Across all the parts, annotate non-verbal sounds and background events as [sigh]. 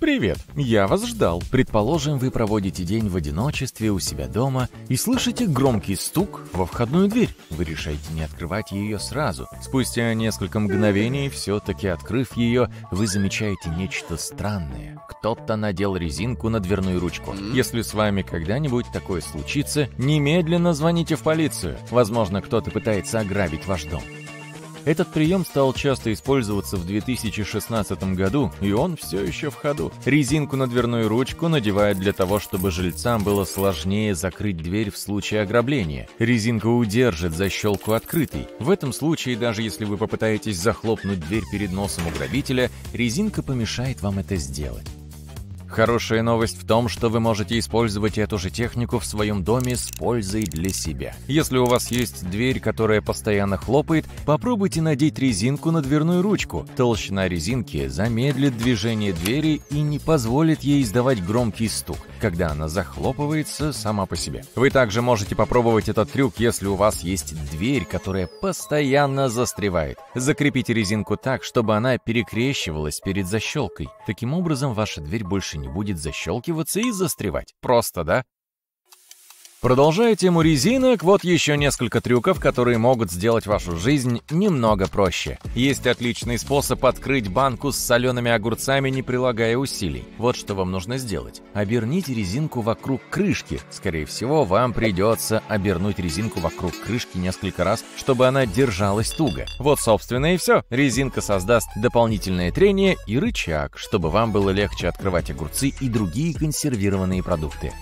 Привет, я вас ждал. Предположим, вы проводите день в одиночестве у себя дома и слышите громкий стук во входную дверь. Вы решаете не открывать ее сразу. Спустя несколько мгновений, все-таки открыв ее, вы замечаете нечто странное. Кто-то надел резинку на дверную ручку. Если с вами когда-нибудь такое случится, немедленно звоните в полицию. Возможно, кто-то пытается ограбить ваш дом. Этот прием стал часто использоваться в 2016 году, и он все еще в ходу. Резинку на дверную ручку надевают для того, чтобы жильцам было сложнее закрыть дверь в случае ограбления. Резинка удержит защелку открытой. В этом случае, даже если вы попытаетесь захлопнуть дверь перед носом у грабителя, резинка помешает вам это сделать. Хорошая новость в том, что вы можете использовать эту же технику в своем доме с пользой для себя. Если у вас есть дверь, которая постоянно хлопает, попробуйте надеть резинку на дверную ручку. Толщина резинки замедлит движение двери и не позволит ей издавать громкий стук, когда она захлопывается сама по себе. Вы также можете попробовать этот трюк, если у вас есть дверь, которая постоянно застревает. Закрепите резинку так, чтобы она перекрещивалась перед защелкой. Таким образом, ваша дверь больше не будет защелкиваться и застревать. Просто, да? Продолжая тему резинок, вот еще несколько трюков, которые могут сделать вашу жизнь немного проще. Есть отличный способ открыть банку с солеными огурцами, не прилагая усилий. Вот что вам нужно сделать. Оберните резинку вокруг крышки. Скорее всего, вам придется обернуть резинку вокруг крышки несколько раз, чтобы она держалась туго. Вот, собственно, и все. Резинка создаст дополнительное трение и рычаг, чтобы вам было легче открывать огурцы и другие консервированные продукты.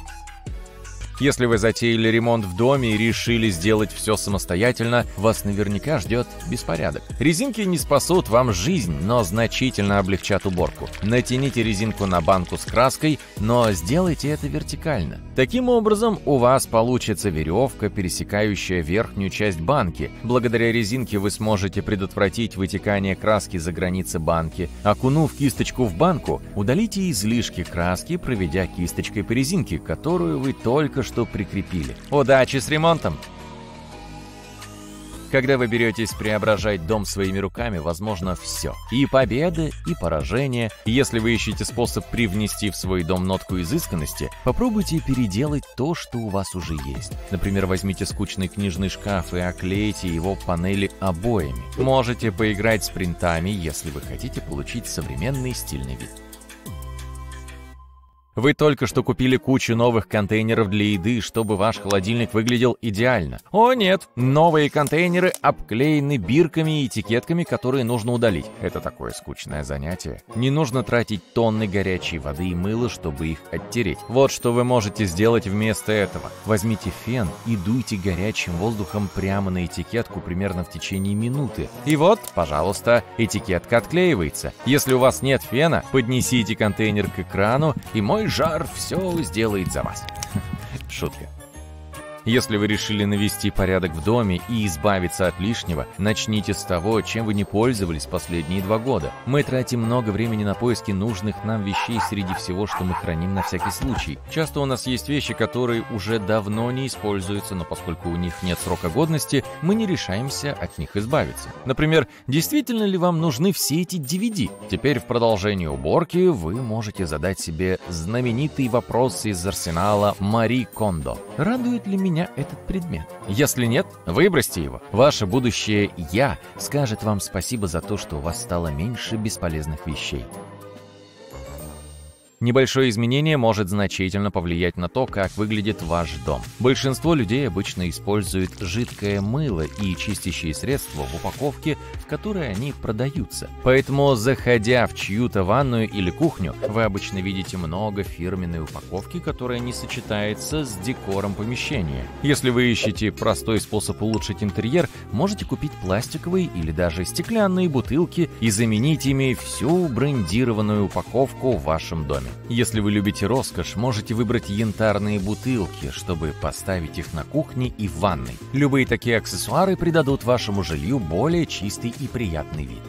Если вы затеяли ремонт в доме и решили сделать все самостоятельно, вас наверняка ждет беспорядок. Резинки не спасут вам жизнь, но значительно облегчат уборку. Натяните резинку на банку с краской, но сделайте это вертикально. Таким образом, у вас получится веревка, пересекающая верхнюю часть банки. Благодаря резинке вы сможете предотвратить вытекание краски за границы банки. Окунув кисточку в банку, удалите излишки краски, проведя кисточкой по резинке, которую вы только что прикрепили. Удачи с ремонтом! Когда вы беретесь преображать дом своими руками, возможно все. И победы, и поражения. Если вы ищете способ привнести в свой дом нотку изысканности, попробуйте переделать то, что у вас уже есть. Например, возьмите скучный книжный шкаф и оклейте его панели обоями. Можете поиграть с принтами, если вы хотите получить современный стильный вид. Вы только что купили кучу новых контейнеров для еды, чтобы ваш холодильник выглядел идеально. О нет, новые контейнеры обклеены бирками и этикетками, которые нужно удалить. Это такое скучное занятие. Не нужно тратить тонны горячей воды и мыла, чтобы их оттереть. Вот что вы можете сделать вместо этого. Возьмите фен и дуйте горячим воздухом прямо на этикетку примерно в течение минуты. И вот, пожалуйста, этикетка отклеивается. Если у вас нет фена, поднесите контейнер к экрану, и мой жар все сделает за вас. [laughs] Шутка. Если вы решили навести порядок в доме и избавиться от лишнего, начните с того, чем вы не пользовались последние два года. Мы тратим много времени на поиски нужных нам вещей среди всего, что мы храним на всякий случай. Часто у нас есть вещи, которые уже давно не используются, но поскольку у них нет срока годности, мы не решаемся от них избавиться. Например, действительно ли вам нужны все эти DVD? Теперь в продолжении уборки вы можете задать себе знаменитый вопрос из арсенала Мари Кондо. Радует ли меня меня этот предмет? Если нет, выбросьте его. Ваше будущее «я» скажет вам спасибо за то, что у вас стало меньше бесполезных вещей. Небольшое изменение может значительно повлиять на то, как выглядит ваш дом. Большинство людей обычно используют жидкое мыло и чистящие средства в упаковке, в которой они продаются. Поэтому, заходя в чью-то ванную или кухню, вы обычно видите много фирменной упаковки, которая не сочетается с декором помещения. Если вы ищете простой способ улучшить интерьер, можете купить пластиковые или даже стеклянные бутылки и заменить ими всю брендированную упаковку в вашем доме. Если вы любите роскошь, можете выбрать янтарные бутылки, чтобы поставить их на кухне и в ванной. Любые такие аксессуары придадут вашему жилью более чистый и приятный вид.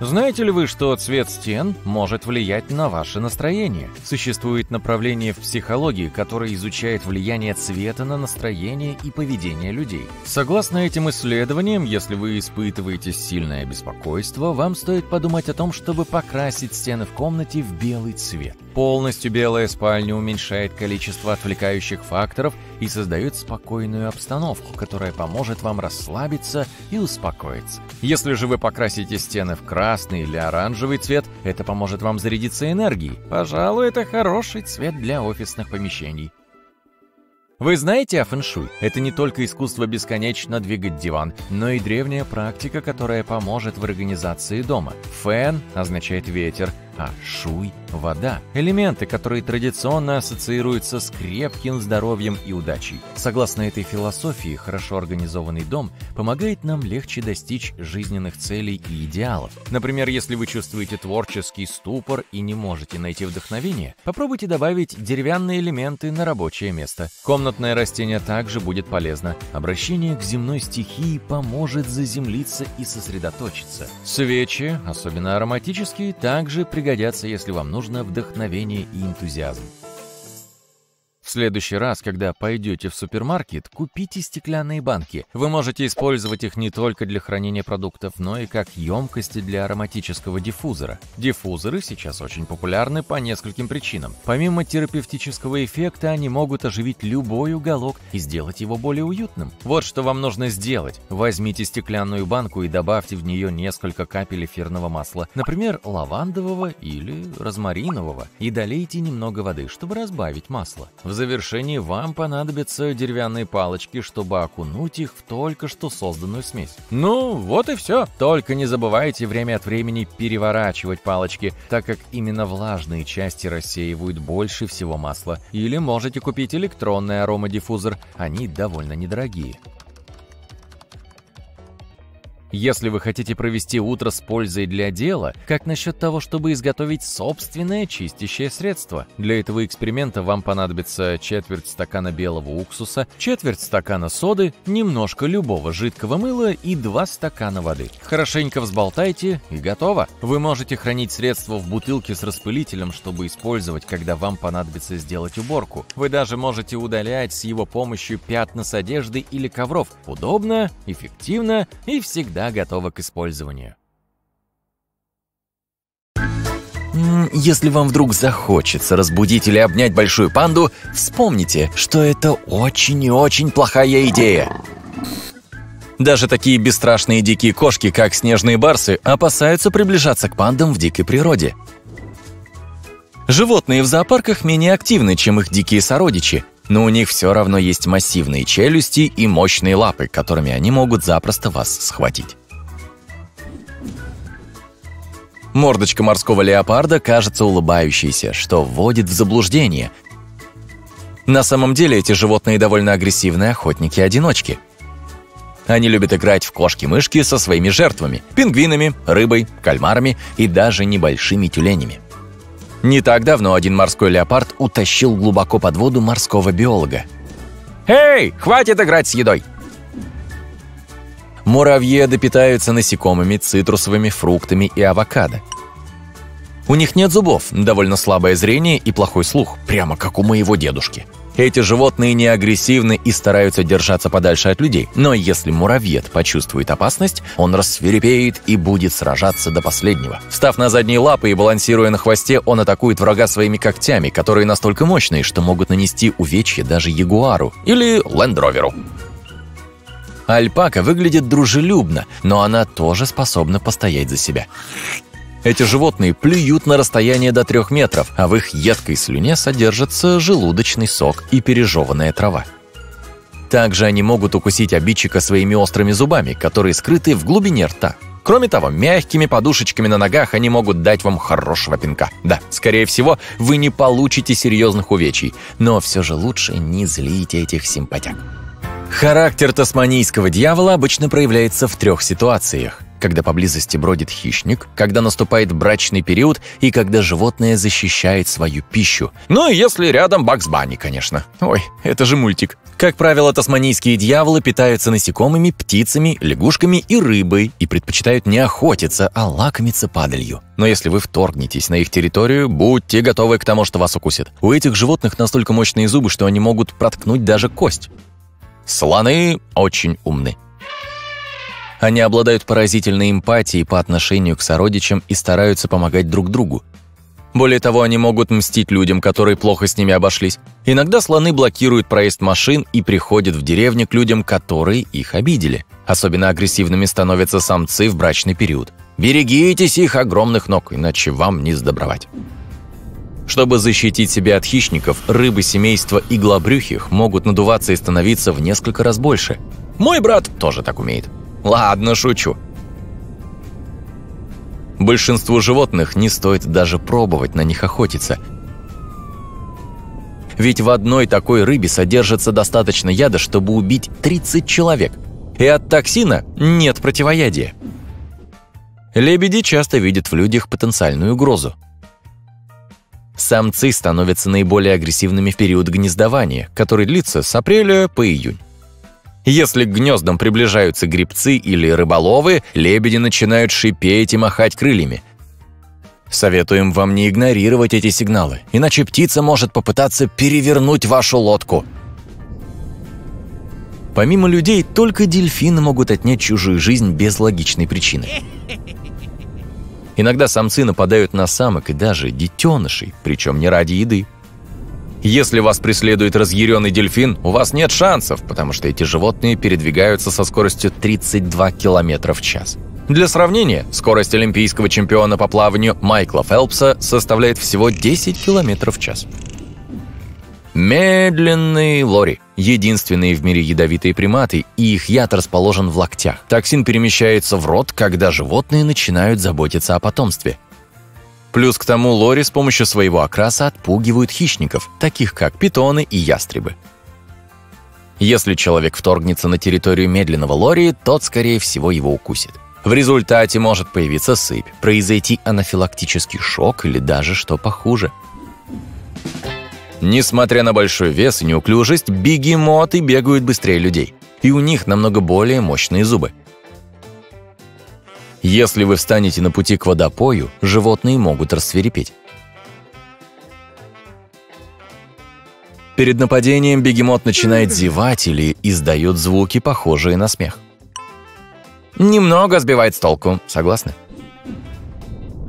Знаете ли вы, что цвет стен может влиять на ваше настроение? Существует направление в психологии, которое изучает влияние цвета на настроение и поведение людей. Согласно этим исследованиям, если вы испытываете сильное беспокойство, вам стоит подумать о том, чтобы покрасить стены в комнате в белый цвет. Полностью белая спальня уменьшает количество отвлекающих факторов и создает спокойную обстановку, которая поможет вам расслабиться и успокоиться. Если же вы покрасите стены в красный или оранжевый цвет, это поможет вам зарядиться энергией. Пожалуй, это хороший цвет для офисных помещений. Вы знаете о фэншуй? Это не только искусство бесконечно двигать диван, но и древняя практика, которая поможет в организации дома. Фэн означает ветер, а шуй – вода. Элементы, которые традиционно ассоциируются с крепким здоровьем и удачей. Согласно этой философии, хорошо организованный дом помогает нам легче достичь жизненных целей и идеалов. Например, если вы чувствуете творческий ступор и не можете найти вдохновение, попробуйте добавить деревянные элементы на рабочее место. Комнатное растение также будет полезно. Обращение к земной стихии поможет заземлиться и сосредоточиться. Свечи, особенно ароматические, также пригодятся пригодятся, если вам нужно вдохновение и энтузиазм. В следующий раз, когда пойдете в супермаркет, купите стеклянные банки. Вы можете использовать их не только для хранения продуктов, но и как емкости для ароматического диффузора. Диффузоры сейчас очень популярны по нескольким причинам. Помимо терапевтического эффекта, они могут оживить любой уголок и сделать его более уютным. Вот что вам нужно сделать. Возьмите стеклянную банку и добавьте в нее несколько капель эфирного масла, например, лавандового или розмаринового, и долейте немного воды, чтобы разбавить масло. В завершении вам понадобятся деревянные палочки, чтобы окунуть их в только что созданную смесь. Ну, вот и все. Только не забывайте время от времени переворачивать палочки, так как именно влажные части рассеивают больше всего масла. Или можете купить электронный аромадиффузор, они довольно недорогие. Если вы хотите провести утро с пользой для дела, как насчет того, чтобы изготовить собственное чистящее средство? Для этого эксперимента вам понадобится четверть стакана белого уксуса, четверть стакана соды, немножко любого жидкого мыла и два стакана воды. Хорошенько взболтайте и готово. Вы можете хранить средство в бутылке с распылителем, чтобы использовать, когда вам понадобится сделать уборку. Вы даже можете удалять с его помощью пятна с одежды или ковров. Удобно, эффективно и всегда всегда готова к использованию. Если вам вдруг захочется разбудить или обнять большую панду, вспомните, что это очень и очень плохая идея. Даже такие бесстрашные дикие кошки, как снежные барсы, опасаются приближаться к пандам в дикой природе. Животные в зоопарках менее активны, чем их дикие сородичи, но у них все равно есть массивные челюсти и мощные лапы, которыми они могут запросто вас схватить. Мордочка морского леопарда кажется улыбающейся, что вводит в заблуждение. На самом деле эти животные довольно агрессивные охотники-одиночки. Они любят играть в кошки-мышки со своими жертвами – пингвинами, рыбой, кальмарами и даже небольшими тюленями. Не так давно один морской леопард утащил глубоко под воду морского биолога. «Эй, хватит играть с едой!» Муравьеды питаются насекомыми, цитрусовыми фруктами и авокадо. У них нет зубов, довольно слабое зрение и плохой слух, прямо как у моего дедушки. Эти животные не агрессивны и стараются держаться подальше от людей, но если муравьед почувствует опасность, он рассверепеет и будет сражаться до последнего. Встав на задние лапы и балансируя на хвосте, он атакует врага своими когтями, которые настолько мощные, что могут нанести увечья даже ягуару или лендроверу. Альпака выглядит дружелюбно, но она тоже способна постоять за себя. Эти животные плюют на расстояние до трех метров, а в их едкой слюне содержится желудочный сок и пережеванная трава. Также они могут укусить обидчика своими острыми зубами, которые скрыты в глубине рта. Кроме того, мягкими подушечками на ногах они могут дать вам хорошего пинка. Да, скорее всего, вы не получите серьезных увечий, но все же лучше не злите этих симпатяк. Характер тасманийского дьявола обычно проявляется в трех ситуациях когда поблизости бродит хищник, когда наступает брачный период и когда животное защищает свою пищу. Ну и если рядом Бакс Банни, конечно. Ой, это же мультик. Как правило, тасманийские дьяволы питаются насекомыми, птицами, лягушками и рыбой и предпочитают не охотиться, а лакомиться падалью. Но если вы вторгнетесь на их территорию, будьте готовы к тому, что вас укусит. У этих животных настолько мощные зубы, что они могут проткнуть даже кость. Слоны очень умны. Они обладают поразительной эмпатией по отношению к сородичам и стараются помогать друг другу. Более того, они могут мстить людям, которые плохо с ними обошлись. Иногда слоны блокируют проезд машин и приходят в деревню к людям, которые их обидели. Особенно агрессивными становятся самцы в брачный период. Берегитесь их огромных ног, иначе вам не сдобровать. Чтобы защитить себя от хищников, рыбы семейства иглобрюхих могут надуваться и становиться в несколько раз больше. Мой брат тоже так умеет. Ладно, шучу. Большинству животных не стоит даже пробовать на них охотиться. Ведь в одной такой рыбе содержится достаточно яда, чтобы убить 30 человек. И от токсина нет противоядия. Лебеди часто видят в людях потенциальную угрозу. Самцы становятся наиболее агрессивными в период гнездования, который длится с апреля по июнь. Если к гнездам приближаются грибцы или рыболовы, лебеди начинают шипеть и махать крыльями. Советуем вам не игнорировать эти сигналы, иначе птица может попытаться перевернуть вашу лодку. Помимо людей, только дельфины могут отнять чужую жизнь без логичной причины. Иногда самцы нападают на самок и даже детенышей, причем не ради еды. Если вас преследует разъяренный дельфин, у вас нет шансов, потому что эти животные передвигаются со скоростью 32 км в час. Для сравнения, скорость олимпийского чемпиона по плаванию Майкла Фелпса составляет всего 10 км в час. Медленные лори – единственные в мире ядовитые приматы, и их яд расположен в локтях. Токсин перемещается в рот, когда животные начинают заботиться о потомстве – Плюс к тому лори с помощью своего окраса отпугивают хищников, таких как питоны и ястребы. Если человек вторгнется на территорию медленного лори, тот, скорее всего, его укусит. В результате может появиться сыпь, произойти анафилактический шок или даже что похуже. Несмотря на большой вес и неуклюжесть, бегемоты бегают быстрее людей. И у них намного более мощные зубы. Если вы встанете на пути к водопою, животные могут рассверепеть. Перед нападением бегемот начинает зевать или издает звуки, похожие на смех. Немного сбивает с толку, согласны?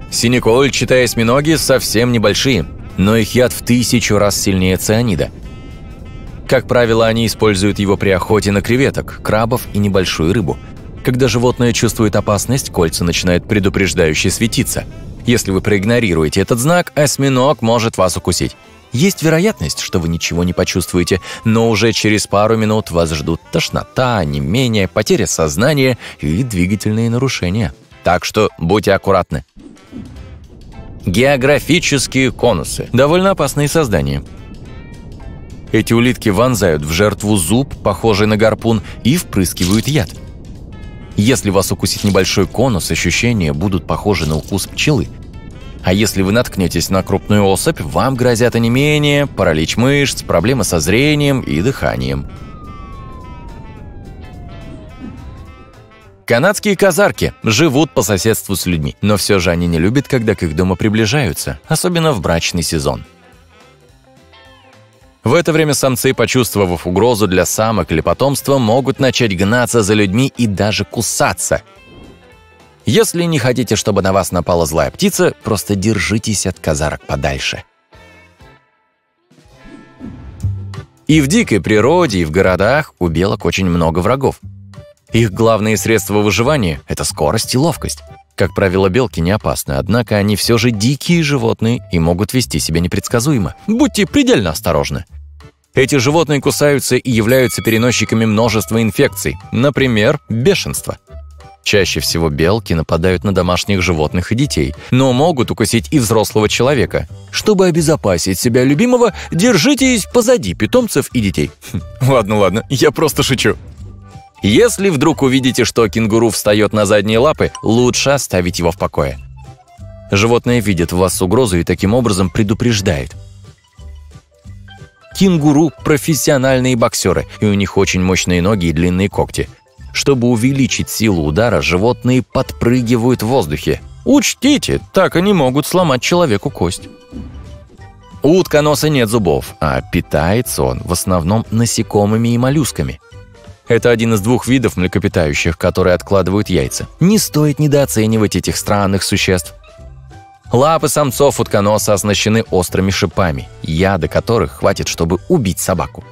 Синекольчатые осьминоги совсем небольшие, но их яд в тысячу раз сильнее цианида. Как правило, они используют его при охоте на креветок, крабов и небольшую рыбу – когда животное чувствует опасность, кольца начинают предупреждающе светиться. Если вы проигнорируете этот знак, осьминог может вас укусить. Есть вероятность, что вы ничего не почувствуете, но уже через пару минут вас ждут тошнота, не менее потеря сознания и двигательные нарушения. Так что будьте аккуратны. Географические конусы – довольно опасные создания. Эти улитки вонзают в жертву зуб, похожий на гарпун, и впрыскивают яд – если вас укусит небольшой конус, ощущения будут похожи на укус пчелы. А если вы наткнетесь на крупную особь, вам грозят онемение, паралич мышц, проблемы со зрением и дыханием. Канадские казарки живут по соседству с людьми, но все же они не любят, когда к их дому приближаются, особенно в брачный сезон. В это время самцы, почувствовав угрозу для самок или потомства, могут начать гнаться за людьми и даже кусаться. Если не хотите, чтобы на вас напала злая птица, просто держитесь от казарок подальше. И в дикой природе, и в городах у белок очень много врагов. Их главные средства выживания – это скорость и ловкость. Как правило, белки не опасны, однако они все же дикие животные и могут вести себя непредсказуемо. Будьте предельно осторожны. Эти животные кусаются и являются переносчиками множества инфекций, например, бешенства. Чаще всего белки нападают на домашних животных и детей, но могут укусить и взрослого человека. Чтобы обезопасить себя любимого, держитесь позади питомцев и детей. Ладно, ладно, я просто шучу. Если вдруг увидите, что кенгуру встает на задние лапы, лучше оставить его в покое. Животное видит в вас угрозу и таким образом предупреждает. Кенгуру – профессиональные боксеры, и у них очень мощные ноги и длинные когти. Чтобы увеличить силу удара, животные подпрыгивают в воздухе. Учтите, так они могут сломать человеку кость. У утконоса нет зубов, а питается он в основном насекомыми и моллюсками. Это один из двух видов млекопитающих, которые откладывают яйца. Не стоит недооценивать этих странных существ. Лапы самцов утконоса оснащены острыми шипами, яда которых хватит, чтобы убить собаку.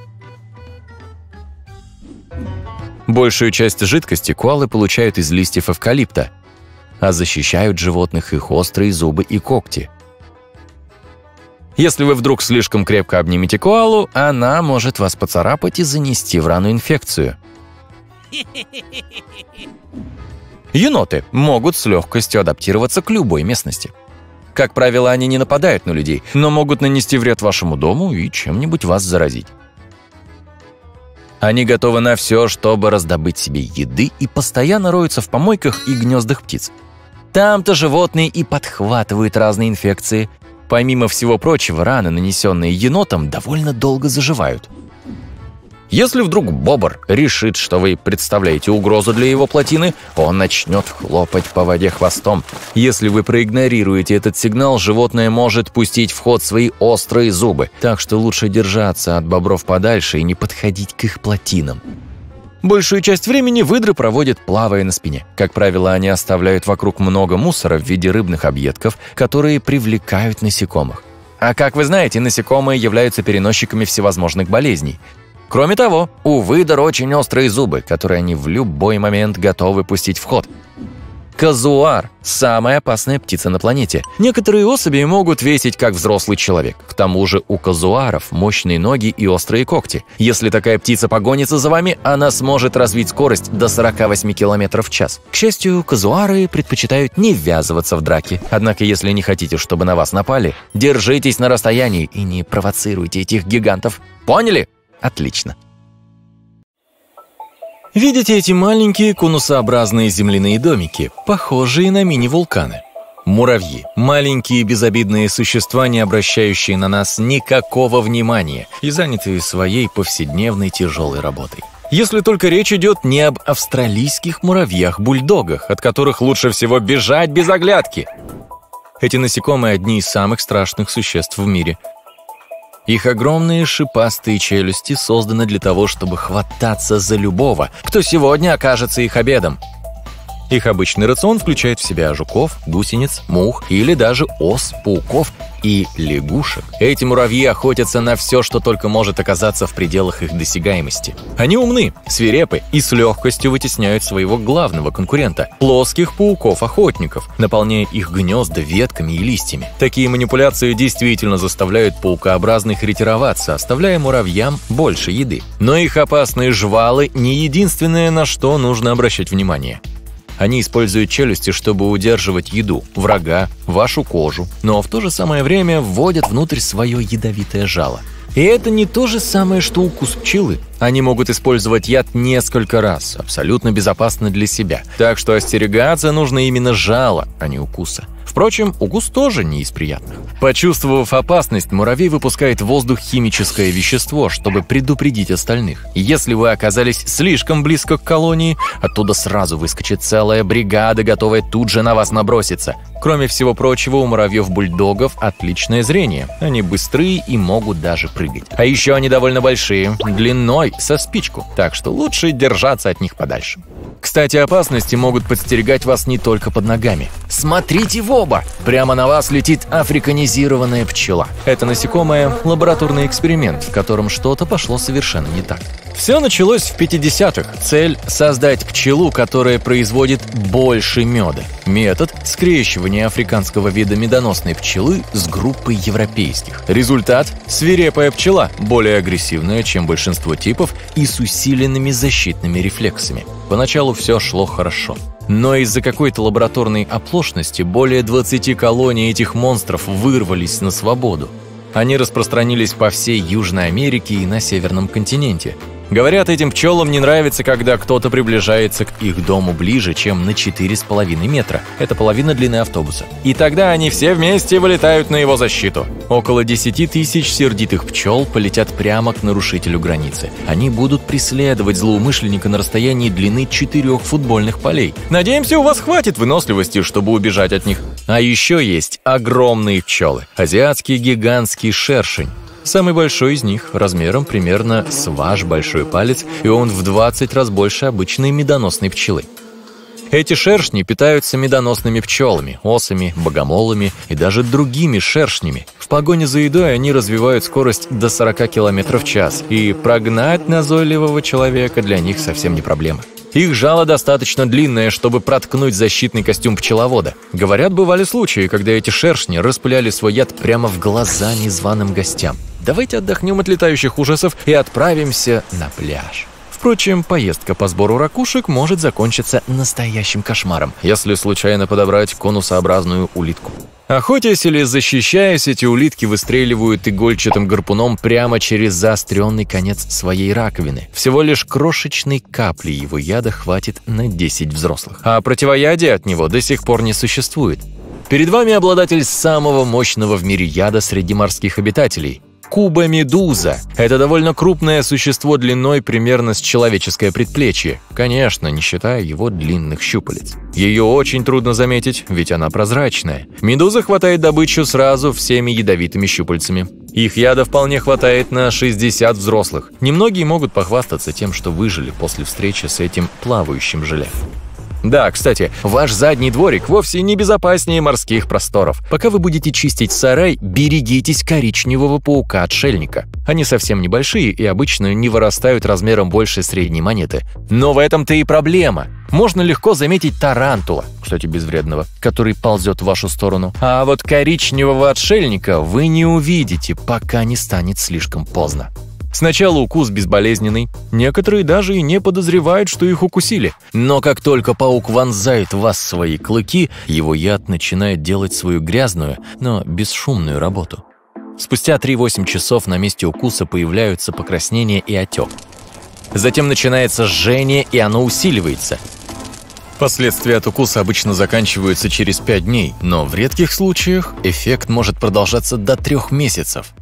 Большую часть жидкости коалы получают из листьев эвкалипта, а защищают животных их острые зубы и когти. Если вы вдруг слишком крепко обнимете коалу, она может вас поцарапать и занести в рану инфекцию. Еноты могут с легкостью адаптироваться к любой местности. Как правило, они не нападают на людей, но могут нанести вред вашему дому и чем-нибудь вас заразить. Они готовы на все, чтобы раздобыть себе еды и постоянно роются в помойках и гнездах птиц. Там-то животные и подхватывают разные инфекции. Помимо всего прочего, раны, нанесенные енотом, довольно долго заживают – если вдруг бобр решит, что вы представляете угрозу для его плотины, он начнет хлопать по воде хвостом. Если вы проигнорируете этот сигнал, животное может пустить в ход свои острые зубы, так что лучше держаться от бобров подальше и не подходить к их плотинам. Большую часть времени выдры проводят, плавая на спине. Как правило, они оставляют вокруг много мусора в виде рыбных объедков, которые привлекают насекомых. А как вы знаете, насекомые являются переносчиками всевозможных болезней. Кроме того, у выдор очень острые зубы, которые они в любой момент готовы пустить в ход. Казуар – самая опасная птица на планете. Некоторые особи могут весить как взрослый человек. К тому же у казуаров мощные ноги и острые когти. Если такая птица погонится за вами, она сможет развить скорость до 48 км в час. К счастью, казуары предпочитают не ввязываться в драки. Однако, если не хотите, чтобы на вас напали, держитесь на расстоянии и не провоцируйте этих гигантов. Поняли? Отлично. Видите эти маленькие конусообразные земляные домики, похожие на мини-вулканы? Муравьи – маленькие безобидные существа, не обращающие на нас никакого внимания и занятые своей повседневной тяжелой работой. Если только речь идет не об австралийских муравьях-бульдогах, от которых лучше всего бежать без оглядки. Эти насекомые – одни из самых страшных существ в мире – их огромные шипастые челюсти созданы для того, чтобы хвататься за любого, кто сегодня окажется их обедом. Их обычный рацион включает в себя жуков, гусениц, мух или даже ос, пауков и лягушек. Эти муравьи охотятся на все, что только может оказаться в пределах их досягаемости. Они умны, свирепы и с легкостью вытесняют своего главного конкурента – плоских пауков-охотников, наполняя их гнезда ветками и листьями. Такие манипуляции действительно заставляют паукообразных ретироваться, оставляя муравьям больше еды. Но их опасные жвалы – не единственное, на что нужно обращать внимание. Они используют челюсти, чтобы удерживать еду, врага, вашу кожу, но в то же самое время вводят внутрь свое ядовитое жало. И это не то же самое, что укус пчелы. Они могут использовать яд несколько раз, абсолютно безопасно для себя. Так что остерегаться нужно именно жало, а не укуса. Впрочем, укус тоже не из приятных. Почувствовав опасность, муравей выпускает в воздух химическое вещество, чтобы предупредить остальных. Если вы оказались слишком близко к колонии, оттуда сразу выскочит целая бригада, готовая тут же на вас наброситься. Кроме всего прочего, у муравьев-бульдогов отличное зрение. Они быстрые и могут даже прыгать. А еще они довольно большие, длиной со спичку, так что лучше держаться от них подальше. Кстати, опасности могут подстерегать вас не только под ногами. Смотрите в оба! Прямо на вас летит африканизированная пчела. Это насекомое – лабораторный эксперимент, в котором что-то пошло совершенно не так. Все началось в 50-х. Цель – создать пчелу, которая производит больше меда. Метод – скрещивание африканского вида медоносной пчелы с группой европейских. Результат – свирепая пчела, более агрессивная, чем большинство типов, и с усиленными защитными рефлексами. Поначалу все шло хорошо. Но из-за какой-то лабораторной оплошности более 20 колоний этих монстров вырвались на свободу. Они распространились по всей Южной Америке и на Северном континенте – Говорят, этим пчелам не нравится, когда кто-то приближается к их дому ближе, чем на 4,5 метра. Это половина длины автобуса. И тогда они все вместе вылетают на его защиту. Около 10 тысяч сердитых пчел полетят прямо к нарушителю границы. Они будут преследовать злоумышленника на расстоянии длины четырех футбольных полей. Надеемся, у вас хватит выносливости, чтобы убежать от них. А еще есть огромные пчелы. Азиатский гигантский шершень. Самый большой из них размером примерно с ваш большой палец, и он в 20 раз больше обычной медоносной пчелы. Эти шершни питаются медоносными пчелами, осами, богомолами и даже другими шершнями. В погоне за едой они развивают скорость до 40 км в час, и прогнать назойливого человека для них совсем не проблема. Их жало достаточно длинное, чтобы проткнуть защитный костюм пчеловода. Говорят, бывали случаи, когда эти шершни распыляли свой яд прямо в глаза незваным гостям. Давайте отдохнем от летающих ужасов и отправимся на пляж. Впрочем, поездка по сбору ракушек может закончиться настоящим кошмаром, если случайно подобрать конусообразную улитку. Охотясь или защищаясь, эти улитки выстреливают игольчатым гарпуном прямо через заостренный конец своей раковины. Всего лишь крошечной капли его яда хватит на 10 взрослых. А противоядия от него до сих пор не существует. Перед вами обладатель самого мощного в мире яда среди морских обитателей Куба-медуза. Это довольно крупное существо длиной примерно с человеческое предплечье. Конечно, не считая его длинных щупалец. Ее очень трудно заметить, ведь она прозрачная. Медуза хватает добычу сразу всеми ядовитыми щупальцами. Их яда вполне хватает на 60 взрослых. Немногие могут похвастаться тем, что выжили после встречи с этим плавающим желе. Да, кстати, ваш задний дворик вовсе не безопаснее морских просторов. Пока вы будете чистить сарай, берегитесь коричневого паука-отшельника. Они совсем небольшие и обычно не вырастают размером больше средней монеты. Но в этом-то и проблема. Можно легко заметить тарантула, кстати, безвредного, который ползет в вашу сторону. А вот коричневого отшельника вы не увидите, пока не станет слишком поздно. Сначала укус безболезненный, некоторые даже и не подозревают, что их укусили. Но как только паук вонзает в вас свои клыки, его яд начинает делать свою грязную, но бесшумную работу. Спустя 3-8 часов на месте укуса появляются покраснение и отек. Затем начинается жжение, и оно усиливается. Последствия от укуса обычно заканчиваются через 5 дней, но в редких случаях эффект может продолжаться до 3 месяцев.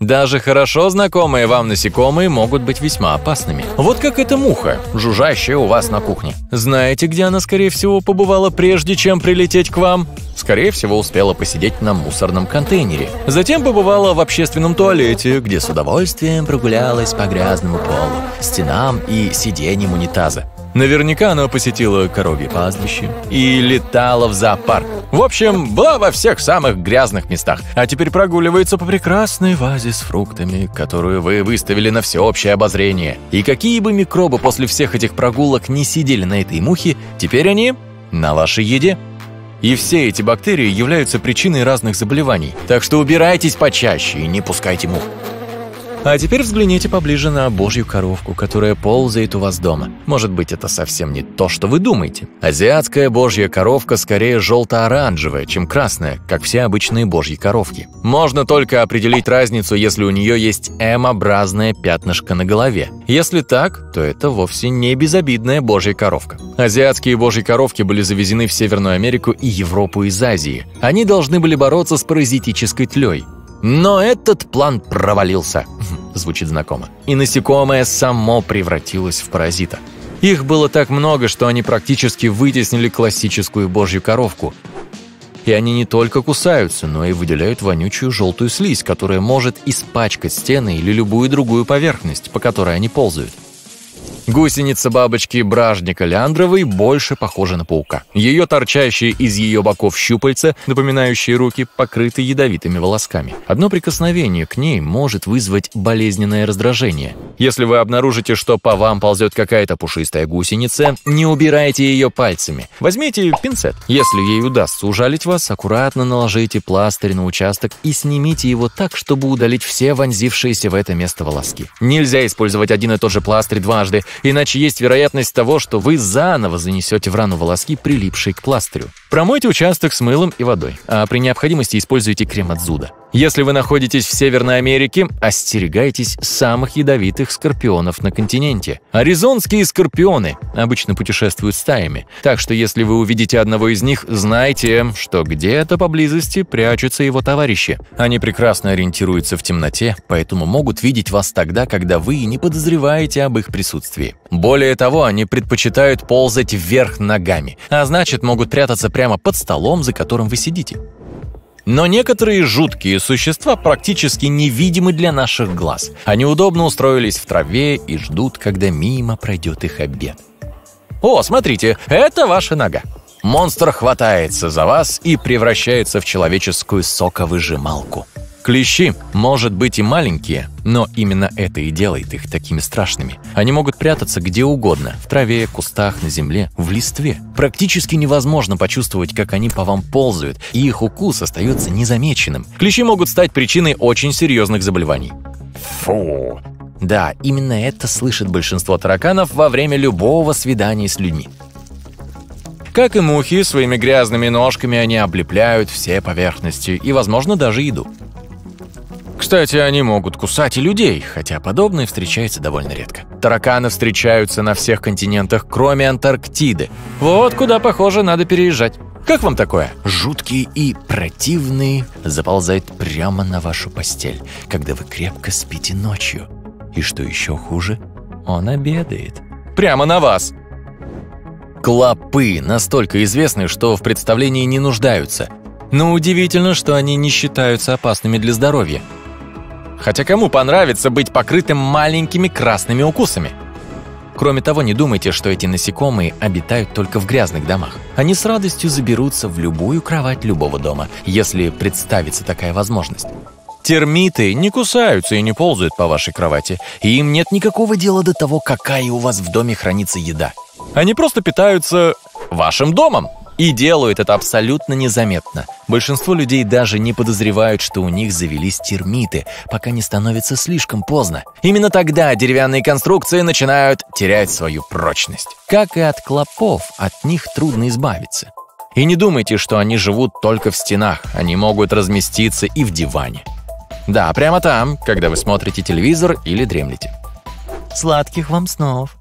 Даже хорошо знакомые вам насекомые могут быть весьма опасными. Вот как эта муха, жужжащая у вас на кухне. Знаете, где она, скорее всего, побывала прежде, чем прилететь к вам? Скорее всего, успела посидеть на мусорном контейнере. Затем побывала в общественном туалете, где с удовольствием прогулялась по грязному полу, стенам и сиденьям унитаза. Наверняка она посетила коровье пастбище и летала в зоопарк. В общем, была во всех самых грязных местах, а теперь прогуливается по прекрасной вазе с фруктами, которую вы выставили на всеобщее обозрение. И какие бы микробы после всех этих прогулок не сидели на этой мухе, теперь они на вашей еде. И все эти бактерии являются причиной разных заболеваний. Так что убирайтесь почаще и не пускайте мух. А теперь взгляните поближе на божью коровку, которая ползает у вас дома. Может быть, это совсем не то, что вы думаете. Азиатская божья коровка скорее желто-оранжевая, чем красная, как все обычные божьи коровки. Можно только определить разницу, если у нее есть М-образное пятнышко на голове. Если так, то это вовсе не безобидная божья коровка. Азиатские божьи коровки были завезены в Северную Америку и Европу из Азии. Они должны были бороться с паразитической тлей. Но этот план провалился. [laughs] Звучит знакомо. И насекомое само превратилось в паразита. Их было так много, что они практически вытеснили классическую божью коровку. И они не только кусаются, но и выделяют вонючую желтую слизь, которая может испачкать стены или любую другую поверхность, по которой они ползают. Гусеница бабочки бражника Леандровой больше похожа на паука. Ее торчащие из ее боков щупальца, напоминающие руки, покрыты ядовитыми волосками. Одно прикосновение к ней может вызвать болезненное раздражение. Если вы обнаружите, что по вам ползет какая-то пушистая гусеница, не убирайте ее пальцами. Возьмите пинцет. Если ей удастся ужалить вас, аккуратно наложите пластырь на участок и снимите его так, чтобы удалить все вонзившиеся в это место волоски. Нельзя использовать один и тот же пластырь дважды иначе есть вероятность того, что вы заново занесете в рану волоски, прилипшие к пластырю. Промойте участок с мылом и водой, а при необходимости используйте крем от зуда. Если вы находитесь в Северной Америке, остерегайтесь самых ядовитых скорпионов на континенте. Аризонские скорпионы обычно путешествуют стаями, так что если вы увидите одного из них, знайте, что где-то поблизости прячутся его товарищи. Они прекрасно ориентируются в темноте, поэтому могут видеть вас тогда, когда вы не подозреваете об их присутствии. Более того, они предпочитают ползать вверх ногами, а значит могут прятаться прямо под столом, за которым вы сидите. Но некоторые жуткие существа практически невидимы для наших глаз. Они удобно устроились в траве и ждут, когда мимо пройдет их обед. О, смотрите, это ваша нога. Монстр хватается за вас и превращается в человеческую соковыжималку. Клещи, может быть, и маленькие, но именно это и делает их такими страшными. Они могут прятаться где угодно – в траве, кустах, на земле, в листве. Практически невозможно почувствовать, как они по вам ползают, и их укус остается незамеченным. Клещи могут стать причиной очень серьезных заболеваний. Фу! Да, именно это слышит большинство тараканов во время любого свидания с людьми. Как и мухи, своими грязными ножками они облепляют все поверхности и, возможно, даже еду. Кстати, они могут кусать и людей, хотя подобные встречаются довольно редко. Тараканы встречаются на всех континентах, кроме Антарктиды. Вот куда, похоже, надо переезжать. Как вам такое? Жуткие и противные заползают прямо на вашу постель, когда вы крепко спите ночью. И что еще хуже, он обедает. Прямо на вас! Клопы настолько известны, что в представлении не нуждаются. Но удивительно, что они не считаются опасными для здоровья. Хотя кому понравится быть покрытым маленькими красными укусами? Кроме того, не думайте, что эти насекомые обитают только в грязных домах. Они с радостью заберутся в любую кровать любого дома, если представится такая возможность. Термиты не кусаются и не ползают по вашей кровати, и им нет никакого дела до того, какая у вас в доме хранится еда. Они просто питаются вашим домом. И делают это абсолютно незаметно. Большинство людей даже не подозревают, что у них завелись термиты, пока не становится слишком поздно. Именно тогда деревянные конструкции начинают терять свою прочность. Как и от клопов, от них трудно избавиться. И не думайте, что они живут только в стенах, они могут разместиться и в диване. Да, прямо там, когда вы смотрите телевизор или дремлете. Сладких вам снов!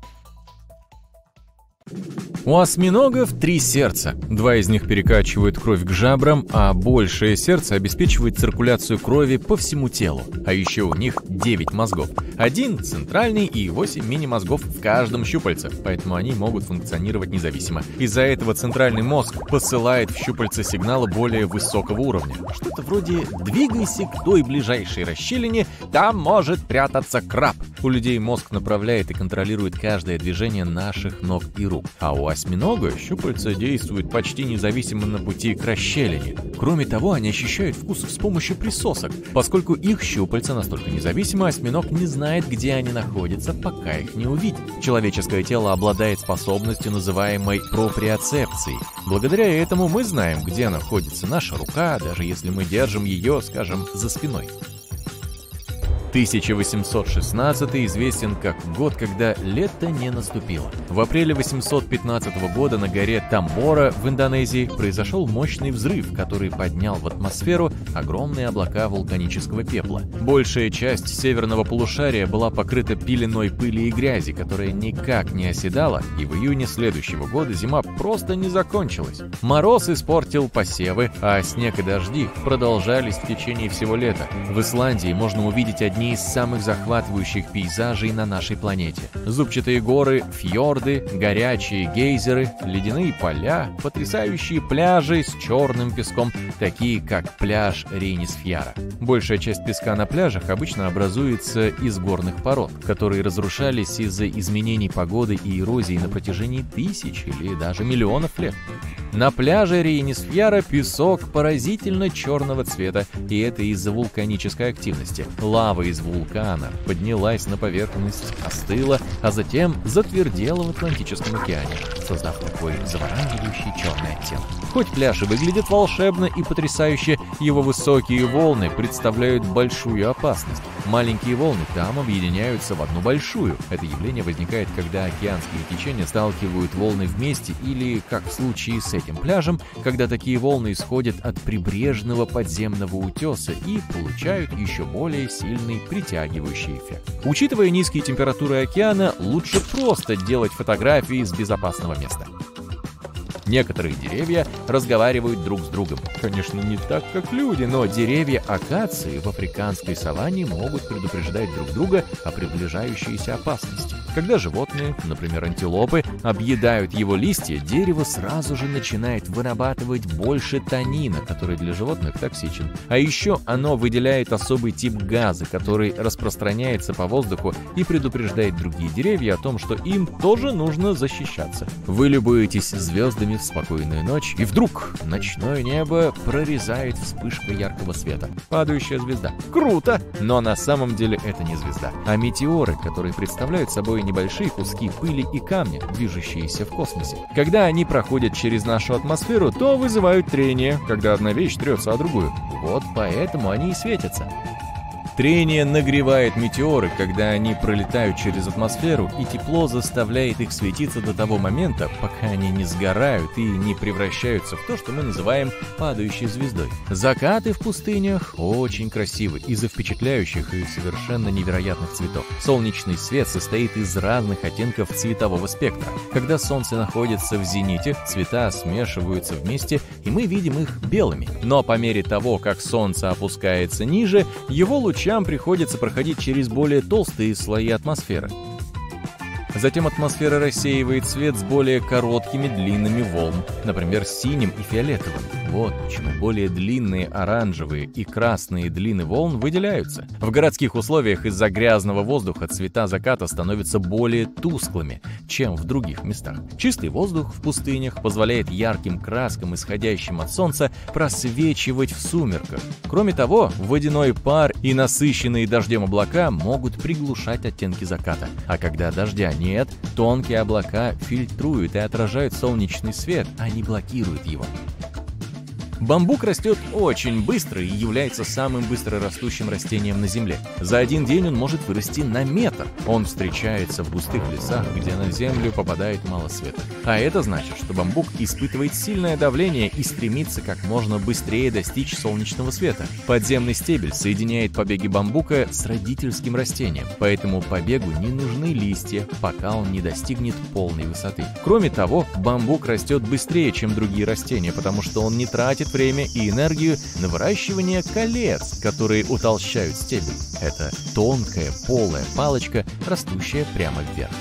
У осьминогов три сердца. Два из них перекачивают кровь к жабрам, а большее сердце обеспечивает циркуляцию крови по всему телу. А еще у них 9 мозгов. Один центральный и 8 мини-мозгов в каждом щупальце, поэтому они могут функционировать независимо. Из-за этого центральный мозг посылает в щупальце сигналы более высокого уровня. Что-то вроде «двигайся к той ближайшей расщелине, там может прятаться краб». У людей мозг направляет и контролирует каждое движение наших ног и рук. А у осьминога щупальца действуют почти независимо на пути к расщелине. Кроме того, они ощущают вкус с помощью присосок. Поскольку их щупальца настолько независимы, осьминог не знает, где они находятся, пока их не увидит. Человеческое тело обладает способностью, называемой проприоцепцией. Благодаря этому мы знаем, где находится наша рука, даже если мы держим ее, скажем, за спиной. 1816 известен как год, когда лето не наступило. В апреле 815 года на горе Тамбора в Индонезии произошел мощный взрыв, который поднял в атмосферу огромные облака вулканического пепла. Большая часть северного полушария была покрыта пеленой пыли и грязи, которая никак не оседала, и в июне следующего года зима просто не закончилась. Мороз испортил посевы, а снег и дожди продолжались в течение всего лета. В Исландии можно увидеть одни одни из самых захватывающих пейзажей на нашей планете. Зубчатые горы, фьорды, горячие гейзеры, ледяные поля, потрясающие пляжи с черным песком, такие как пляж Рейнисфьяра. Большая часть песка на пляжах обычно образуется из горных пород, которые разрушались из-за изменений погоды и эрозии на протяжении тысяч или даже миллионов лет. На пляже Рейнисфьяра песок поразительно черного цвета, и это из-за вулканической активности. Лава из вулкана поднялась на поверхность, остыла, а затем затвердела в Атлантическом океане, создав такой завораживающий черный оттенок. Хоть пляж и выглядит волшебно и потрясающе, его высокие волны представляют большую опасность. Маленькие волны там объединяются в одну большую. Это явление возникает, когда океанские течения сталкивают волны вместе или, как в случае с этим пляжем, когда такие волны исходят от прибрежного подземного утеса и получают еще более сильный притягивающий эффект. Учитывая низкие температуры океана, лучше просто делать фотографии с безопасного места. Некоторые деревья разговаривают друг с другом. Конечно, не так, как люди, но деревья акации в африканской саванне могут предупреждать друг друга о приближающейся опасности. Когда животные, например, антилопы, объедают его листья, дерево сразу же начинает вырабатывать больше танина, который для животных токсичен. А еще оно выделяет особый тип газа, который распространяется по воздуху и предупреждает другие деревья о том, что им тоже нужно защищаться. Вы любуетесь звездами в спокойную ночь, и вдруг ночное небо прорезает вспышка яркого света. Падающая звезда. Круто! Но на самом деле это не звезда, а метеоры, которые представляют собой небольшие куски пыли и камня, движущиеся в космосе. Когда они проходят через нашу атмосферу, то вызывают трение, когда одна вещь трется о другую. Вот поэтому они и светятся. Трение нагревает метеоры, когда они пролетают через атмосферу, и тепло заставляет их светиться до того момента, пока они не сгорают и не превращаются в то, что мы называем падающей звездой. Закаты в пустынях очень красивы из-за впечатляющих и совершенно невероятных цветов. Солнечный свет состоит из разных оттенков цветового спектра. Когда солнце находится в зените, цвета смешиваются вместе, и мы видим их белыми. Но по мере того, как солнце опускается ниже, его лучи лучам приходится проходить через более толстые слои атмосферы. Затем атмосфера рассеивает свет с более короткими длинными волн, например, синим и фиолетовым. Вот почему более длинные оранжевые и красные длины волн выделяются. В городских условиях из-за грязного воздуха цвета заката становятся более тусклыми, чем в других местах. Чистый воздух в пустынях позволяет ярким краскам, исходящим от солнца, просвечивать в сумерках. Кроме того, водяной пар и насыщенные дождем облака могут приглушать оттенки заката. А когда дождя нет, тонкие облака фильтруют и отражают солнечный свет, а не блокируют его. Бамбук растет очень быстро и является самым быстрорастущим растением на Земле. За один день он может вырасти на метр. Он встречается в густых лесах, где на Землю попадает мало света. А это значит, что бамбук испытывает сильное давление и стремится как можно быстрее достичь солнечного света. Подземный стебель соединяет побеги бамбука с родительским растением, поэтому побегу не нужны листья, пока он не достигнет полной высоты. Кроме того, бамбук растет быстрее, чем другие растения, потому что он не тратит тратит время и энергию на выращивание колец, которые утолщают стебель. Это тонкая полая палочка, растущая прямо вверх.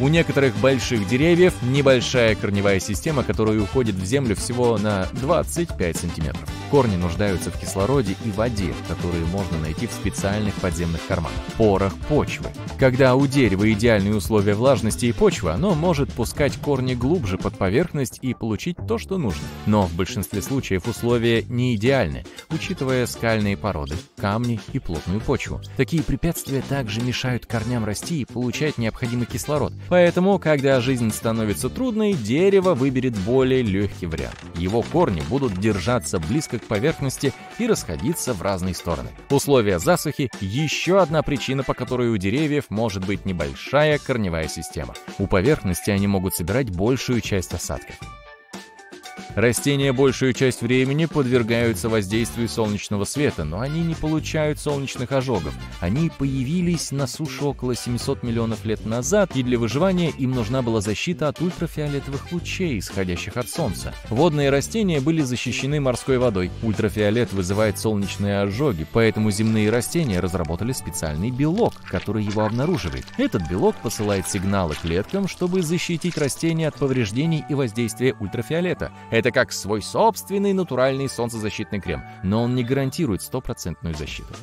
У некоторых больших деревьев небольшая корневая система, которая уходит в землю всего на 25 сантиметров. Корни нуждаются в кислороде и воде, которые можно найти в специальных подземных карманах – порах почвы. Когда у дерева идеальные условия влажности и почвы, оно может пускать корни глубже под поверхность и получить то, что нужно. Но в большинстве случаев условия не идеальны, учитывая скальные породы, камни и плотную почву. Такие препятствия также мешают корням расти и получать необходимый кислород. Поэтому, когда жизнь становится трудной, дерево выберет более легкий вариант. Его корни будут держаться близко к поверхности и расходиться в разные стороны. Условия засухи – еще одна причина, по которой у деревьев может быть небольшая корневая система. У поверхности они могут собирать большую часть осадков. Растения большую часть времени подвергаются воздействию солнечного света, но они не получают солнечных ожогов. Они появились на суше около 700 миллионов лет назад, и для выживания им нужна была защита от ультрафиолетовых лучей, исходящих от Солнца. Водные растения были защищены морской водой. Ультрафиолет вызывает солнечные ожоги, поэтому земные растения разработали специальный белок, который его обнаруживает. Этот белок посылает сигналы клеткам, чтобы защитить растения от повреждений и воздействия ультрафиолета. Это как свой собственный натуральный солнцезащитный крем, но он не гарантирует стопроцентную защиту.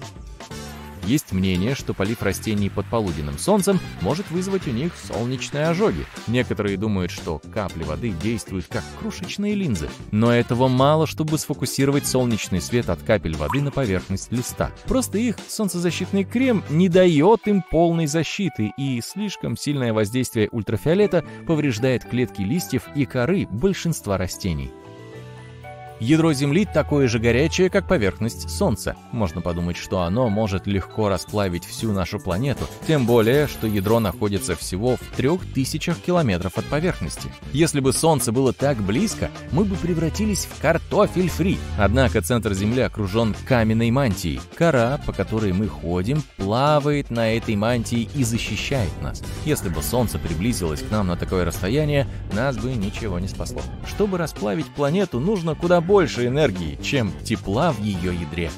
Есть мнение, что полив растений под полуденным солнцем может вызвать у них солнечные ожоги. Некоторые думают, что капли воды действуют как крошечные линзы. Но этого мало, чтобы сфокусировать солнечный свет от капель воды на поверхность листа. Просто их солнцезащитный крем не дает им полной защиты, и слишком сильное воздействие ультрафиолета повреждает клетки листьев и коры большинства растений. Ядро Земли такое же горячее, как поверхность Солнца. Можно подумать, что оно может легко расплавить всю нашу планету, тем более, что ядро находится всего в трех тысячах километров от поверхности. Если бы Солнце было так близко, мы бы превратились в картофель фри. Однако центр Земли окружен каменной мантией. Кора, по которой мы ходим, плавает на этой мантии и защищает нас. Если бы Солнце приблизилось к нам на такое расстояние, нас бы ничего не спасло. Чтобы расплавить планету, нужно куда больше энергии, чем тепла в ее ядре.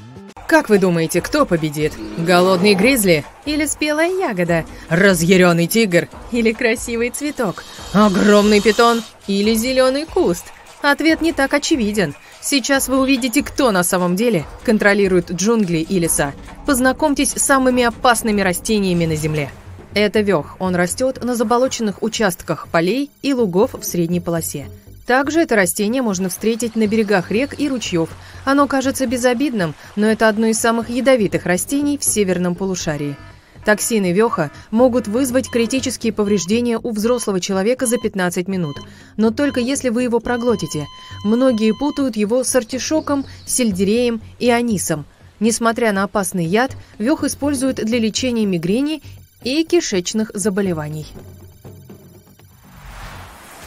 Как вы думаете, кто победит? Голодный гризли или спелая ягода? Разъяренный тигр или красивый цветок? Огромный питон или зеленый куст? Ответ не так очевиден. Сейчас вы увидите, кто на самом деле контролирует джунгли и леса. Познакомьтесь с самыми опасными растениями на Земле. Это вех. Он растет на заболоченных участках полей и лугов в средней полосе. Также это растение можно встретить на берегах рек и ручьев. Оно кажется безобидным, но это одно из самых ядовитых растений в северном полушарии. Токсины веха могут вызвать критические повреждения у взрослого человека за 15 минут, но только если вы его проглотите. Многие путают его с артишоком, сельдереем и анисом. Несмотря на опасный яд, вех используют для лечения мигрени и кишечных заболеваний.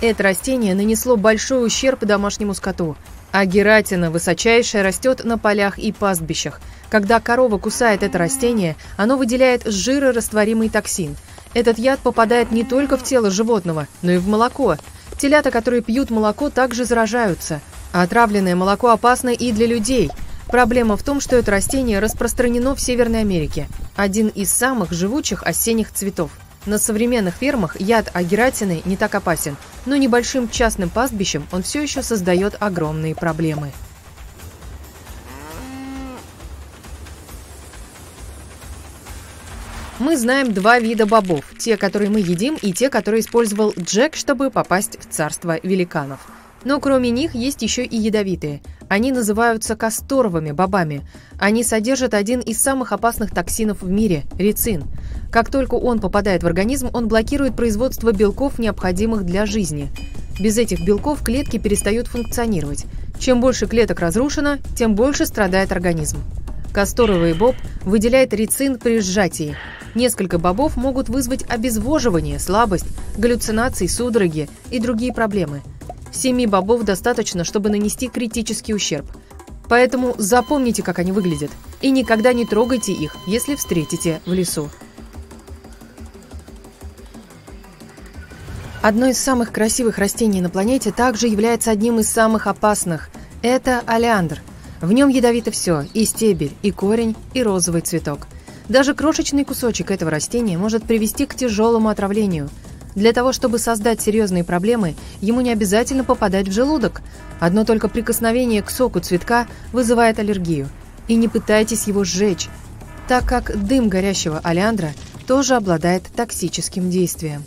Это растение нанесло большой ущерб домашнему скоту. А гератина высочайшая растет на полях и пастбищах. Когда корова кусает это растение, оно выделяет жирорастворимый токсин. Этот яд попадает не только в тело животного, но и в молоко. Телята, которые пьют молоко, также заражаются. А отравленное молоко опасно и для людей. Проблема в том, что это растение распространено в Северной Америке. Один из самых живучих осенних цветов. На современных фермах яд агератины не так опасен, но небольшим частным пастбищем он все еще создает огромные проблемы. Мы знаем два вида бобов. Те, которые мы едим, и те, которые использовал Джек, чтобы попасть в царство великанов. Но кроме них есть еще и ядовитые. Они называются касторовыми бобами. Они содержат один из самых опасных токсинов в мире – рицин. Как только он попадает в организм, он блокирует производство белков, необходимых для жизни. Без этих белков клетки перестают функционировать. Чем больше клеток разрушено, тем больше страдает организм. Касторовый боб выделяет рицин при сжатии. Несколько бобов могут вызвать обезвоживание, слабость, галлюцинации, судороги и другие проблемы – Семи бобов достаточно, чтобы нанести критический ущерб. Поэтому запомните, как они выглядят, и никогда не трогайте их, если встретите в лесу. Одно из самых красивых растений на планете также является одним из самых опасных. Это олеандр. В нем ядовито все – и стебель, и корень, и розовый цветок. Даже крошечный кусочек этого растения может привести к тяжелому отравлению – для того, чтобы создать серьезные проблемы, ему не обязательно попадать в желудок. Одно только прикосновение к соку цветка вызывает аллергию. И не пытайтесь его сжечь, так как дым горящего олеандра тоже обладает токсическим действием.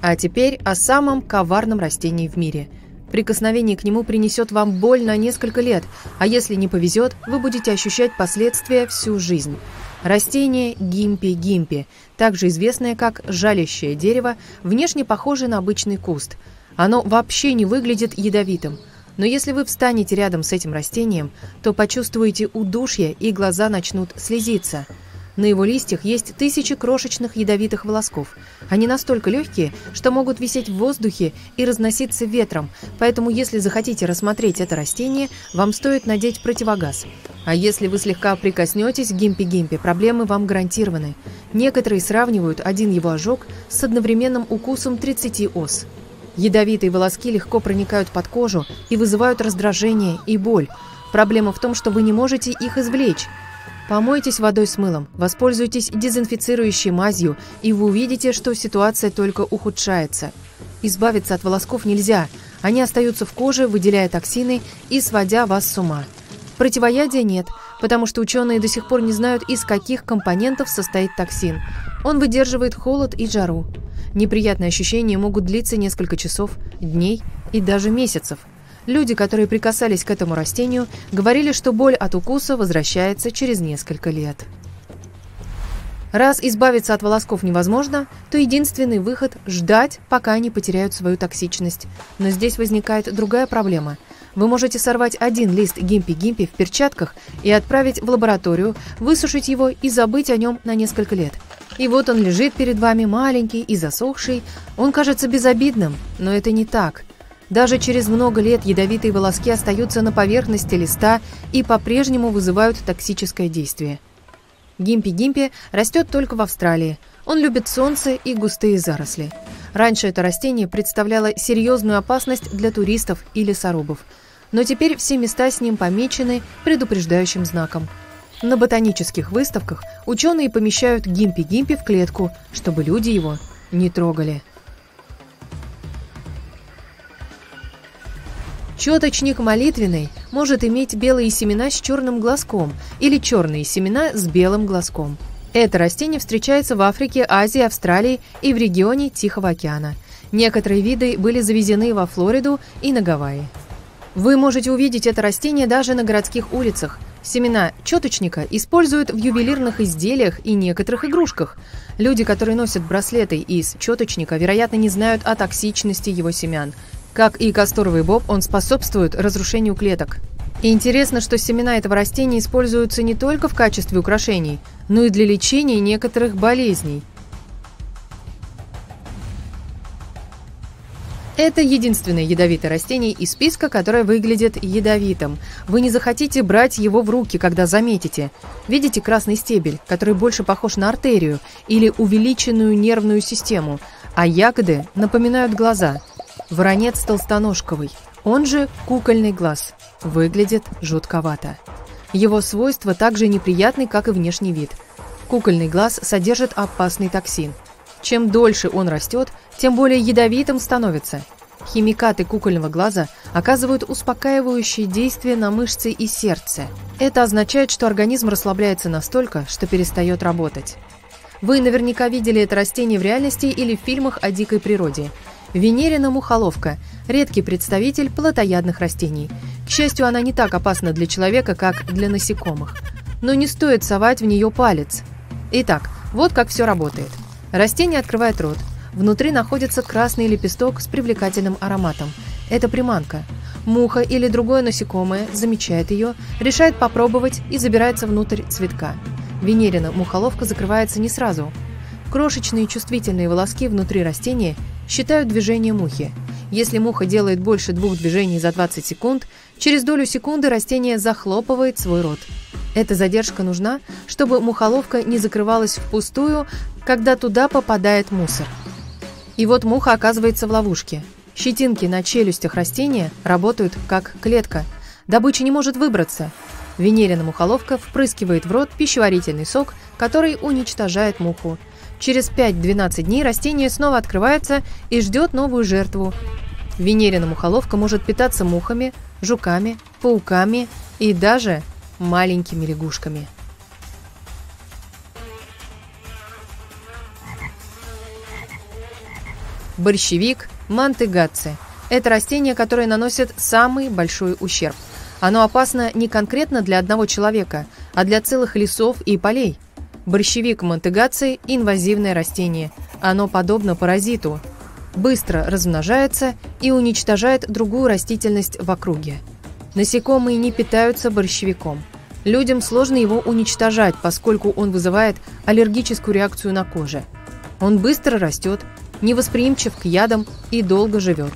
А теперь о самом коварном растении в мире. Прикосновение к нему принесет вам боль на несколько лет, а если не повезет, вы будете ощущать последствия всю жизнь. Растение гимпи-гимпи, также известное как жалящее дерево, внешне похоже на обычный куст. Оно вообще не выглядит ядовитым. Но если вы встанете рядом с этим растением, то почувствуете удушье и глаза начнут слезиться – на его листьях есть тысячи крошечных ядовитых волосков. Они настолько легкие, что могут висеть в воздухе и разноситься ветром, поэтому если захотите рассмотреть это растение, вам стоит надеть противогаз. А если вы слегка прикоснетесь к гимпи-гимпи, проблемы вам гарантированы. Некоторые сравнивают один его ожог с одновременным укусом 30 ос. Ядовитые волоски легко проникают под кожу и вызывают раздражение и боль. Проблема в том, что вы не можете их извлечь. Помойтесь водой с мылом, воспользуйтесь дезинфицирующей мазью, и вы увидите, что ситуация только ухудшается. Избавиться от волосков нельзя, они остаются в коже, выделяя токсины и сводя вас с ума. Противоядия нет, потому что ученые до сих пор не знают, из каких компонентов состоит токсин. Он выдерживает холод и жару. Неприятные ощущения могут длиться несколько часов, дней и даже месяцев – Люди, которые прикасались к этому растению, говорили, что боль от укуса возвращается через несколько лет. Раз избавиться от волосков невозможно, то единственный выход – ждать, пока они потеряют свою токсичность. Но здесь возникает другая проблема. Вы можете сорвать один лист гимпи-гимпи в перчатках и отправить в лабораторию, высушить его и забыть о нем на несколько лет. И вот он лежит перед вами маленький и засохший. Он кажется безобидным, но это не так. Даже через много лет ядовитые волоски остаются на поверхности листа и по-прежнему вызывают токсическое действие. Гимпи-гимпи растет только в Австралии. Он любит солнце и густые заросли. Раньше это растение представляло серьезную опасность для туристов и лесорубов. Но теперь все места с ним помечены предупреждающим знаком. На ботанических выставках ученые помещают гимпи-гимпи в клетку, чтобы люди его не трогали. Четочник молитвенный может иметь белые семена с черным глазком или черные семена с белым глазком. Это растение встречается в Африке, Азии, Австралии и в регионе Тихого океана. Некоторые виды были завезены во Флориду и на Гавайи. Вы можете увидеть это растение даже на городских улицах. Семена четочника используют в ювелирных изделиях и некоторых игрушках. Люди, которые носят браслеты из четочника, вероятно, не знают о токсичности его семян – как и касторовый боб, он способствует разрушению клеток. Интересно, что семена этого растения используются не только в качестве украшений, но и для лечения некоторых болезней. Это единственное ядовитое растение из списка, которое выглядит ядовитым. Вы не захотите брать его в руки, когда заметите. Видите красный стебель, который больше похож на артерию или увеличенную нервную систему, а ягоды напоминают глаза – Воронец толстоножковый, он же кукольный глаз, выглядит жутковато. Его свойства также неприятны, как и внешний вид. Кукольный глаз содержит опасный токсин. Чем дольше он растет, тем более ядовитым становится. Химикаты кукольного глаза оказывают успокаивающее действие на мышцы и сердце. Это означает, что организм расслабляется настолько, что перестает работать. Вы наверняка видели это растение в реальности или в фильмах о дикой природе – Венерина мухоловка – редкий представитель плотоядных растений. К счастью, она не так опасна для человека, как для насекомых. Но не стоит совать в нее палец. Итак, вот как все работает. Растение открывает рот. Внутри находится красный лепесток с привлекательным ароматом. Это приманка. Муха или другое насекомое замечает ее, решает попробовать и забирается внутрь цветка. Венерина мухоловка закрывается не сразу. Крошечные чувствительные волоски внутри растения считают движение мухи. Если муха делает больше двух движений за 20 секунд, через долю секунды растение захлопывает свой рот. Эта задержка нужна, чтобы мухоловка не закрывалась впустую, когда туда попадает мусор. И вот муха оказывается в ловушке. Щетинки на челюстях растения работают как клетка. Добыча не может выбраться. Венерина мухоловка впрыскивает в рот пищеварительный сок, который уничтожает муху. Через 5-12 дней растение снова открывается и ждет новую жертву. Венерина мухоловка может питаться мухами, жуками, пауками и даже маленькими лягушками. Борщевик мантыгаци – это растение, которое наносит самый большой ущерб. Оно опасно не конкретно для одного человека, а для целых лесов и полей. Борщевик монтегации – инвазивное растение. Оно подобно паразиту. Быстро размножается и уничтожает другую растительность в округе. Насекомые не питаются борщевиком. Людям сложно его уничтожать, поскольку он вызывает аллергическую реакцию на коже. Он быстро растет, невосприимчив к ядам и долго живет.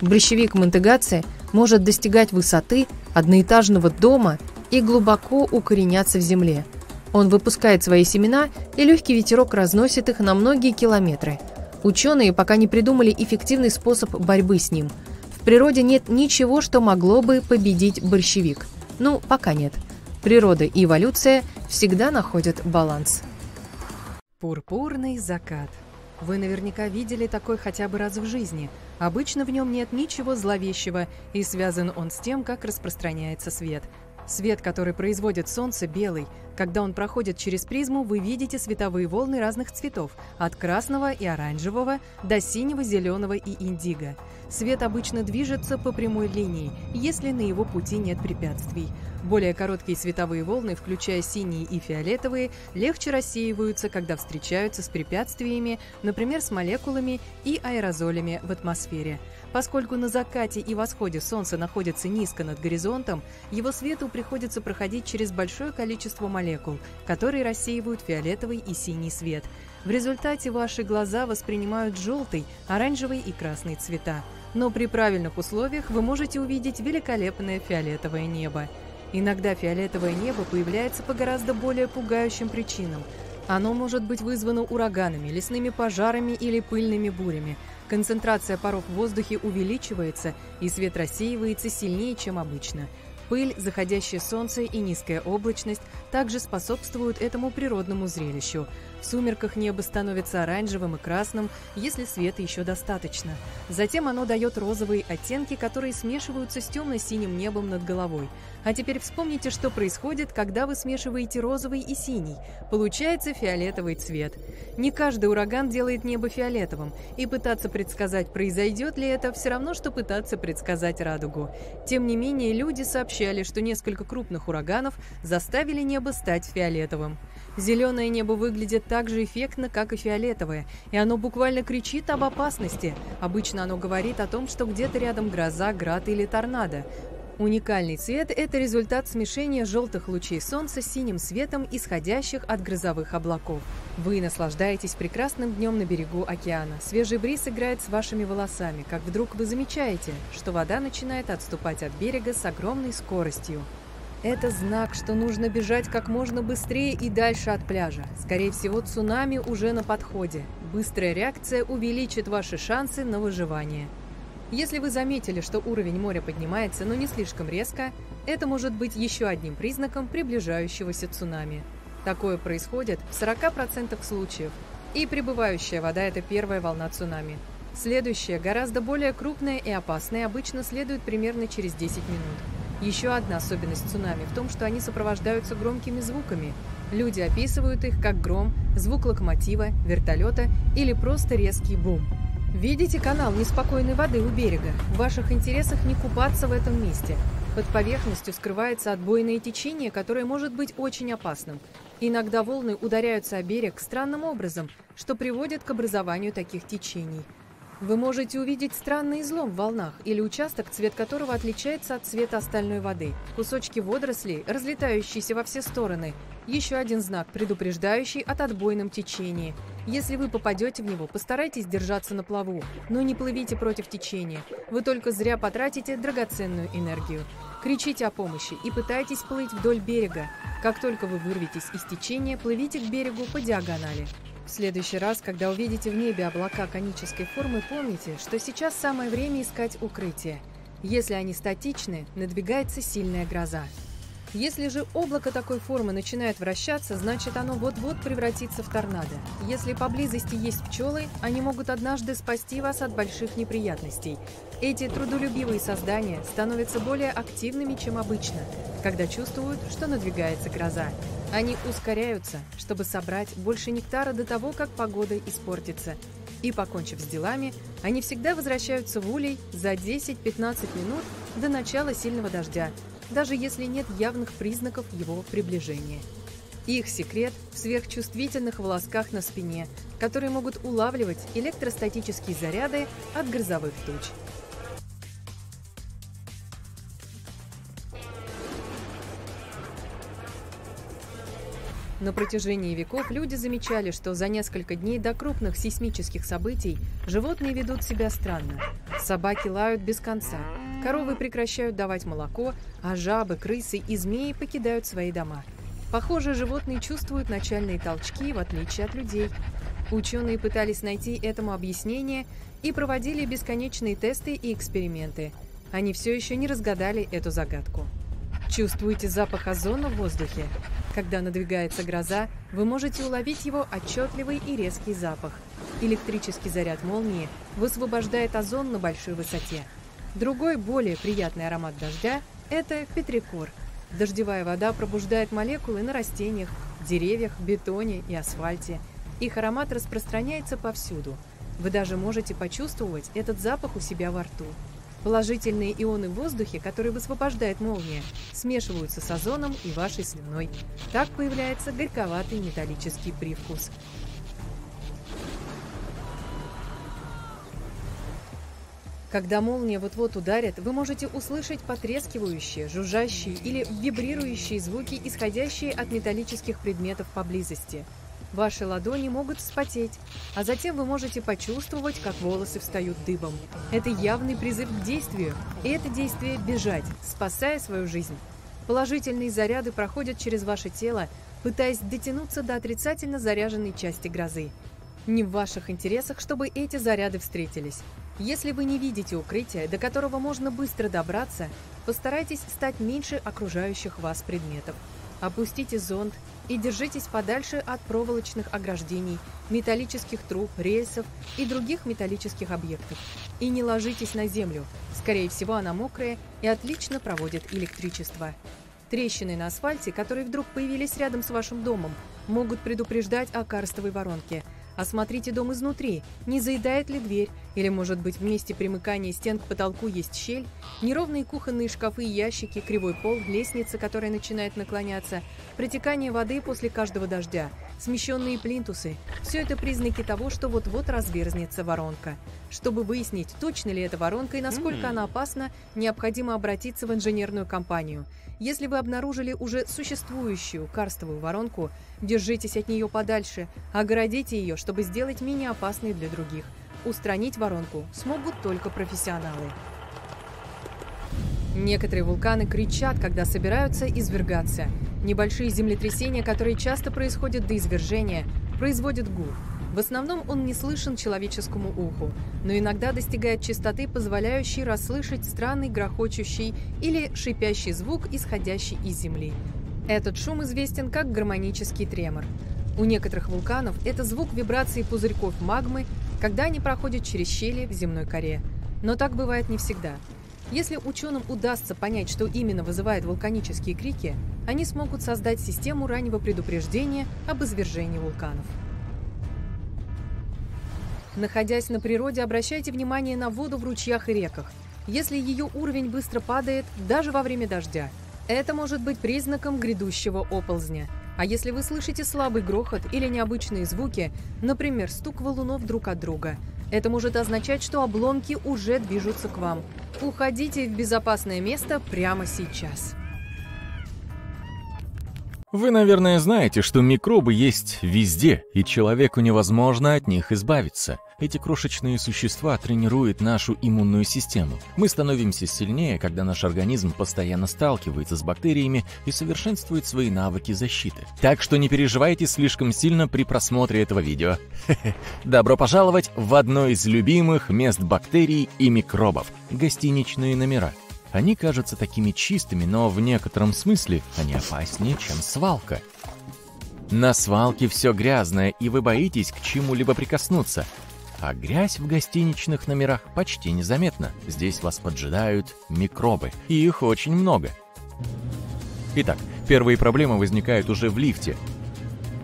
Борщевик монтегации может достигать высоты одноэтажного дома и глубоко укореняться в земле – он выпускает свои семена, и легкий ветерок разносит их на многие километры. Ученые пока не придумали эффективный способ борьбы с ним. В природе нет ничего, что могло бы победить борщевик. Ну, пока нет. Природа и эволюция всегда находят баланс. Пурпурный закат. Вы наверняка видели такой хотя бы раз в жизни. Обычно в нем нет ничего зловещего, и связан он с тем, как распространяется свет – Свет, который производит солнце, белый. Когда он проходит через призму, вы видите световые волны разных цветов, от красного и оранжевого до синего, зеленого и индиго. Свет обычно движется по прямой линии, если на его пути нет препятствий. Более короткие световые волны, включая синие и фиолетовые, легче рассеиваются, когда встречаются с препятствиями, например, с молекулами и аэрозолями в атмосфере. Поскольку на закате и восходе Солнце находится низко над горизонтом, его свету приходится проходить через большое количество молекул, которые рассеивают фиолетовый и синий свет. В результате ваши глаза воспринимают желтый, оранжевый и красный цвета. Но при правильных условиях вы можете увидеть великолепное фиолетовое небо. Иногда фиолетовое небо появляется по гораздо более пугающим причинам. Оно может быть вызвано ураганами, лесными пожарами или пыльными бурями. Концентрация паров в воздухе увеличивается, и свет рассеивается сильнее, чем обычно – Пыль, заходящее солнце и низкая облачность также способствуют этому природному зрелищу. В сумерках небо становится оранжевым и красным, если света еще достаточно. Затем оно дает розовые оттенки, которые смешиваются с темно-синим небом над головой. А теперь вспомните, что происходит, когда вы смешиваете розовый и синий. Получается фиолетовый цвет. Не каждый ураган делает небо фиолетовым, и пытаться предсказать, произойдет ли это, все равно, что пытаться предсказать радугу. Тем не менее, люди сообщали, что несколько крупных ураганов заставили небо стать фиолетовым. Зеленое небо выглядит так же эффектно, как и фиолетовое, и оно буквально кричит об опасности. Обычно оно говорит о том, что где-то рядом гроза, град или торнадо. Уникальный цвет – это результат смешения желтых лучей солнца с синим светом, исходящих от грозовых облаков. Вы наслаждаетесь прекрасным днем на берегу океана. Свежий бриз играет с вашими волосами, как вдруг вы замечаете, что вода начинает отступать от берега с огромной скоростью. Это знак, что нужно бежать как можно быстрее и дальше от пляжа. Скорее всего, цунами уже на подходе. Быстрая реакция увеличит ваши шансы на выживание. Если вы заметили, что уровень моря поднимается, но не слишком резко, это может быть еще одним признаком приближающегося цунами. Такое происходит в 40% случаев, и прибывающая вода – это первая волна цунами. Следующая, гораздо более крупная и опасная, обычно следует примерно через 10 минут. Еще одна особенность цунами в том, что они сопровождаются громкими звуками. Люди описывают их как гром, звук локомотива, вертолета или просто резкий бум. Видите канал неспокойной воды у берега? В ваших интересах не купаться в этом месте. Под поверхностью скрывается отбойное течение, которое может быть очень опасным. Иногда волны ударяются о берег странным образом, что приводит к образованию таких течений – вы можете увидеть странный излом в волнах или участок, цвет которого отличается от цвета остальной воды. Кусочки водорослей, разлетающиеся во все стороны. Еще один знак, предупреждающий от отбойном течении. Если вы попадете в него, постарайтесь держаться на плаву, но не плывите против течения. Вы только зря потратите драгоценную энергию. Кричите о помощи и пытайтесь плыть вдоль берега. Как только вы вырветесь из течения, плывите к берегу по диагонали. В следующий раз, когда увидите в небе облака конической формы, помните, что сейчас самое время искать укрытие. Если они статичны, надвигается сильная гроза. Если же облако такой формы начинает вращаться, значит оно вот-вот превратится в торнадо. Если поблизости есть пчелы, они могут однажды спасти вас от больших неприятностей. Эти трудолюбивые создания становятся более активными, чем обычно, когда чувствуют, что надвигается гроза. Они ускоряются, чтобы собрать больше нектара до того, как погода испортится. И, покончив с делами, они всегда возвращаются в улей за 10-15 минут до начала сильного дождя – даже если нет явных признаков его приближения. Их секрет в сверхчувствительных волосках на спине, которые могут улавливать электростатические заряды от грозовых туч. На протяжении веков люди замечали, что за несколько дней до крупных сейсмических событий животные ведут себя странно. Собаки лают без конца, коровы прекращают давать молоко, а жабы, крысы и змеи покидают свои дома. Похоже, животные чувствуют начальные толчки, в отличие от людей. Ученые пытались найти этому объяснение и проводили бесконечные тесты и эксперименты. Они все еще не разгадали эту загадку. Чувствуете запах озона в воздухе? Когда надвигается гроза, вы можете уловить его отчетливый и резкий запах. Электрический заряд молнии высвобождает озон на большой высоте. Другой, более приятный аромат дождя – это петрикор. Дождевая вода пробуждает молекулы на растениях, деревьях, бетоне и асфальте. Их аромат распространяется повсюду. Вы даже можете почувствовать этот запах у себя во рту. Положительные ионы в воздухе, которые высвобождает молния, смешиваются с озоном и вашей слюной. Так появляется горьковатый металлический привкус. Когда молния вот-вот ударит, вы можете услышать потрескивающие, жужжащие или вибрирующие звуки, исходящие от металлических предметов поблизости. Ваши ладони могут вспотеть, а затем вы можете почувствовать, как волосы встают дыбом. Это явный призыв к действию, и это действие – бежать, спасая свою жизнь. Положительные заряды проходят через ваше тело, пытаясь дотянуться до отрицательно заряженной части грозы. Не в ваших интересах, чтобы эти заряды встретились. Если вы не видите укрытия, до которого можно быстро добраться, постарайтесь стать меньше окружающих вас предметов. Опустите зонт и держитесь подальше от проволочных ограждений, металлических труб, рельсов и других металлических объектов. И не ложитесь на землю. Скорее всего, она мокрая и отлично проводит электричество. Трещины на асфальте, которые вдруг появились рядом с вашим домом, могут предупреждать о карстовой воронке – Осмотрите дом изнутри, не заедает ли дверь, или, может быть, в месте примыкания стен к потолку есть щель, неровные кухонные шкафы и ящики, кривой пол, лестница, которая начинает наклоняться, протекание воды после каждого дождя, смещенные плинтусы – все это признаки того, что вот-вот разверзнется воронка. Чтобы выяснить, точно ли это воронка и насколько она опасна, необходимо обратиться в инженерную компанию – если вы обнаружили уже существующую карстовую воронку, держитесь от нее подальше, огородите ее, чтобы сделать менее опасной для других. Устранить воронку смогут только профессионалы. Некоторые вулканы кричат, когда собираются извергаться. Небольшие землетрясения, которые часто происходят до извержения, производят гул. В основном он не слышен человеческому уху, но иногда достигает частоты, позволяющей расслышать странный грохочущий или шипящий звук, исходящий из Земли. Этот шум известен как гармонический тремор. У некоторых вулканов это звук вибрации пузырьков магмы, когда они проходят через щели в земной коре. Но так бывает не всегда. Если ученым удастся понять, что именно вызывает вулканические крики, они смогут создать систему раннего предупреждения об извержении вулканов. Находясь на природе, обращайте внимание на воду в ручьях и реках. Если ее уровень быстро падает, даже во время дождя, это может быть признаком грядущего оползня. А если вы слышите слабый грохот или необычные звуки, например, стук валунов друг от друга, это может означать, что обломки уже движутся к вам. Уходите в безопасное место прямо сейчас. Вы, наверное, знаете, что микробы есть везде, и человеку невозможно от них избавиться. Эти крошечные существа тренируют нашу иммунную систему. Мы становимся сильнее, когда наш организм постоянно сталкивается с бактериями и совершенствует свои навыки защиты. Так что не переживайте слишком сильно при просмотре этого видео. Добро пожаловать в одно из любимых мест бактерий и микробов – гостиничные номера. Они кажутся такими чистыми, но в некотором смысле они опаснее, чем свалка. На свалке все грязное, и вы боитесь к чему-либо прикоснуться. А грязь в гостиничных номерах почти незаметна. Здесь вас поджидают микробы, и их очень много. Итак, первые проблемы возникают уже в лифте.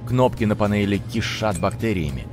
Кнопки на панели кишат бактериями.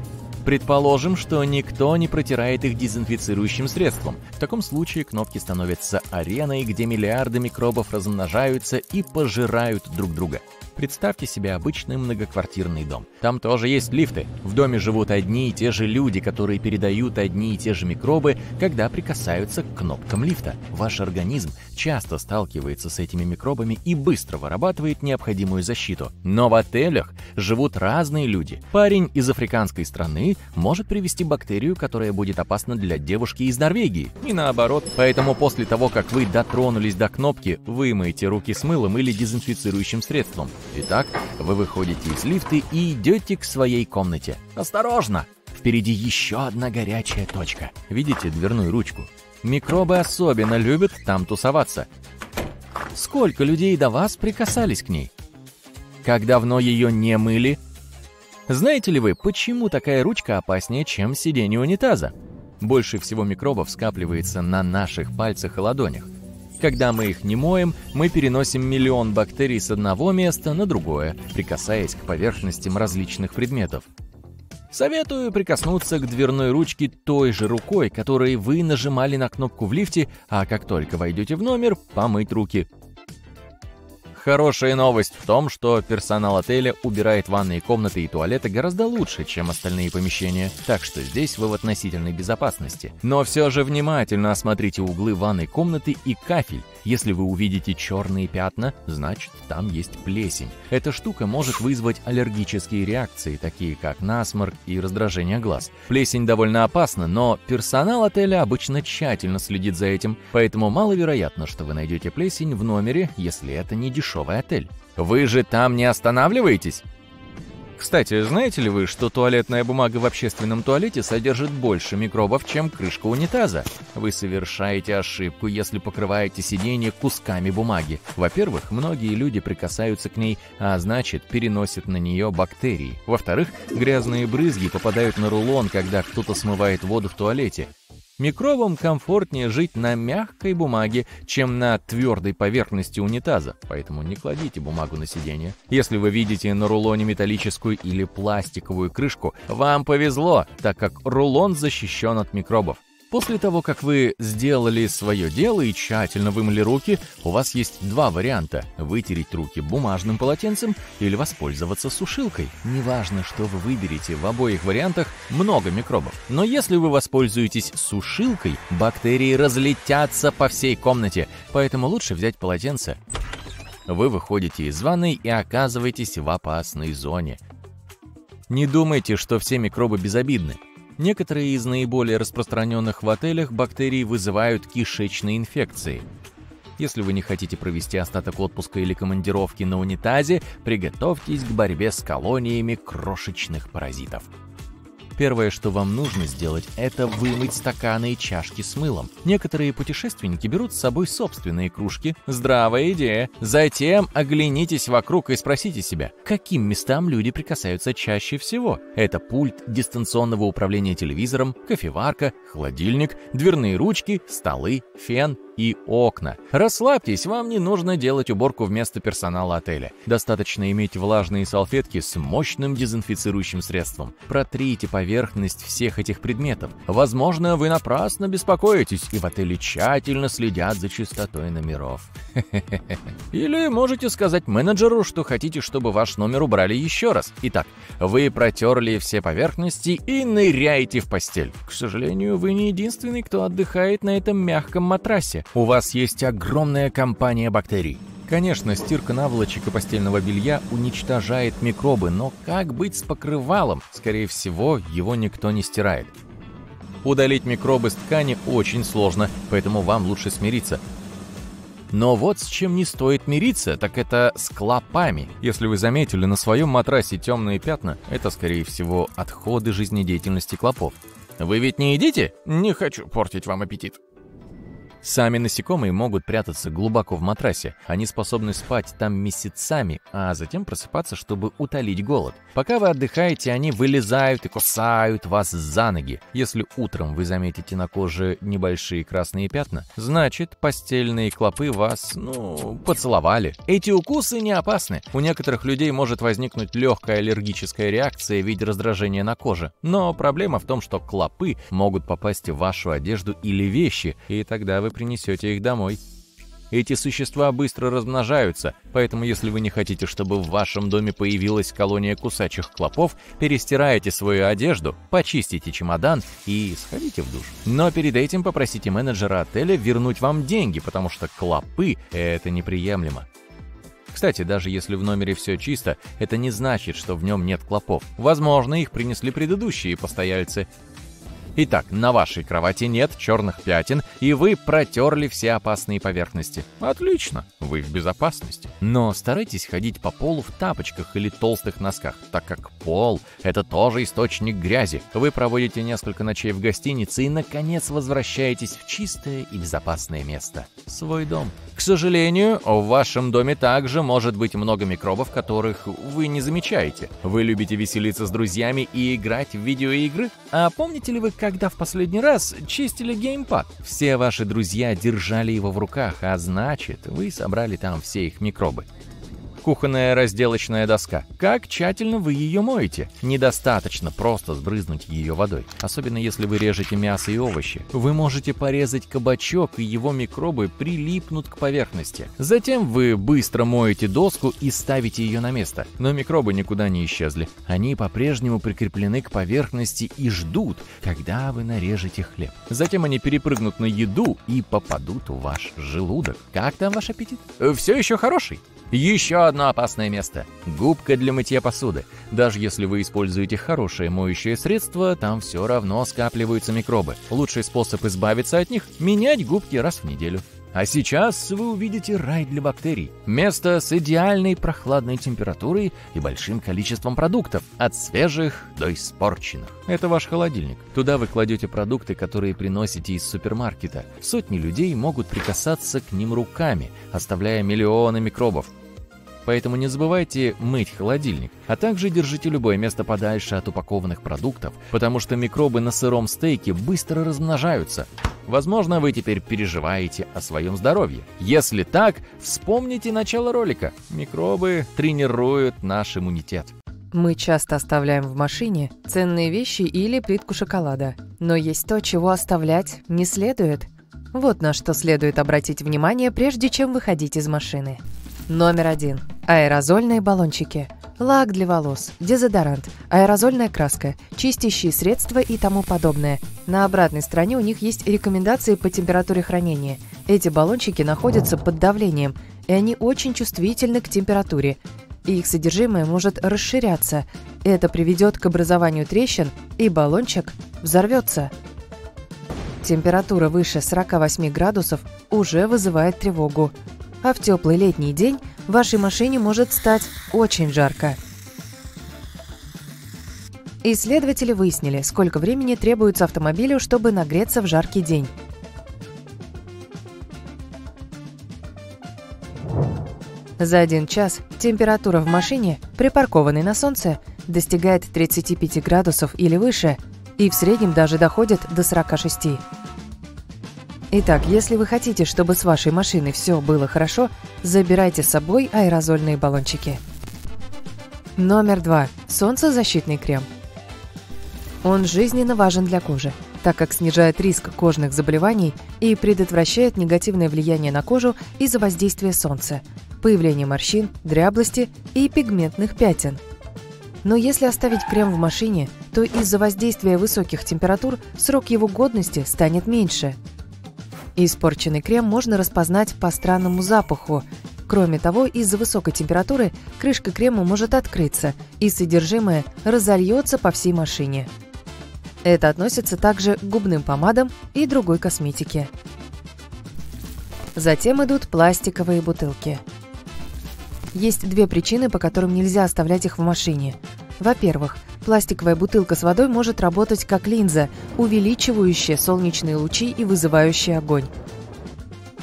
Предположим, что никто не протирает их дезинфицирующим средством. В таком случае кнопки становятся ареной, где миллиарды микробов размножаются и пожирают друг друга. Представьте себе обычный многоквартирный дом. Там тоже есть лифты. В доме живут одни и те же люди, которые передают одни и те же микробы, когда прикасаются к кнопкам лифта. Ваш организм часто сталкивается с этими микробами и быстро вырабатывает необходимую защиту. Но в отелях живут разные люди. Парень из африканской страны может привести бактерию, которая будет опасна для девушки из Норвегии. И наоборот. Поэтому после того, как вы дотронулись до кнопки, вымойте руки с мылом или дезинфицирующим средством. Итак, вы выходите из лифта и идете к своей комнате. Осторожно! Впереди еще одна горячая точка. Видите дверную ручку? Микробы особенно любят там тусоваться. Сколько людей до вас прикасались к ней? Как давно ее не мыли? Знаете ли вы, почему такая ручка опаснее, чем сиденье унитаза? Больше всего микробов скапливается на наших пальцах и ладонях. Когда мы их не моем, мы переносим миллион бактерий с одного места на другое, прикасаясь к поверхностям различных предметов. Советую прикоснуться к дверной ручке той же рукой, которой вы нажимали на кнопку в лифте, а как только войдете в номер, помыть руки. Хорошая новость в том, что персонал отеля убирает ванные комнаты и туалеты гораздо лучше, чем остальные помещения, так что здесь вы в относительной безопасности. Но все же внимательно осмотрите углы ванной комнаты и кафель. Если вы увидите черные пятна, значит там есть плесень. Эта штука может вызвать аллергические реакции, такие как насморк и раздражение глаз. Плесень довольно опасна, но персонал отеля обычно тщательно следит за этим, поэтому маловероятно, что вы найдете плесень в номере, если это не дешевый отель. Вы же там не останавливаетесь? Кстати, знаете ли вы, что туалетная бумага в общественном туалете содержит больше микробов, чем крышка унитаза? Вы совершаете ошибку, если покрываете сиденье кусками бумаги. Во-первых, многие люди прикасаются к ней, а значит, переносят на нее бактерии. Во-вторых, грязные брызги попадают на рулон, когда кто-то смывает воду в туалете. Микробам комфортнее жить на мягкой бумаге, чем на твердой поверхности унитаза, поэтому не кладите бумагу на сиденье. Если вы видите на рулоне металлическую или пластиковую крышку, вам повезло, так как рулон защищен от микробов. После того, как вы сделали свое дело и тщательно вымыли руки, у вас есть два варианта – вытереть руки бумажным полотенцем или воспользоваться сушилкой. Неважно, что вы выберете, в обоих вариантах много микробов. Но если вы воспользуетесь сушилкой, бактерии разлетятся по всей комнате, поэтому лучше взять полотенце. Вы выходите из ванной и оказываетесь в опасной зоне. Не думайте, что все микробы безобидны. Некоторые из наиболее распространенных в отелях бактерий вызывают кишечные инфекции. Если вы не хотите провести остаток отпуска или командировки на унитазе, приготовьтесь к борьбе с колониями крошечных паразитов. Первое, что вам нужно сделать, это вымыть стаканы и чашки с мылом. Некоторые путешественники берут с собой собственные кружки. Здравая идея. Затем оглянитесь вокруг и спросите себя, каким местам люди прикасаются чаще всего. Это пульт дистанционного управления телевизором, кофеварка, холодильник, дверные ручки, столы, фен, и окна. Расслабьтесь, вам не нужно делать уборку вместо персонала отеля. Достаточно иметь влажные салфетки с мощным дезинфицирующим средством. Протрите поверхность всех этих предметов. Возможно, вы напрасно беспокоитесь, и в отеле тщательно следят за чистотой номеров. [laughs] Или можете сказать менеджеру, что хотите, чтобы ваш номер убрали еще раз. Итак, вы протерли все поверхности и ныряете в постель. К сожалению, вы не единственный, кто отдыхает на этом мягком матрасе у вас есть огромная компания бактерий. Конечно, стирка наволочек и постельного белья уничтожает микробы, но как быть с покрывалом? Скорее всего, его никто не стирает. Удалить микробы с ткани очень сложно, поэтому вам лучше смириться. Но вот с чем не стоит мириться, так это с клопами. Если вы заметили на своем матрасе темные пятна, это, скорее всего, отходы жизнедеятельности клопов. Вы ведь не едите? Не хочу портить вам аппетит. Сами насекомые могут прятаться глубоко в матрасе. Они способны спать там месяцами, а затем просыпаться, чтобы утолить голод. Пока вы отдыхаете, они вылезают и кусают вас за ноги. Если утром вы заметите на коже небольшие красные пятна, значит, постельные клопы вас, ну, поцеловали. Эти укусы не опасны. У некоторых людей может возникнуть легкая аллергическая реакция в виде раздражения на коже. Но проблема в том, что клопы могут попасть в вашу одежду или вещи, и тогда вы принесете их домой. Эти существа быстро размножаются, поэтому если вы не хотите, чтобы в вашем доме появилась колония кусачих клопов, перестирайте свою одежду, почистите чемодан и сходите в душ. Но перед этим попросите менеджера отеля вернуть вам деньги, потому что клопы — это неприемлемо. Кстати, даже если в номере все чисто, это не значит, что в нем нет клопов. Возможно, их принесли предыдущие постояльцы, Итак, на вашей кровати нет черных пятен, и вы протерли все опасные поверхности. Отлично, вы в безопасности. Но старайтесь ходить по полу в тапочках или толстых носках, так как пол — это тоже источник грязи. Вы проводите несколько ночей в гостинице и, наконец, возвращаетесь в чистое и безопасное место — свой дом. К сожалению, в вашем доме также может быть много микробов, которых вы не замечаете. Вы любите веселиться с друзьями и играть в видеоигры? А помните ли вы, когда в последний раз чистили геймпад? Все ваши друзья держали его в руках, а значит, вы собрали там все их микробы. Кухонная разделочная доска. Как тщательно вы ее моете? Недостаточно просто сбрызнуть ее водой, особенно если вы режете мясо и овощи. Вы можете порезать кабачок, и его микробы прилипнут к поверхности. Затем вы быстро моете доску и ставите ее на место. Но микробы никуда не исчезли. Они по-прежнему прикреплены к поверхности и ждут, когда вы нарежете хлеб. Затем они перепрыгнут на еду и попадут в ваш желудок. Как там ваш аппетит? Все еще хороший? Еще одно опасное место – губка для мытья посуды. Даже если вы используете хорошее моющее средство, там все равно скапливаются микробы. Лучший способ избавиться от них – менять губки раз в неделю. А сейчас вы увидите рай для бактерий. Место с идеальной прохладной температурой и большим количеством продуктов, от свежих до испорченных. Это ваш холодильник. Туда вы кладете продукты, которые приносите из супермаркета. Сотни людей могут прикасаться к ним руками, оставляя миллионы микробов. Поэтому не забывайте мыть холодильник, а также держите любое место подальше от упакованных продуктов, потому что микробы на сыром стейке быстро размножаются. Возможно, вы теперь переживаете о своем здоровье. Если так, вспомните начало ролика. Микробы тренируют наш иммунитет. Мы часто оставляем в машине ценные вещи или плитку шоколада. Но есть то, чего оставлять не следует. Вот на что следует обратить внимание, прежде чем выходить из машины. Номер один. Аэрозольные баллончики. Лак для волос, дезодорант, аэрозольная краска, чистящие средства и тому подобное. На обратной стороне у них есть рекомендации по температуре хранения. Эти баллончики находятся под давлением, и они очень чувствительны к температуре. Их содержимое может расширяться. Это приведет к образованию трещин, и баллончик взорвется. Температура выше 48 градусов уже вызывает тревогу а в теплый летний день вашей машине может стать очень жарко. Исследователи выяснили, сколько времени требуется автомобилю, чтобы нагреться в жаркий день. За один час температура в машине, припаркованной на солнце, достигает 35 градусов или выше, и в среднем даже доходит до 46. Итак, если вы хотите, чтобы с вашей машиной все было хорошо, забирайте с собой аэрозольные баллончики. Номер два. Солнцезащитный крем. Он жизненно важен для кожи, так как снижает риск кожных заболеваний и предотвращает негативное влияние на кожу из-за воздействия солнца, появления морщин, дряблости и пигментных пятен. Но если оставить крем в машине, то из-за воздействия высоких температур срок его годности станет меньше – Испорченный крем можно распознать по странному запаху. Кроме того, из-за высокой температуры крышка крема может открыться, и содержимое разольется по всей машине. Это относится также к губным помадам и другой косметике. Затем идут пластиковые бутылки. Есть две причины, по которым нельзя оставлять их в машине. Во-первых, Пластиковая бутылка с водой может работать как линза, увеличивающая солнечные лучи и вызывающая огонь.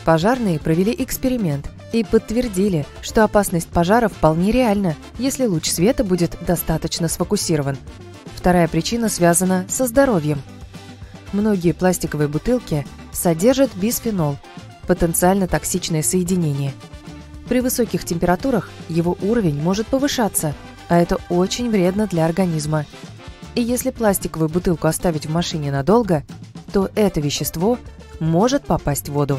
Пожарные провели эксперимент и подтвердили, что опасность пожара вполне реальна, если луч света будет достаточно сфокусирован. Вторая причина связана со здоровьем. Многие пластиковые бутылки содержат бисфенол, потенциально токсичное соединение. При высоких температурах его уровень может повышаться – а это очень вредно для организма. И если пластиковую бутылку оставить в машине надолго, то это вещество может попасть в воду.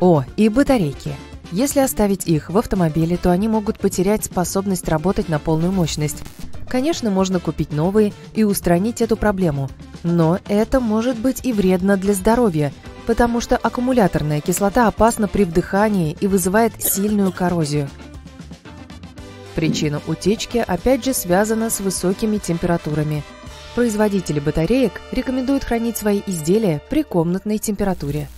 О, и батарейки. Если оставить их в автомобиле, то они могут потерять способность работать на полную мощность. Конечно, можно купить новые и устранить эту проблему, но это может быть и вредно для здоровья, потому что аккумуляторная кислота опасна при вдыхании и вызывает сильную коррозию. Причина утечки опять же связана с высокими температурами. Производители батареек рекомендуют хранить свои изделия при комнатной температуре.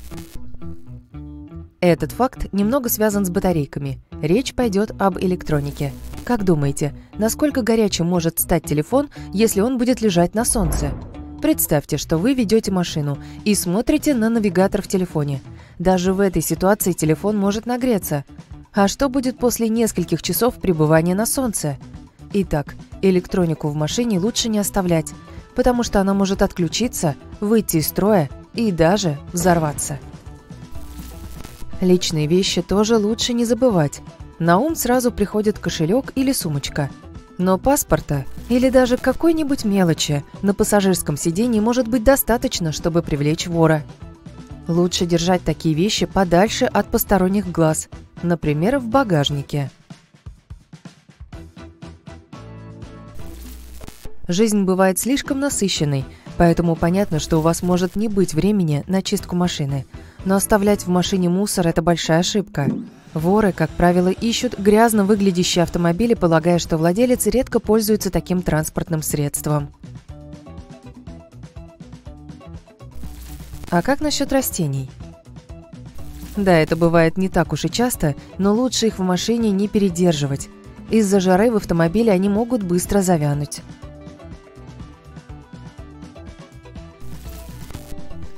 Этот факт немного связан с батарейками. Речь пойдет об электронике. Как думаете, насколько горячим может стать телефон, если он будет лежать на солнце? Представьте, что вы ведете машину и смотрите на навигатор в телефоне. Даже в этой ситуации телефон может нагреться. А что будет после нескольких часов пребывания на солнце? Итак, электронику в машине лучше не оставлять, потому что она может отключиться, выйти из строя и даже взорваться. Личные вещи тоже лучше не забывать. На ум сразу приходит кошелек или сумочка. Но паспорта или даже какой-нибудь мелочи на пассажирском сидении может быть достаточно, чтобы привлечь вора. Лучше держать такие вещи подальше от посторонних глаз, например, в багажнике. Жизнь бывает слишком насыщенной, поэтому понятно, что у вас может не быть времени на чистку машины. Но оставлять в машине мусор – это большая ошибка. Воры, как правило, ищут грязно выглядящие автомобили, полагая, что владелец редко пользуется таким транспортным средством. А как насчет растений? Да, это бывает не так уж и часто, но лучше их в машине не передерживать. Из-за жары в автомобиле они могут быстро завянуть.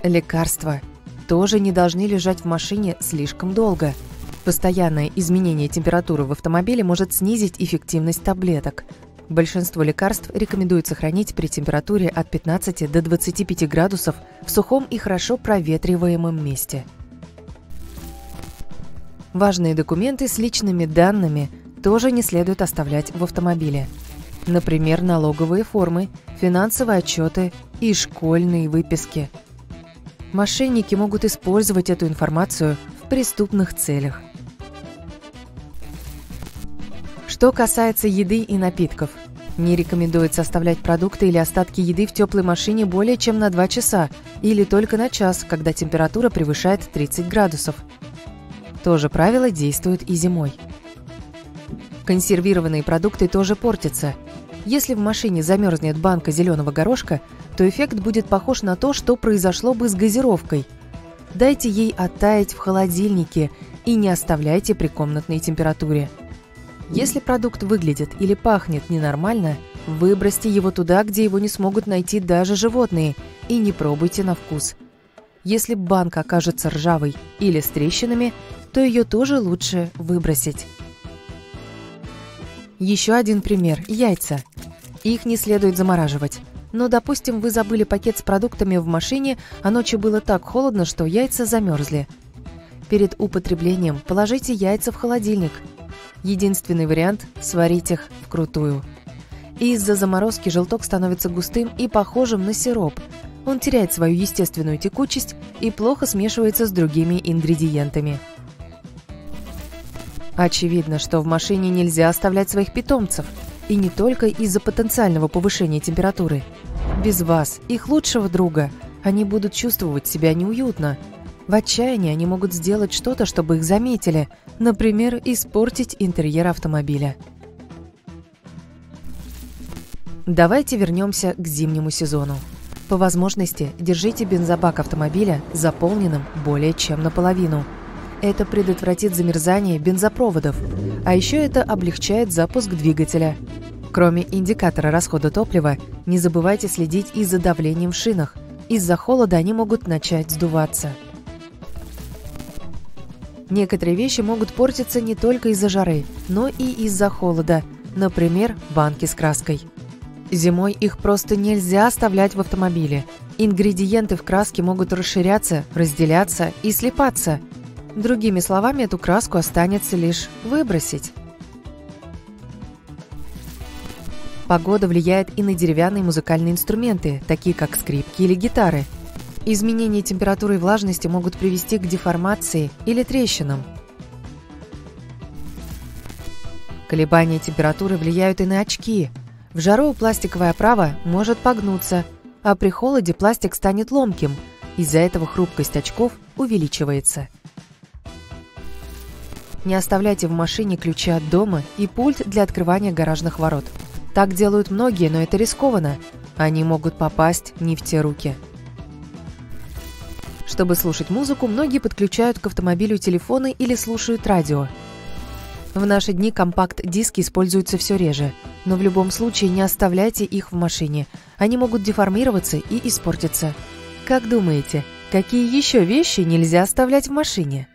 Лекарства тоже не должны лежать в машине слишком долго. Постоянное изменение температуры в автомобиле может снизить эффективность таблеток. Большинство лекарств рекомендуется хранить при температуре от 15 до 25 градусов в сухом и хорошо проветриваемом месте. Важные документы с личными данными тоже не следует оставлять в автомобиле. Например, налоговые формы, финансовые отчеты и школьные выписки – Мошенники могут использовать эту информацию в преступных целях. Что касается еды и напитков, не рекомендуется оставлять продукты или остатки еды в теплой машине более чем на 2 часа или только на час, когда температура превышает 30 градусов. То же правило действует и зимой. Консервированные продукты тоже портятся. Если в машине замерзнет банка зеленого горошка, то эффект будет похож на то, что произошло бы с газировкой. Дайте ей оттаять в холодильнике и не оставляйте при комнатной температуре. Если продукт выглядит или пахнет ненормально, выбросьте его туда, где его не смогут найти даже животные, и не пробуйте на вкус. Если банка окажется ржавой или с трещинами, то ее тоже лучше выбросить. Еще один пример – яйца. Их не следует замораживать. Но, допустим, вы забыли пакет с продуктами в машине, а ночью было так холодно, что яйца замерзли. Перед употреблением положите яйца в холодильник. Единственный вариант – сварить их вкрутую. Из-за заморозки желток становится густым и похожим на сироп. Он теряет свою естественную текучесть и плохо смешивается с другими ингредиентами. Очевидно, что в машине нельзя оставлять своих питомцев – и не только из-за потенциального повышения температуры. Без вас, их лучшего друга, они будут чувствовать себя неуютно. В отчаянии они могут сделать что-то, чтобы их заметили, например, испортить интерьер автомобиля. Давайте вернемся к зимнему сезону. По возможности держите бензобак автомобиля заполненным более чем наполовину. Это предотвратит замерзание бензопроводов, а еще это облегчает запуск двигателя. Кроме индикатора расхода топлива, не забывайте следить и за давлением в шинах. Из-за холода они могут начать сдуваться. Некоторые вещи могут портиться не только из-за жары, но и из-за холода, например, банки с краской. Зимой их просто нельзя оставлять в автомобиле. Ингредиенты в краске могут расширяться, разделяться и слипаться. Другими словами, эту краску останется лишь выбросить. Погода влияет и на деревянные музыкальные инструменты, такие как скрипки или гитары. Изменения температуры и влажности могут привести к деформации или трещинам. Колебания температуры влияют и на очки. В жару пластиковая оправа может погнуться, а при холоде пластик станет ломким. Из-за этого хрупкость очков увеличивается. Не оставляйте в машине ключи от дома и пульт для открывания гаражных ворот. Так делают многие, но это рискованно. Они могут попасть не в те руки. Чтобы слушать музыку, многие подключают к автомобилю телефоны или слушают радио. В наши дни компакт-диски используются все реже, но в любом случае не оставляйте их в машине. Они могут деформироваться и испортиться. Как думаете, какие еще вещи нельзя оставлять в машине?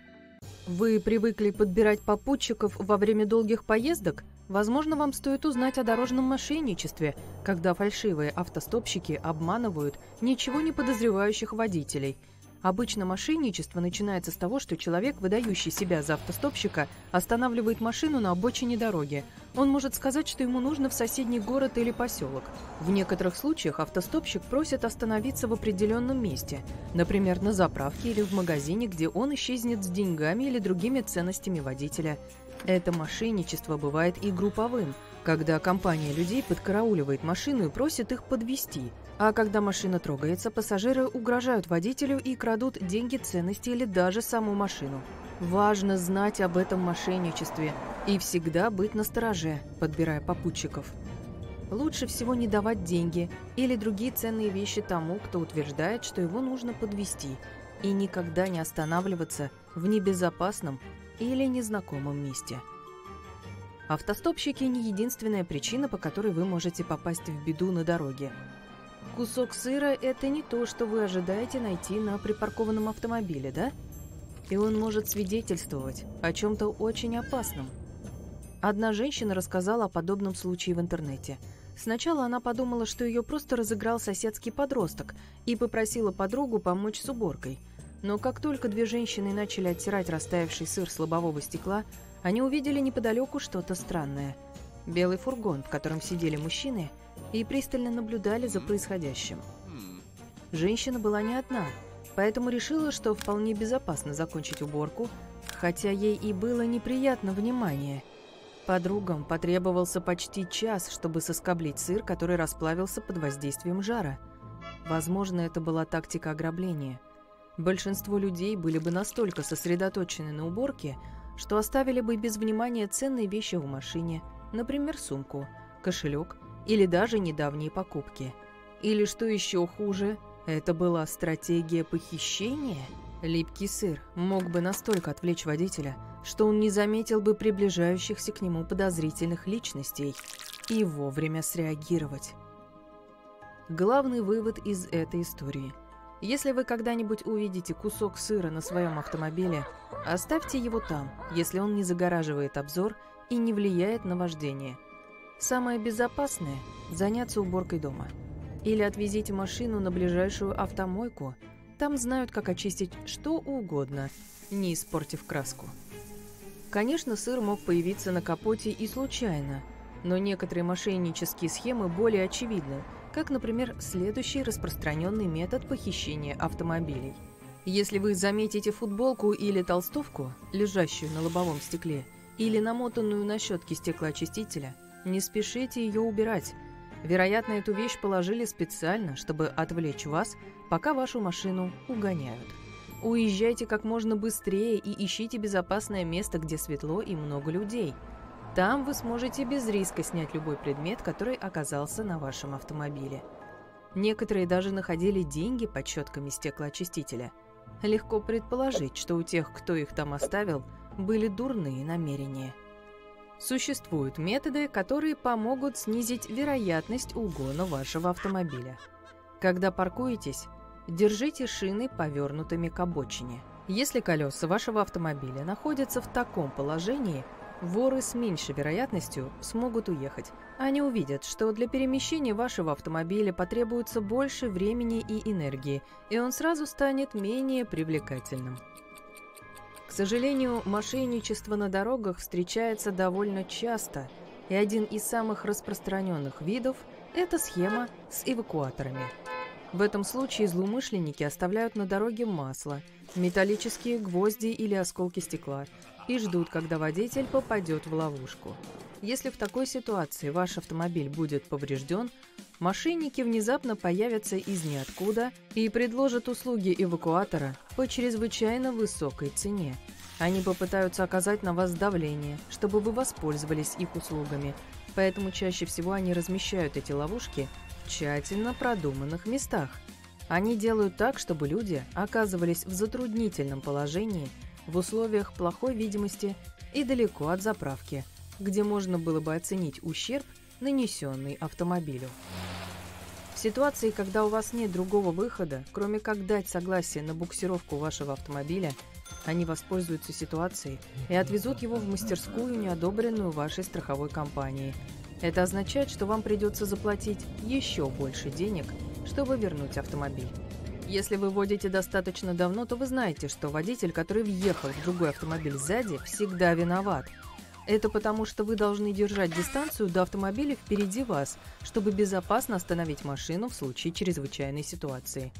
Вы привыкли подбирать попутчиков во время долгих поездок? Возможно, вам стоит узнать о дорожном мошенничестве, когда фальшивые автостопщики обманывают ничего не подозревающих водителей. Обычно мошенничество начинается с того, что человек, выдающий себя за автостопщика, останавливает машину на обочине дороги. Он может сказать, что ему нужно в соседний город или поселок. В некоторых случаях автостопщик просит остановиться в определенном месте, например, на заправке или в магазине, где он исчезнет с деньгами или другими ценностями водителя. Это мошенничество бывает и групповым, когда компания людей подкарауливает машину и просит их подвести, а когда машина трогается, пассажиры угрожают водителю и крадут деньги, ценности или даже саму машину. Важно знать об этом мошенничестве и всегда быть настороже, подбирая попутчиков. Лучше всего не давать деньги или другие ценные вещи тому, кто утверждает, что его нужно подвести, и никогда не останавливаться в небезопасном или незнакомом месте. Автостопщики не единственная причина, по которой вы можете попасть в беду на дороге. Кусок сыра – это не то, что вы ожидаете найти на припаркованном автомобиле, да? И он может свидетельствовать о чем-то очень опасном. Одна женщина рассказала о подобном случае в интернете. Сначала она подумала, что ее просто разыграл соседский подросток и попросила подругу помочь с уборкой. Но как только две женщины начали оттирать растаявший сыр с лобового стекла, они увидели неподалеку что-то странное. Белый фургон, в котором сидели мужчины, и пристально наблюдали за происходящим. Женщина была не одна, поэтому решила, что вполне безопасно закончить уборку, хотя ей и было неприятно внимание. Подругам потребовался почти час, чтобы соскоблить сыр, который расплавился под воздействием жара. Возможно, это была тактика ограбления. Большинство людей были бы настолько сосредоточены на уборке, что оставили бы без внимания ценные вещи в машине, например, сумку, кошелек или даже недавние покупки. Или что еще хуже, это была стратегия похищения? Липкий сыр мог бы настолько отвлечь водителя, что он не заметил бы приближающихся к нему подозрительных личностей и вовремя среагировать. Главный вывод из этой истории – если вы когда-нибудь увидите кусок сыра на своем автомобиле, оставьте его там, если он не загораживает обзор и не влияет на вождение. Самое безопасное – заняться уборкой дома. Или отвезите машину на ближайшую автомойку. Там знают, как очистить что угодно, не испортив краску. Конечно, сыр мог появиться на капоте и случайно, но некоторые мошеннические схемы более очевидны – как, например, следующий распространенный метод похищения автомобилей. Если вы заметите футболку или толстовку, лежащую на лобовом стекле, или намотанную на щетке стеклоочистителя, не спешите ее убирать. Вероятно, эту вещь положили специально, чтобы отвлечь вас, пока вашу машину угоняют. Уезжайте как можно быстрее и ищите безопасное место, где светло и много людей – там вы сможете без риска снять любой предмет, который оказался на вашем автомобиле. Некоторые даже находили деньги под щетками стеклоочистителя. Легко предположить, что у тех, кто их там оставил, были дурные намерения. Существуют методы, которые помогут снизить вероятность угона вашего автомобиля. Когда паркуетесь, держите шины повернутыми к обочине. Если колеса вашего автомобиля находятся в таком положении – воры с меньшей вероятностью смогут уехать. Они увидят, что для перемещения вашего автомобиля потребуется больше времени и энергии, и он сразу станет менее привлекательным. К сожалению, мошенничество на дорогах встречается довольно часто, и один из самых распространенных видов – это схема с эвакуаторами. В этом случае злоумышленники оставляют на дороге масло, металлические гвозди или осколки стекла – и ждут, когда водитель попадет в ловушку. Если в такой ситуации ваш автомобиль будет поврежден, мошенники внезапно появятся из ниоткуда и предложат услуги эвакуатора по чрезвычайно высокой цене. Они попытаются оказать на вас давление, чтобы вы воспользовались их услугами, поэтому чаще всего они размещают эти ловушки в тщательно продуманных местах. Они делают так, чтобы люди оказывались в затруднительном положении – в условиях плохой видимости и далеко от заправки, где можно было бы оценить ущерб, нанесенный автомобилю. В ситуации, когда у вас нет другого выхода, кроме как дать согласие на буксировку вашего автомобиля, они воспользуются ситуацией и отвезут его в мастерскую, неодобренную вашей страховой компанией. Это означает, что вам придется заплатить еще больше денег, чтобы вернуть автомобиль. Если вы водите достаточно давно, то вы знаете, что водитель, который въехал в другой автомобиль сзади, всегда виноват. Это потому, что вы должны держать дистанцию до автомобиля впереди вас, чтобы безопасно остановить машину в случае чрезвычайной ситуации.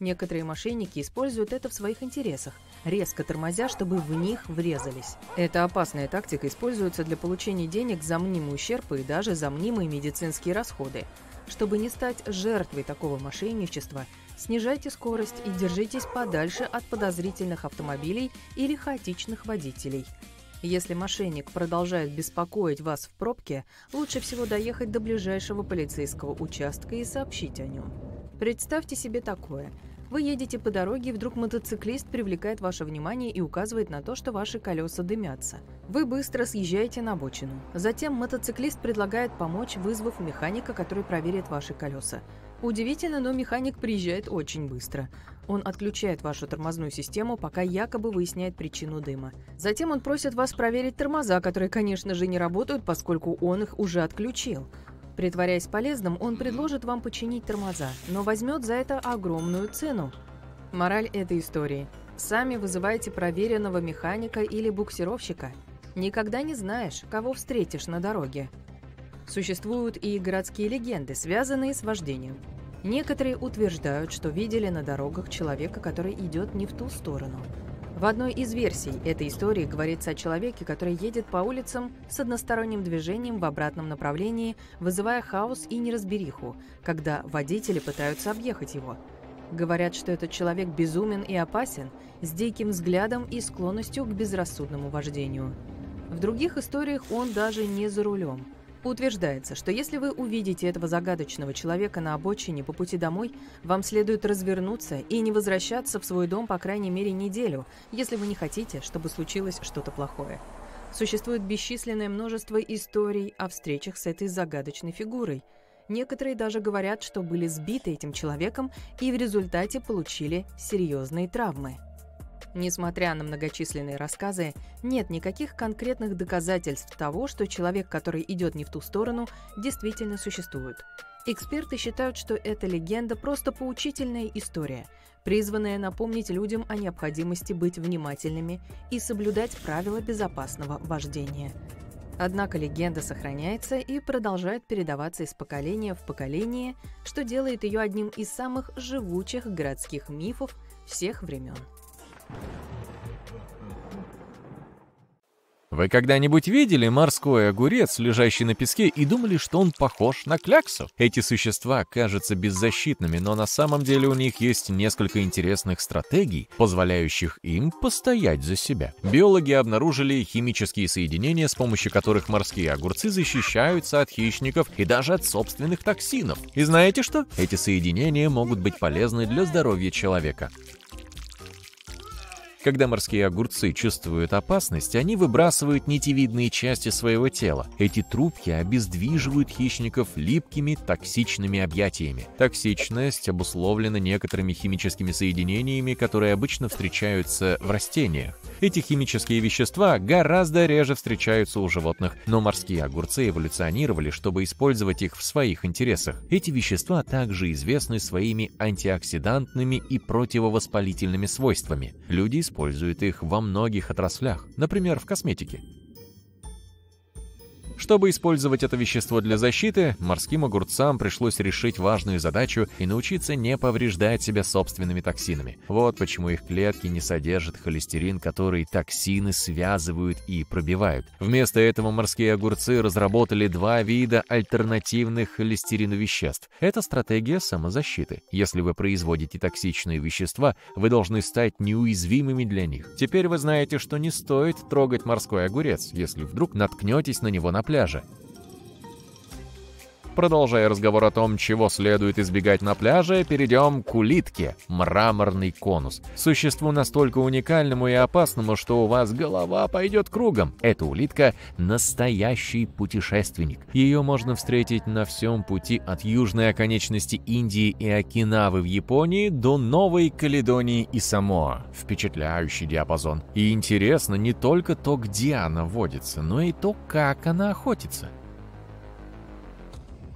Некоторые мошенники используют это в своих интересах, резко тормозя, чтобы в них врезались. Эта опасная тактика используется для получения денег за мнимый ущерб и даже за мнимые медицинские расходы. Чтобы не стать жертвой такого мошенничества, снижайте скорость и держитесь подальше от подозрительных автомобилей или хаотичных водителей – если мошенник продолжает беспокоить вас в пробке, лучше всего доехать до ближайшего полицейского участка и сообщить о нем. Представьте себе такое. Вы едете по дороге, и вдруг мотоциклист привлекает ваше внимание и указывает на то, что ваши колеса дымятся. Вы быстро съезжаете на обочину. Затем мотоциклист предлагает помочь, вызвав механика, который проверит ваши колеса. Удивительно, но механик приезжает очень быстро. Он отключает вашу тормозную систему, пока якобы выясняет причину дыма. Затем он просит вас проверить тормоза, которые, конечно же, не работают, поскольку он их уже отключил. Притворяясь полезным, он предложит вам починить тормоза, но возьмет за это огромную цену. Мораль этой истории. Сами вызывайте проверенного механика или буксировщика. Никогда не знаешь, кого встретишь на дороге. Существуют и городские легенды, связанные с вождением. Некоторые утверждают, что видели на дорогах человека, который идет не в ту сторону. В одной из версий этой истории говорится о человеке, который едет по улицам с односторонним движением в обратном направлении, вызывая хаос и неразбериху, когда водители пытаются объехать его. Говорят, что этот человек безумен и опасен, с диким взглядом и склонностью к безрассудному вождению. В других историях он даже не за рулем – Утверждается, что если вы увидите этого загадочного человека на обочине по пути домой, вам следует развернуться и не возвращаться в свой дом по крайней мере неделю, если вы не хотите, чтобы случилось что-то плохое. Существует бесчисленное множество историй о встречах с этой загадочной фигурой. Некоторые даже говорят, что были сбиты этим человеком и в результате получили серьезные травмы. Несмотря на многочисленные рассказы, нет никаких конкретных доказательств того, что человек, который идет не в ту сторону, действительно существует. Эксперты считают, что эта легенда просто поучительная история, призванная напомнить людям о необходимости быть внимательными и соблюдать правила безопасного вождения. Однако легенда сохраняется и продолжает передаваться из поколения в поколение, что делает ее одним из самых живучих городских мифов всех времен. Вы когда-нибудь видели морской огурец, лежащий на песке, и думали, что он похож на кляксу? Эти существа кажутся беззащитными, но на самом деле у них есть несколько интересных стратегий, позволяющих им постоять за себя. Биологи обнаружили химические соединения, с помощью которых морские огурцы защищаются от хищников и даже от собственных токсинов. И знаете что? Эти соединения могут быть полезны для здоровья человека. Когда морские огурцы чувствуют опасность, они выбрасывают нитевидные части своего тела. Эти трубки обездвиживают хищников липкими токсичными объятиями. Токсичность обусловлена некоторыми химическими соединениями, которые обычно встречаются в растениях. Эти химические вещества гораздо реже встречаются у животных, но морские огурцы эволюционировали, чтобы использовать их в своих интересах. Эти вещества также известны своими антиоксидантными и противовоспалительными свойствами. Люди используют их во многих отраслях, например, в косметике. Чтобы использовать это вещество для защиты, морским огурцам пришлось решить важную задачу и научиться не повреждать себя собственными токсинами. Вот почему их клетки не содержат холестерин, который токсины связывают и пробивают. Вместо этого морские огурцы разработали два вида альтернативных холестерину веществ. Это стратегия самозащиты. Если вы производите токсичные вещества, вы должны стать неуязвимыми для них. Теперь вы знаете, что не стоит трогать морской огурец, если вдруг наткнетесь на него на пляже. Продолжая разговор о том, чего следует избегать на пляже, перейдем к улитке – мраморный конус. Существу настолько уникальному и опасному, что у вас голова пойдет кругом. Эта улитка – настоящий путешественник. Ее можно встретить на всем пути от южной оконечности Индии и Окинавы в Японии до Новой Каледонии и Самоа. Впечатляющий диапазон. И интересно не только то, где она водится, но и то, как она охотится.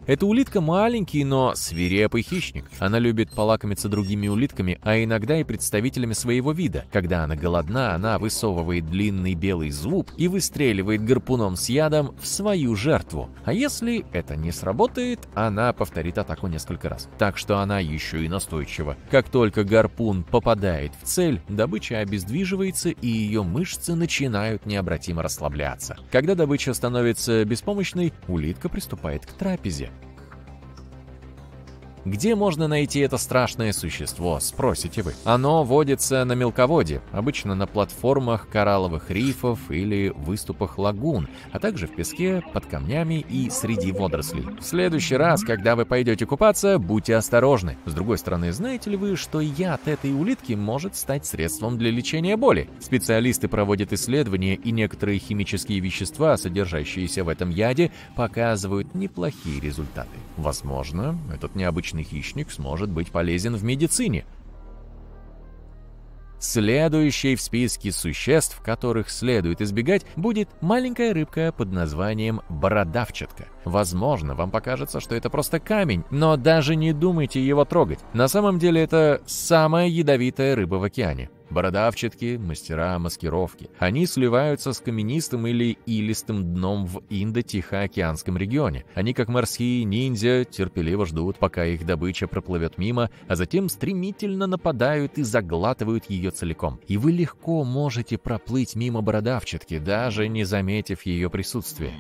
Эта улитка маленький, но свирепый хищник. Она любит полакомиться другими улитками, а иногда и представителями своего вида. Когда она голодна, она высовывает длинный белый зуб и выстреливает гарпуном с ядом в свою жертву. А если это не сработает, она повторит атаку несколько раз. Так что она еще и настойчива. Как только гарпун попадает в цель, добыча обездвиживается и ее мышцы начинают необратимо расслабляться. Когда добыча становится беспомощной, улитка приступает к трапезе. Где можно найти это страшное существо, спросите вы? Оно водится на мелководье, обычно на платформах коралловых рифов или выступах лагун, а также в песке, под камнями и среди водорослей. В следующий раз, когда вы пойдете купаться, будьте осторожны. С другой стороны, знаете ли вы, что яд этой улитки может стать средством для лечения боли? Специалисты проводят исследования, и некоторые химические вещества, содержащиеся в этом яде, показывают неплохие результаты. Возможно, этот необычный необычный хищник сможет быть полезен в медицине. Следующей в списке существ, которых следует избегать, будет маленькая рыбка под названием бородавчатка. Возможно, вам покажется, что это просто камень, но даже не думайте его трогать. На самом деле это самая ядовитая рыба в океане. Бородавчатки – мастера маскировки. Они сливаются с каменистым или илистым дном в Индо-Тихоокеанском регионе. Они, как морские ниндзя, терпеливо ждут, пока их добыча проплывет мимо, а затем стремительно нападают и заглатывают ее целиком. И вы легко можете проплыть мимо бородавчатки, даже не заметив ее присутствие.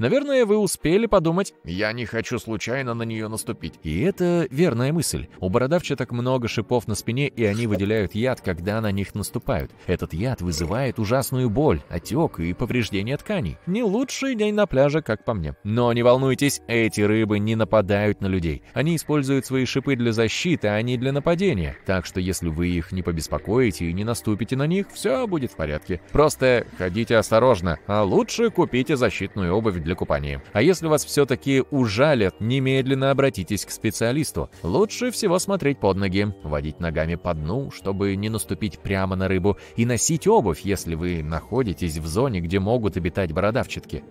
Наверное, вы успели подумать, я не хочу случайно на нее наступить. И это верная мысль. У бородавчаток много шипов на спине, и они выделяют яд, когда на них наступают. Этот яд вызывает ужасную боль, отек и повреждение тканей. Не лучший день на пляже, как по мне. Но не волнуйтесь, эти рыбы не нападают на людей. Они используют свои шипы для защиты, а не для нападения. Так что если вы их не побеспокоите и не наступите на них, все будет в порядке. Просто ходите осторожно, а лучше купите защитную обувь для для купания. А если вас все-таки ужалят, немедленно обратитесь к специалисту. Лучше всего смотреть под ноги, водить ногами по дну, чтобы не наступить прямо на рыбу, и носить обувь, если вы находитесь в зоне, где могут обитать бородавчатки.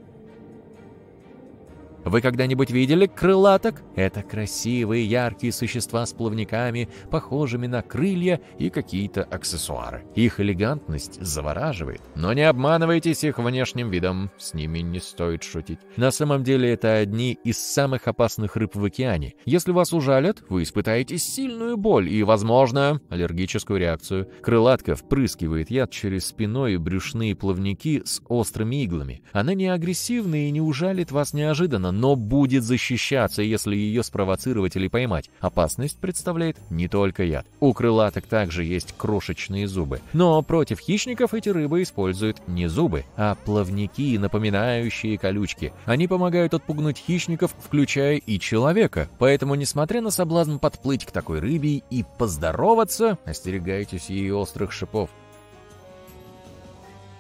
Вы когда-нибудь видели крылаток? Это красивые яркие существа с плавниками, похожими на крылья и какие-то аксессуары. Их элегантность завораживает. Но не обманывайтесь их внешним видом, с ними не стоит шутить. На самом деле это одни из самых опасных рыб в океане. Если вас ужалят, вы испытаете сильную боль и, возможно, аллергическую реакцию. Крылатка впрыскивает яд через спиной и брюшные плавники с острыми иглами. Она не агрессивна и не ужалит вас неожиданно, но будет защищаться, если ее спровоцировать или поймать. Опасность представляет не только яд. У крылаток также есть крошечные зубы. Но против хищников эти рыбы используют не зубы, а плавники, напоминающие колючки. Они помогают отпугнуть хищников, включая и человека. Поэтому, несмотря на соблазн подплыть к такой рыбе и поздороваться, остерегайтесь ее острых шипов.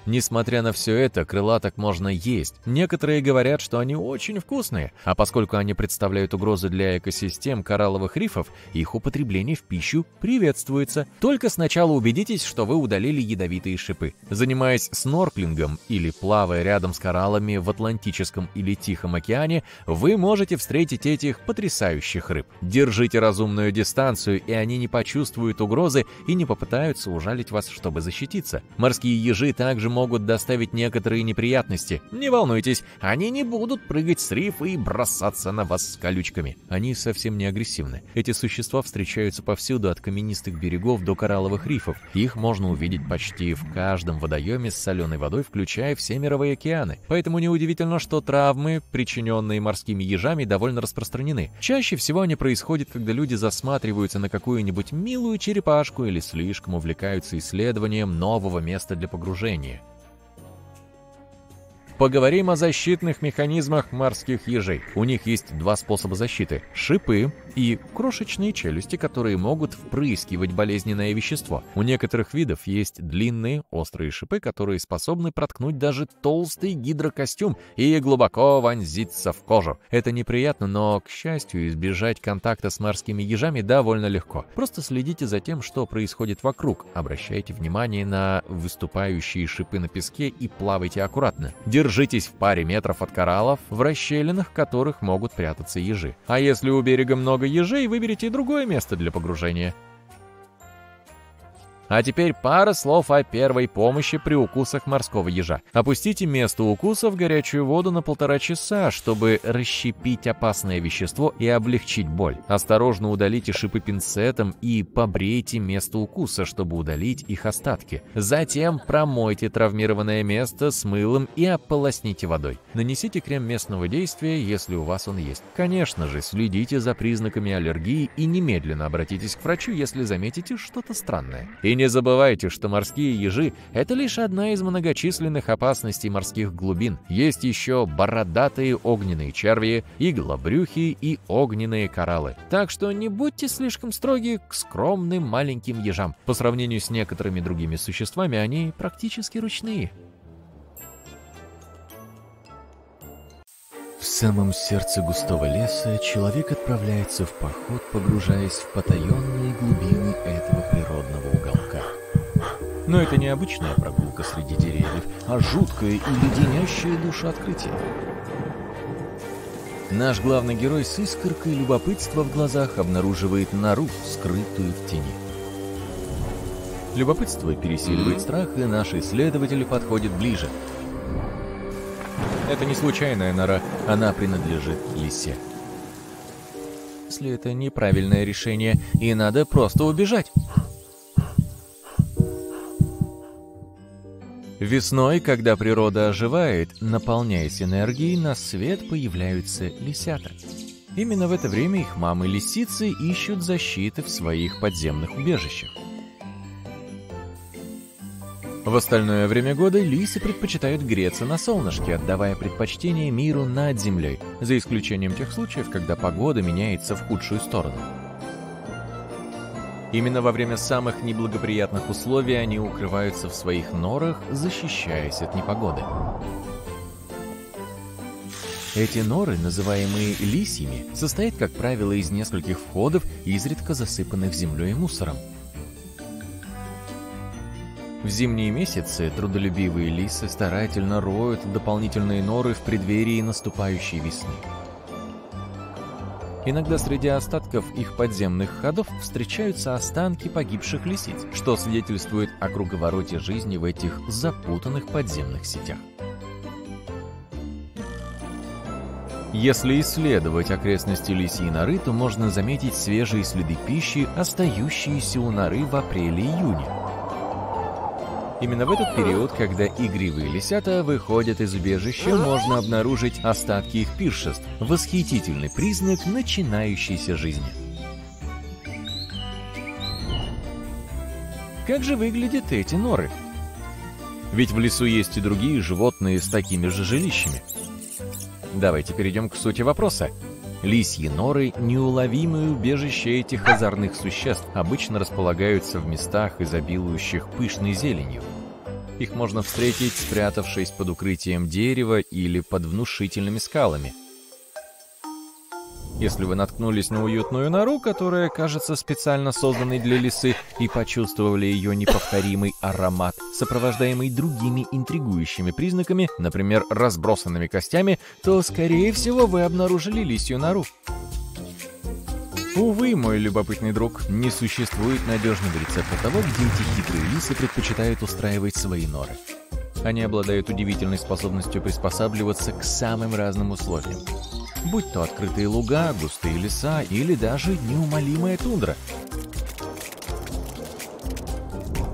Несмотря на все это, крылаток можно есть. Некоторые говорят, что они очень вкусные, а поскольку они представляют угрозу для экосистем коралловых рифов, их употребление в пищу приветствуется. Только сначала убедитесь, что вы удалили ядовитые шипы. Занимаясь снорклингом или плавая рядом с кораллами в Атлантическом или Тихом океане, вы можете встретить этих потрясающих рыб. Держите разумную дистанцию, и они не почувствуют угрозы и не попытаются ужалить вас, чтобы защититься. Морские ежи также могут могут доставить некоторые неприятности. Не волнуйтесь, они не будут прыгать с рифа и бросаться на вас с колючками. Они совсем не агрессивны. Эти существа встречаются повсюду от каменистых берегов до коралловых рифов. Их можно увидеть почти в каждом водоеме с соленой водой, включая все мировые океаны. Поэтому неудивительно, что травмы, причиненные морскими ежами, довольно распространены. Чаще всего они происходят, когда люди засматриваются на какую-нибудь милую черепашку или слишком увлекаются исследованием нового места для погружения. Поговорим о защитных механизмах морских ежей. У них есть два способа защиты – шипы и крошечные челюсти, которые могут впрыскивать болезненное вещество. У некоторых видов есть длинные, острые шипы, которые способны проткнуть даже толстый гидрокостюм и глубоко вонзиться в кожу. Это неприятно, но, к счастью, избежать контакта с морскими ежами довольно легко. Просто следите за тем, что происходит вокруг, обращайте внимание на выступающие шипы на песке и плавайте аккуратно. Держите Держитесь в паре метров от кораллов, в расщелинах которых могут прятаться ежи. А если у берега много ежей, выберите другое место для погружения. А теперь пара слов о первой помощи при укусах морского ежа. Опустите место укуса в горячую воду на полтора часа, чтобы расщепить опасное вещество и облегчить боль. Осторожно удалите шипы пинцетом и побрейте место укуса, чтобы удалить их остатки. Затем промойте травмированное место с мылом и ополосните водой. Нанесите крем местного действия, если у вас он есть. Конечно же, следите за признаками аллергии и немедленно обратитесь к врачу, если заметите что-то странное. И не забывайте, что морские ежи – это лишь одна из многочисленных опасностей морских глубин. Есть еще бородатые огненные черви, иглобрюхи и огненные кораллы. Так что не будьте слишком строги к скромным маленьким ежам. По сравнению с некоторыми другими существами, они практически ручные. В самом сердце густого леса человек отправляется в поход, погружаясь в потаенные глубины этого природного. Но это не обычная прогулка среди деревьев, а жуткое и леденящее душу открытие. Наш главный герой с искоркой любопытства в глазах обнаруживает нору, скрытую в тени. Любопытство пересиливает страх, и наш исследователь подходит ближе – это не случайная нора, она принадлежит лисе. Если это неправильное решение, и надо просто убежать. Весной, когда природа оживает, наполняясь энергией, на свет появляются лисята. Именно в это время их мамы-лисицы ищут защиты в своих подземных убежищах. В остальное время года лисы предпочитают греться на солнышке, отдавая предпочтение миру над землей, за исключением тех случаев, когда погода меняется в худшую сторону. Именно во время самых неблагоприятных условий они укрываются в своих норах, защищаясь от непогоды. Эти норы, называемые лисьями, состоят, как правило, из нескольких входов, изредка засыпанных землей и мусором. В зимние месяцы трудолюбивые лисы старательно роют дополнительные норы в преддверии наступающей весны. Иногда среди остатков их подземных ходов встречаются останки погибших лисиц, что свидетельствует о круговороте жизни в этих запутанных подземных сетях. Если исследовать окрестности лисьей норы, то можно заметить свежие следы пищи, остающиеся у норы в апреле-июне. Именно в этот период, когда игривые лисята выходят из убежища, можно обнаружить остатки их пиршеств, восхитительный признак начинающейся жизни. Как же выглядят эти норы? Ведь в лесу есть и другие животные с такими же жилищами. Давайте перейдем к сути вопроса. Лисьи норы – неуловимые убежища этих озорных существ, обычно располагаются в местах, изобилующих пышной зеленью. Их можно встретить, спрятавшись под укрытием дерева или под внушительными скалами. Если вы наткнулись на уютную нору, которая кажется специально созданной для лисы, и почувствовали ее неповторимый аромат, сопровождаемый другими интригующими признаками, например, разбросанными костями, то, скорее всего, вы обнаружили лисью нору. Увы, мой любопытный друг, не существует надежного рецепта того, где эти хитрые лисы предпочитают устраивать свои норы. Они обладают удивительной способностью приспосабливаться к самым разным условиям. Будь то открытые луга, густые леса или даже неумолимая тундра –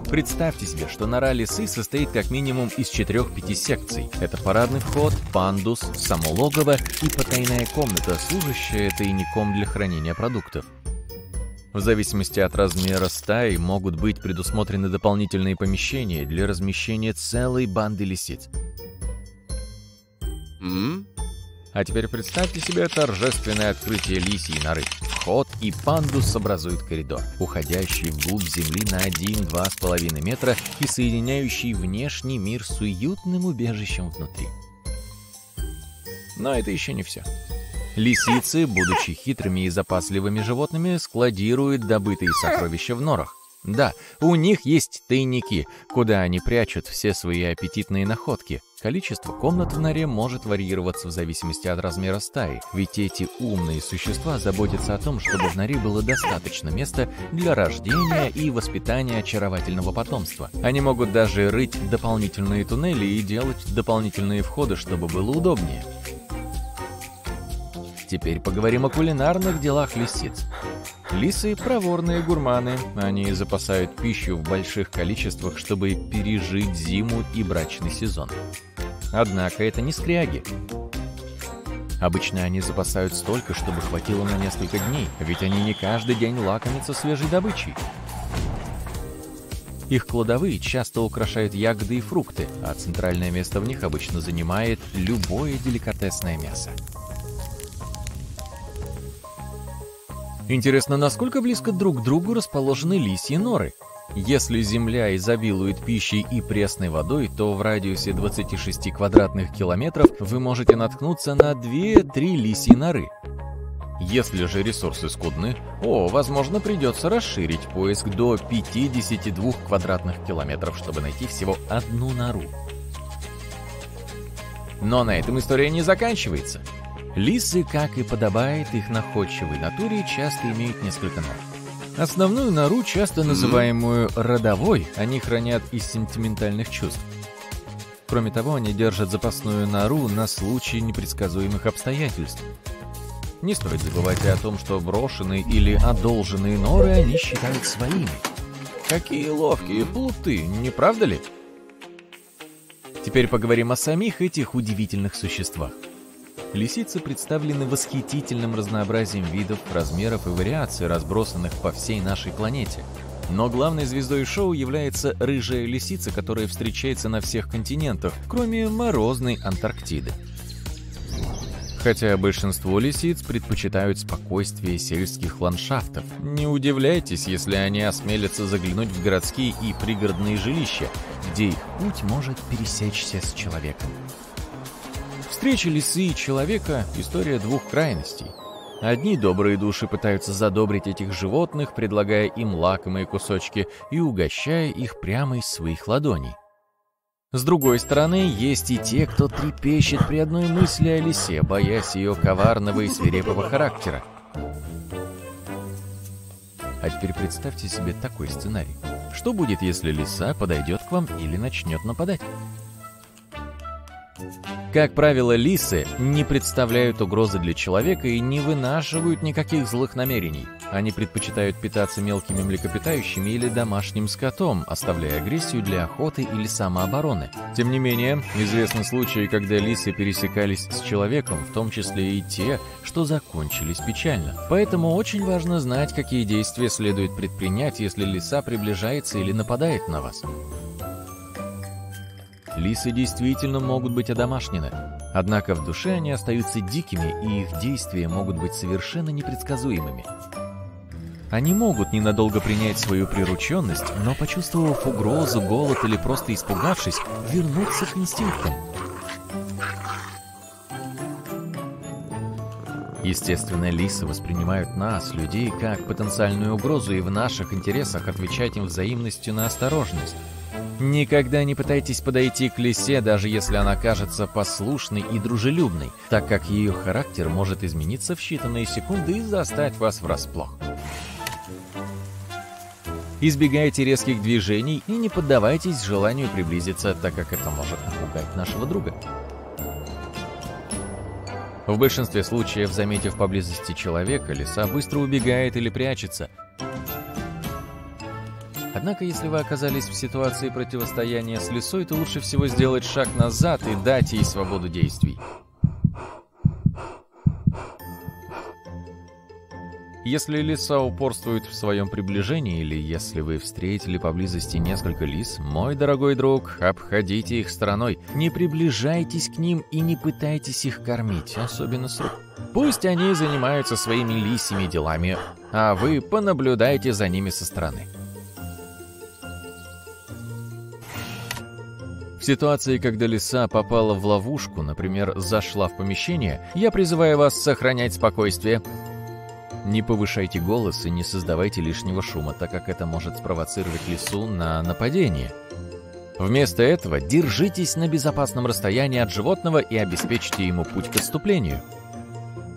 Представьте себе, что нора лисы состоит как минимум из 4-5 секций. Это парадный вход, пандус, само логово и потайная комната, служащая тайником для хранения продуктов. В зависимости от размера стаи могут быть предусмотрены дополнительные помещения для размещения целой банды лисиц. А теперь представьте себе торжественное открытие лисьей норы. Вход и пандус образуют коридор, уходящий вглубь земли на 1-2,5 метра и соединяющий внешний мир с уютным убежищем внутри. Но это еще не все. Лисицы, будучи хитрыми и запасливыми животными, складируют добытые сокровища в норах. Да, у них есть тайники, куда они прячут все свои аппетитные находки. Количество комнат в норе может варьироваться в зависимости от размера стаи, ведь эти умные существа заботятся о том, чтобы в норе было достаточно места для рождения и воспитания очаровательного потомства. Они могут даже рыть дополнительные туннели и делать дополнительные входы, чтобы было удобнее. Теперь поговорим о кулинарных делах лисиц. Лисы – проворные гурманы. Они запасают пищу в больших количествах, чтобы пережить зиму и брачный сезон. Однако это не скряги. Обычно они запасают столько, чтобы хватило на несколько дней, ведь они не каждый день лакомятся свежей добычей. Их кладовые часто украшают ягоды и фрукты, а центральное место в них обычно занимает любое деликатесное мясо. Интересно, насколько близко друг к другу расположены лисьи норы? Если Земля изобилует пищей и пресной водой, то в радиусе 26 квадратных километров вы можете наткнуться на 2-3 лисьи норы. Если же ресурсы скудны, о, возможно, придется расширить поиск до 52 квадратных километров, чтобы найти всего одну нору. Но на этом история не заканчивается. Лисы, как и подобает их находчивой натуре, часто имеют несколько нор. Основную нору, часто называемую родовой, они хранят из сентиментальных чувств. Кроме того, они держат запасную нору на случай непредсказуемых обстоятельств. Не стоит забывать и о том, что брошенные или одолженные норы они считают своими. Какие ловкие плуты, не правда ли? Теперь поговорим о самих этих удивительных существах. Лисицы представлены восхитительным разнообразием видов, размеров и вариаций, разбросанных по всей нашей планете. Но главной звездой шоу является рыжая лисица, которая встречается на всех континентах, кроме морозной Антарктиды. Хотя большинство лисиц предпочитают спокойствие сельских ландшафтов. Не удивляйтесь, если они осмелятся заглянуть в городские и пригородные жилища, где их путь может пересечься с человеком. Встреча лисы и человека – история двух крайностей. Одни добрые души пытаются задобрить этих животных, предлагая им лакомые кусочки и угощая их прямо из своих ладоней. С другой стороны, есть и те, кто трепещет при одной мысли о лисе, боясь ее коварного и свирепого характера. А теперь представьте себе такой сценарий. Что будет, если лиса подойдет к вам или начнет нападать? Как правило, лисы не представляют угрозы для человека и не вынашивают никаких злых намерений. Они предпочитают питаться мелкими млекопитающими или домашним скотом, оставляя агрессию для охоты или самообороны. Тем не менее, известны случаи, когда лисы пересекались с человеком, в том числе и те, что закончились печально. Поэтому очень важно знать, какие действия следует предпринять, если лиса приближается или нападает на вас. Лисы действительно могут быть одомашнены. Однако в душе они остаются дикими, и их действия могут быть совершенно непредсказуемыми. Они могут ненадолго принять свою прирученность, но почувствовав угрозу, голод или просто испугавшись, вернуться к инстинктам. Естественно, лисы воспринимают нас, людей, как потенциальную угрозу, и в наших интересах отвечать им взаимностью на осторожность. Никогда не пытайтесь подойти к лисе, даже если она кажется послушной и дружелюбной, так как ее характер может измениться в считанные секунды и застать вас врасплох. Избегайте резких движений и не поддавайтесь желанию приблизиться, так как это может напугать нашего друга. В большинстве случаев, заметив поблизости человека, лиса быстро убегает или прячется – Однако, если вы оказались в ситуации противостояния с лисой, то лучше всего сделать шаг назад и дать ей свободу действий. Если лиса упорствует в своем приближении, или если вы встретили поблизости несколько лис, мой дорогой друг, обходите их стороной. Не приближайтесь к ним и не пытайтесь их кормить, особенно с рук. Пусть они занимаются своими лисьими делами, а вы понаблюдайте за ними со стороны. Ситуации, когда лиса попала в ловушку, например, зашла в помещение, я призываю вас сохранять спокойствие. Не повышайте голос и не создавайте лишнего шума, так как это может спровоцировать лису на нападение. Вместо этого держитесь на безопасном расстоянии от животного и обеспечьте ему путь к отступлению.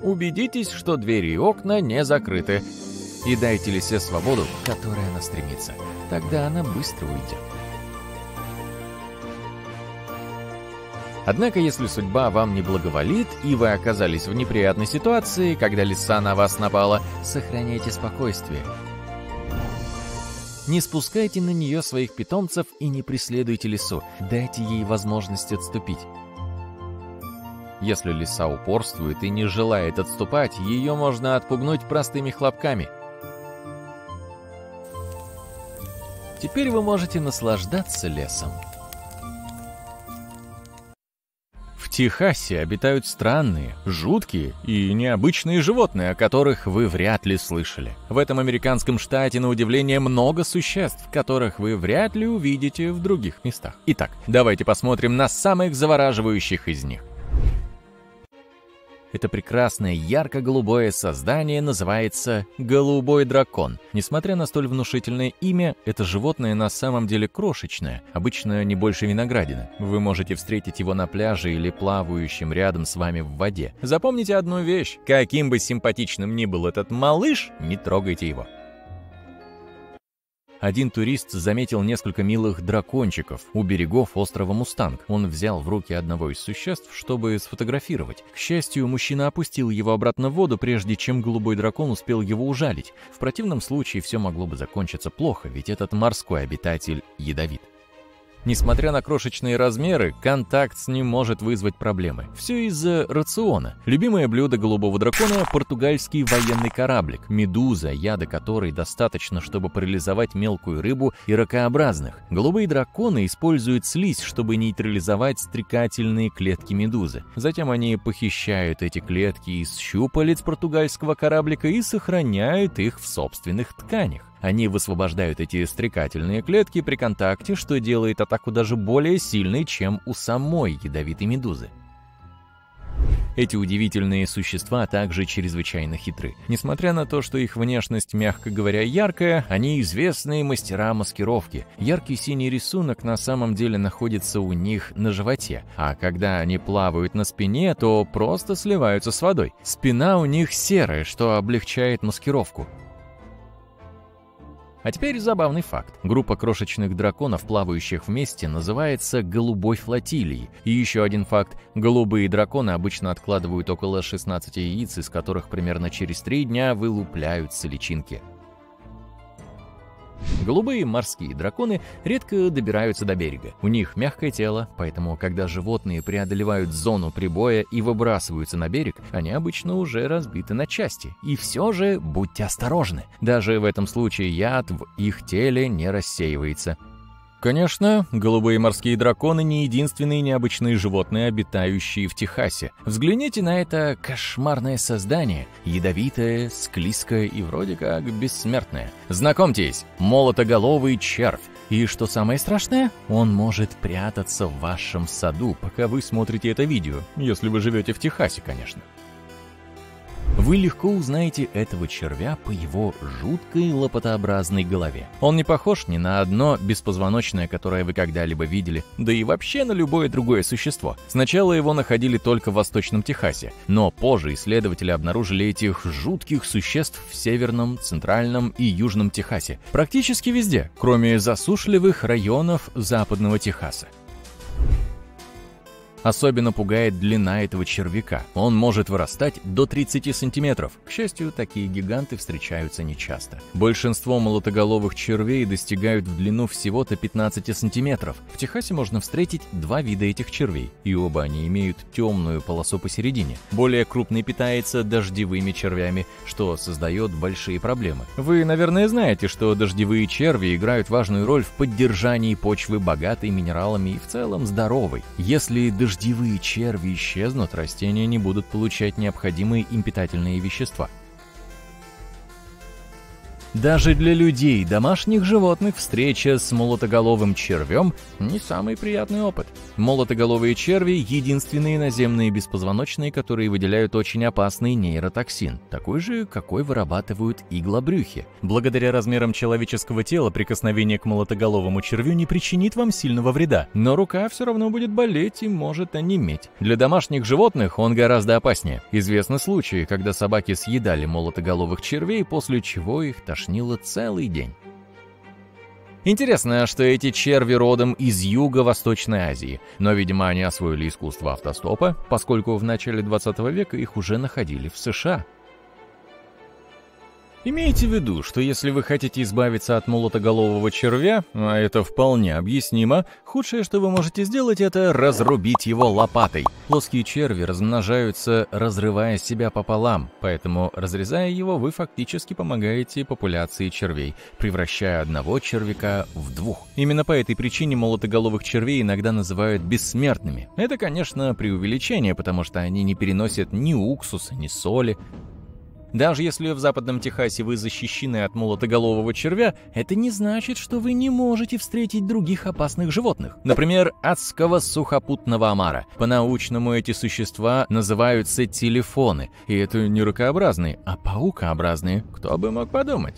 Убедитесь, что двери и окна не закрыты, и дайте лисе свободу, к которой она стремится. Тогда она быстро уйдет. Однако, если судьба вам не благоволит, и вы оказались в неприятной ситуации, когда лиса на вас напала, сохраняйте спокойствие. Не спускайте на нее своих питомцев и не преследуйте лису, дайте ей возможность отступить. Если лиса упорствует и не желает отступать, ее можно отпугнуть простыми хлопками. Теперь вы можете наслаждаться лесом. Техасе обитают странные, жуткие и необычные животные, о которых вы вряд ли слышали. В этом американском штате, на удивление, много существ, которых вы вряд ли увидите в других местах. Итак, давайте посмотрим на самых завораживающих из них. Это прекрасное ярко-голубое создание называется «голубой дракон». Несмотря на столь внушительное имя, это животное на самом деле крошечное, обычно не больше виноградины. Вы можете встретить его на пляже или плавающим рядом с вами в воде. Запомните одну вещь. Каким бы симпатичным ни был этот малыш, не трогайте его. Один турист заметил несколько милых дракончиков у берегов острова Мустанг. Он взял в руки одного из существ, чтобы сфотографировать. К счастью, мужчина опустил его обратно в воду, прежде чем голубой дракон успел его ужалить. В противном случае все могло бы закончиться плохо, ведь этот морской обитатель ядовит. Несмотря на крошечные размеры, контакт с ним может вызвать проблемы. Все из-за рациона. Любимое блюдо голубого дракона – португальский военный кораблик, медуза, яда которой достаточно, чтобы парализовать мелкую рыбу и ракообразных. Голубые драконы используют слизь, чтобы нейтрализовать стрекательные клетки медузы. Затем они похищают эти клетки из щупалец португальского кораблика и сохраняют их в собственных тканях. Они высвобождают эти стрекательные клетки при контакте, что делает атаку даже более сильной, чем у самой ядовитой медузы. Эти удивительные существа также чрезвычайно хитры. Несмотря на то, что их внешность, мягко говоря, яркая, они известные мастера маскировки. Яркий синий рисунок на самом деле находится у них на животе, а когда они плавают на спине, то просто сливаются с водой. Спина у них серая, что облегчает маскировку. А теперь забавный факт. Группа крошечных драконов, плавающих вместе, называется «голубой флотилией». И еще один факт. Голубые драконы обычно откладывают около 16 яиц, из которых примерно через 3 дня вылупляются личинки. Голубые морские драконы редко добираются до берега. У них мягкое тело, поэтому, когда животные преодолевают зону прибоя и выбрасываются на берег, они обычно уже разбиты на части. И все же будьте осторожны. Даже в этом случае яд в их теле не рассеивается. Конечно, голубые морские драконы не единственные необычные животные, обитающие в Техасе. Взгляните на это кошмарное создание, ядовитое, склизкое и вроде как бессмертное. Знакомьтесь, молотоголовый червь. И что самое страшное, он может прятаться в вашем саду, пока вы смотрите это видео, если вы живете в Техасе, конечно. Вы легко узнаете этого червя по его жуткой лопатообразной голове. Он не похож ни на одно беспозвоночное, которое вы когда-либо видели, да и вообще на любое другое существо. Сначала его находили только в Восточном Техасе, но позже исследователи обнаружили этих жутких существ в Северном, Центральном и Южном Техасе. Практически везде, кроме засушливых районов Западного Техаса. Особенно пугает длина этого червяка. Он может вырастать до 30 сантиметров. К счастью, такие гиганты встречаются нечасто. Большинство молотоголовых червей достигают в длину всего-то 15 сантиметров. В Техасе можно встретить два вида этих червей, и оба они имеют темную полосу посередине. Более крупный питается дождевыми червями, что создает большие проблемы. Вы, наверное, знаете, что дождевые черви играют важную роль в поддержании почвы богатой минералами и в целом здоровой. Если дождевые черви исчезнут, растения не будут получать необходимые им питательные вещества. Даже для людей, домашних животных, встреча с молотоголовым червем – не самый приятный опыт. Молотоголовые черви – единственные наземные беспозвоночные, которые выделяют очень опасный нейротоксин, такой же, какой вырабатывают иглобрюхи. Благодаря размерам человеческого тела прикосновение к молотоголовому червю не причинит вам сильного вреда, но рука все равно будет болеть и может онеметь. Для домашних животных он гораздо опаснее. Известны случаи, когда собаки съедали молотоголовых червей, после чего их тошнило целый день. Интересно, что эти черви родом из Юго-Восточной Азии, но, видимо, они освоили искусство автостопа, поскольку в начале 20 века их уже находили в США. Имейте в виду, что если вы хотите избавиться от молотоголового червя, а это вполне объяснимо, худшее, что вы можете сделать, это разрубить его лопатой. Плоские черви размножаются, разрывая себя пополам, поэтому, разрезая его, вы фактически помогаете популяции червей, превращая одного червяка в двух. Именно по этой причине молотоголовых червей иногда называют бессмертными. Это, конечно, преувеличение, потому что они не переносят ни уксуса, ни соли, даже если в Западном Техасе вы защищены от молотоголового червя, это не значит, что вы не можете встретить других опасных животных. Например, адского сухопутного омара. По-научному эти существа называются телефоны. И это не рукообразные, а паукообразные. Кто бы мог подумать?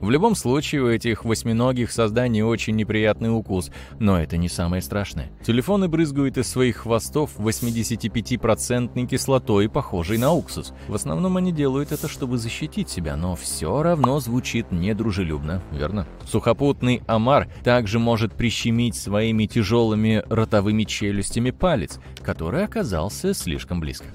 В любом случае, у этих восьминогих созданий очень неприятный укус, но это не самое страшное. Телефоны брызгают из своих хвостов 85% кислотой, похожей на уксус. В основном они делают это, чтобы защитить себя, но все равно звучит недружелюбно, верно? Сухопутный омар также может прищемить своими тяжелыми ротовыми челюстями палец, который оказался слишком близко.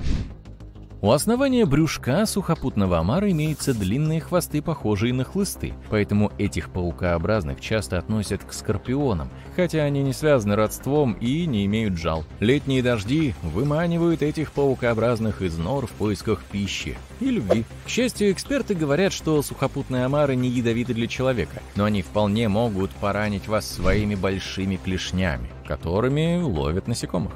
У основания брюшка сухопутного омара имеются длинные хвосты, похожие на хлысты, поэтому этих паукообразных часто относят к скорпионам, хотя они не связаны родством и не имеют жал. Летние дожди выманивают этих паукообразных из нор в поисках пищи и любви. К счастью, эксперты говорят, что сухопутные омары не ядовиты для человека, но они вполне могут поранить вас своими большими клешнями, которыми ловят насекомых.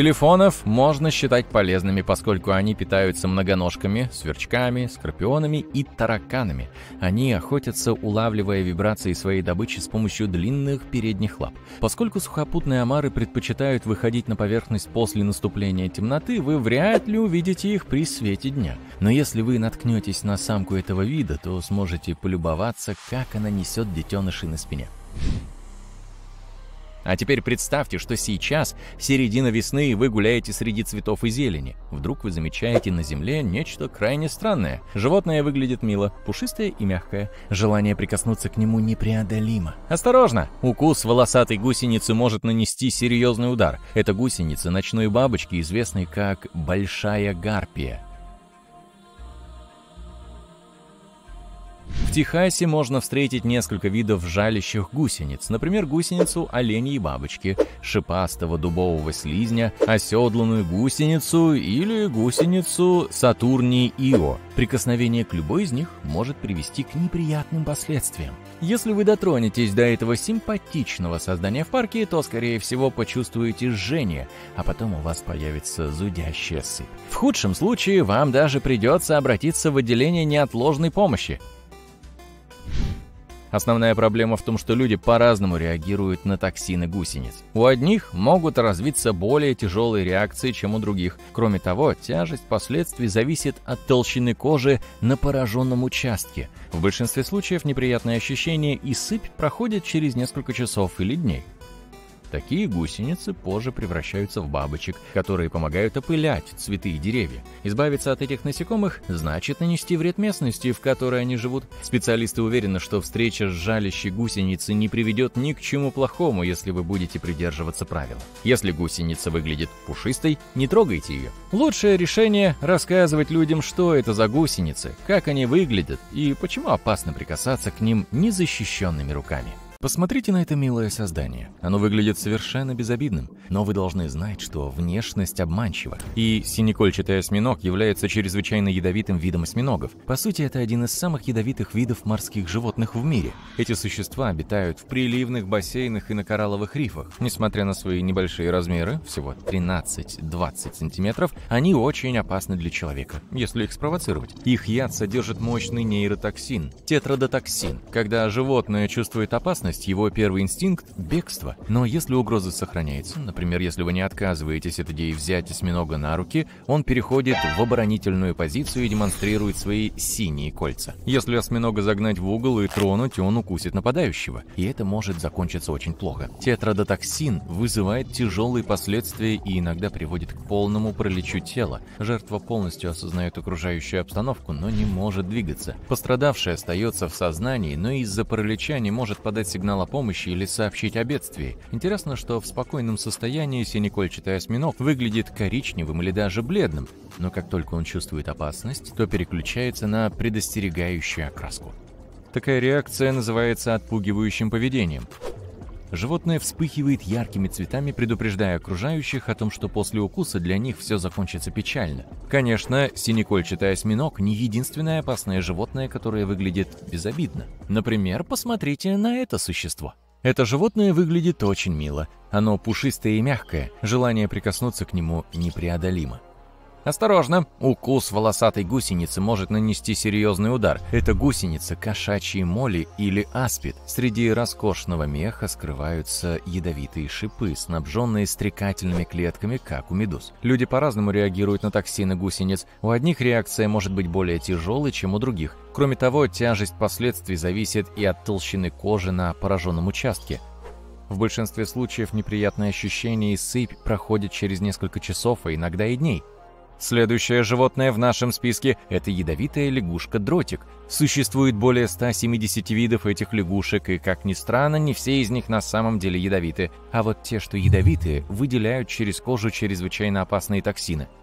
Телефонов можно считать полезными, поскольку они питаются многоножками, сверчками, скорпионами и тараканами. Они охотятся, улавливая вибрации своей добычи с помощью длинных передних лап. Поскольку сухопутные омары предпочитают выходить на поверхность после наступления темноты, вы вряд ли увидите их при свете дня. Но если вы наткнетесь на самку этого вида, то сможете полюбоваться, как она несет детенышей на спине. А теперь представьте, что сейчас середина весны, и вы гуляете среди цветов и зелени. Вдруг вы замечаете на земле нечто крайне странное. Животное выглядит мило, пушистое и мягкое. Желание прикоснуться к нему непреодолимо. Осторожно! Укус волосатой гусеницы может нанести серьезный удар. Это гусеница ночной бабочки, известной как большая гарпия. В Техасе можно встретить несколько видов жалящих гусениц, например, гусеницу оленьей бабочки, шипастого дубового слизня, оседланную гусеницу или гусеницу Сатурнии Ио. Прикосновение к любой из них может привести к неприятным последствиям. Если вы дотронетесь до этого симпатичного создания в парке, то, скорее всего, почувствуете жжение, а потом у вас появится зудящая сыпь. В худшем случае вам даже придется обратиться в отделение неотложной помощи. Основная проблема в том, что люди по-разному реагируют на токсины гусениц. У одних могут развиться более тяжелые реакции, чем у других. Кроме того, тяжесть последствий зависит от толщины кожи на пораженном участке. В большинстве случаев неприятные ощущения и сыпь проходят через несколько часов или дней. Такие гусеницы позже превращаются в бабочек, которые помогают опылять цветы и деревья. Избавиться от этих насекомых значит нанести вред местности, в которой они живут. Специалисты уверены, что встреча с жалящей гусеницей не приведет ни к чему плохому, если вы будете придерживаться правил. Если гусеница выглядит пушистой, не трогайте ее. Лучшее решение – рассказывать людям, что это за гусеницы, как они выглядят и почему опасно прикасаться к ним незащищенными руками. Посмотрите на это милое создание. Оно выглядит совершенно безобидным, но вы должны знать, что внешность обманчива. И синекольчатый осьминог является чрезвычайно ядовитым видом осьминогов. По сути, это один из самых ядовитых видов морских животных в мире. Эти существа обитают в приливных бассейнах и на коралловых рифах. Несмотря на свои небольшие размеры, всего 13-20 сантиметров, они очень опасны для человека, если их спровоцировать. Их яд содержит мощный нейротоксин – тетрадотоксин. Когда животное чувствует опасность, опасность, его первый инстинкт – бегство. Но если угроза сохраняется, например, если вы не отказываетесь от идеи взять осьминога на руки, он переходит в оборонительную позицию и демонстрирует свои синие кольца. Если осьминога загнать в угол и тронуть, он укусит нападающего. И это может закончиться очень плохо. Тетрадотоксин вызывает тяжелые последствия и иногда приводит к полному параличу тела. Жертва полностью осознает окружающую обстановку, но не может двигаться. Пострадавший остается в сознании, но из-за паралича не может подать сигнал сигнал о помощи или сообщить о бедствии. Интересно, что в спокойном состоянии синекольчатый осьминог выглядит коричневым или даже бледным, но как только он чувствует опасность, то переключается на предостерегающую окраску. Такая реакция называется отпугивающим поведением. Животное вспыхивает яркими цветами, предупреждая окружающих о том, что после укуса для них все закончится печально. Конечно, синекольчатый осьминог не единственное опасное животное, которое выглядит безобидно. Например, посмотрите на это существо. Это животное выглядит очень мило. Оно пушистое и мягкое, желание прикоснуться к нему непреодолимо. Осторожно, укус волосатой гусеницы может нанести серьезный удар. Это гусеница, кошачьи моли или аспид. Среди роскошного меха скрываются ядовитые шипы, снабженные стрекательными клетками, как у медуз. Люди по-разному реагируют на токсины гусениц. У одних реакция может быть более тяжелой, чем у других. Кроме того, тяжесть последствий зависит и от толщины кожи на пораженном участке. В большинстве случаев неприятные ощущения и сыпь проходят через несколько часов, а иногда и дней. Следующее животное в нашем списке – это ядовитая лягушка-дротик. Существует более 170 видов этих лягушек, и, как ни странно, не все из них на самом деле ядовиты. А вот те, что ядовитые, выделяют через кожу чрезвычайно опасные токсины –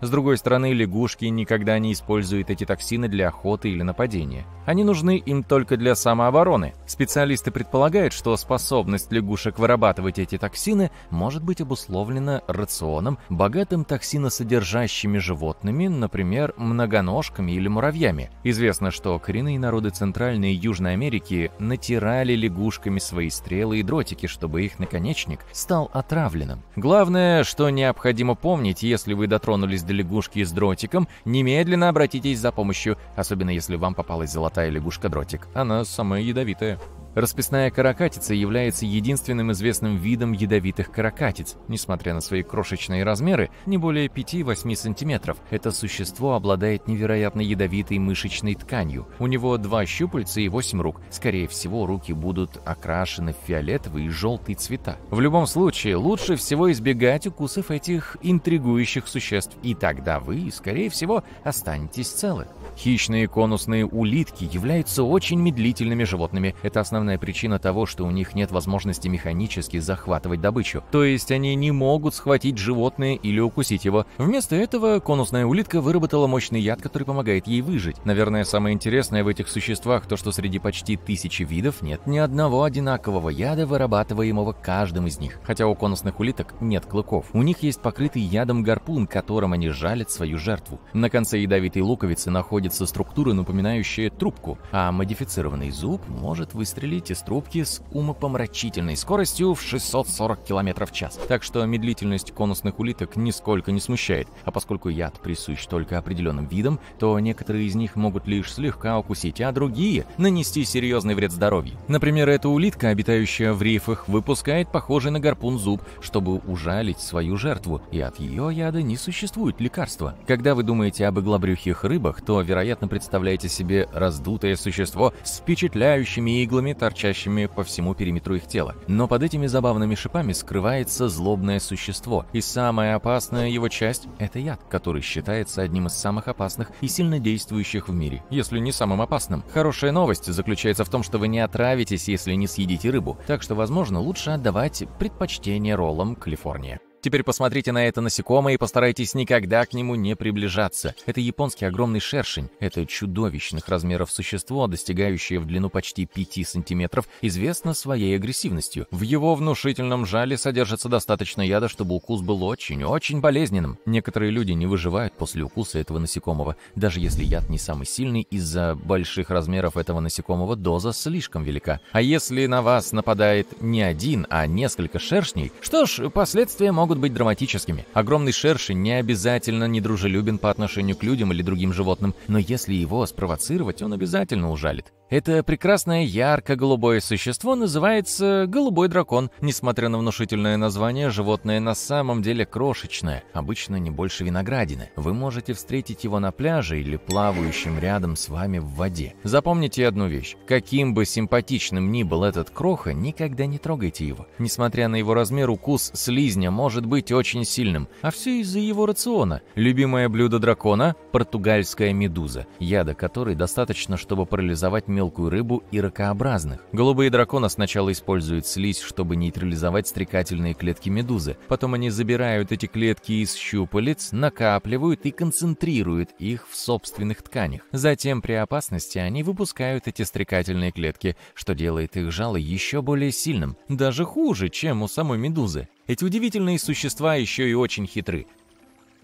с другой стороны, лягушки никогда не используют эти токсины для охоты или нападения. Они нужны им только для самообороны. Специалисты предполагают, что способность лягушек вырабатывать эти токсины может быть обусловлена рационом, богатым токсиносодержащими животными, например, многоножками или муравьями. Известно, что коренные народы Центральной и Южной Америки натирали лягушками свои стрелы и дротики, чтобы их наконечник стал отравленным. Главное, что необходимо помнить, если вы дотронулись до лягушки с дротиком, немедленно обратитесь за помощью, особенно если вам попалась золотая лягушка-дротик. Она самая ядовитая. Расписная каракатица является единственным известным видом ядовитых каракатиц. Несмотря на свои крошечные размеры, не более 5-8 сантиметров, это существо обладает невероятно ядовитой мышечной тканью. У него два щупальца и 8 рук. Скорее всего, руки будут окрашены в фиолетовый и желтый цвета. В любом случае, лучше всего избегать укусов этих интригующих существ, и тогда вы, скорее всего, останетесь целы. Хищные конусные улитки являются очень медлительными животными. Это основная причина того, что у них нет возможности механически захватывать добычу. То есть они не могут схватить животное или укусить его. Вместо этого конусная улитка выработала мощный яд, который помогает ей выжить. Наверное, самое интересное в этих существах то, что среди почти тысячи видов нет ни одного одинакового яда, вырабатываемого каждым из них. Хотя у конусных улиток нет клыков. У них есть покрытый ядом гарпун, которым они жалят свою жертву. На конце ядовитой луковицы находится находится структура, напоминающая трубку, а модифицированный зуб может выстрелить из трубки с умопомрачительной скоростью в 640 км в час. Так что медлительность конусных улиток нисколько не смущает, а поскольку яд присущ только определенным видам, то некоторые из них могут лишь слегка укусить, а другие — нанести серьезный вред здоровью. Например, эта улитка, обитающая в рифах, выпускает похожий на гарпун зуб, чтобы ужалить свою жертву, и от ее яда не существует лекарства. Когда вы думаете об иглобрюхих рыбах, то, вероятно, вероятно, представляете себе раздутое существо с впечатляющими иглами, торчащими по всему периметру их тела. Но под этими забавными шипами скрывается злобное существо, и самая опасная его часть – это яд, который считается одним из самых опасных и сильно действующих в мире, если не самым опасным. Хорошая новость заключается в том, что вы не отравитесь, если не съедите рыбу, так что, возможно, лучше отдавать предпочтение роллам Калифорния. Теперь посмотрите на это насекомое и постарайтесь никогда к нему не приближаться. Это японский огромный шершень. Это чудовищных размеров существо, достигающее в длину почти 5 сантиметров, известно своей агрессивностью. В его внушительном жале содержится достаточно яда, чтобы укус был очень-очень болезненным. Некоторые люди не выживают после укуса этого насекомого, даже если яд не самый сильный, из-за больших размеров этого насекомого доза слишком велика. А если на вас нападает не один, а несколько шершней, что ж, последствия могут быть драматическими. Огромный шершень не обязательно недружелюбен по отношению к людям или другим животным, но если его спровоцировать, он обязательно ужалит. Это прекрасное ярко-голубое существо называется голубой дракон. Несмотря на внушительное название, животное на самом деле крошечное, обычно не больше виноградины. Вы можете встретить его на пляже или плавающим рядом с вами в воде. Запомните одну вещь. Каким бы симпатичным ни был этот кроха, никогда не трогайте его. Несмотря на его размер, укус слизня может быть очень сильным, а все из-за его рациона. Любимое блюдо дракона – португальская медуза, яда которой достаточно, чтобы парализовать мелкую рыбу и ракообразных. Голубые драконы сначала используют слизь, чтобы нейтрализовать стрекательные клетки медузы. Потом они забирают эти клетки из щупалец, накапливают и концентрируют их в собственных тканях. Затем при опасности они выпускают эти стрекательные клетки, что делает их жало еще более сильным, даже хуже, чем у самой медузы. Эти удивительные существа еще и очень хитры.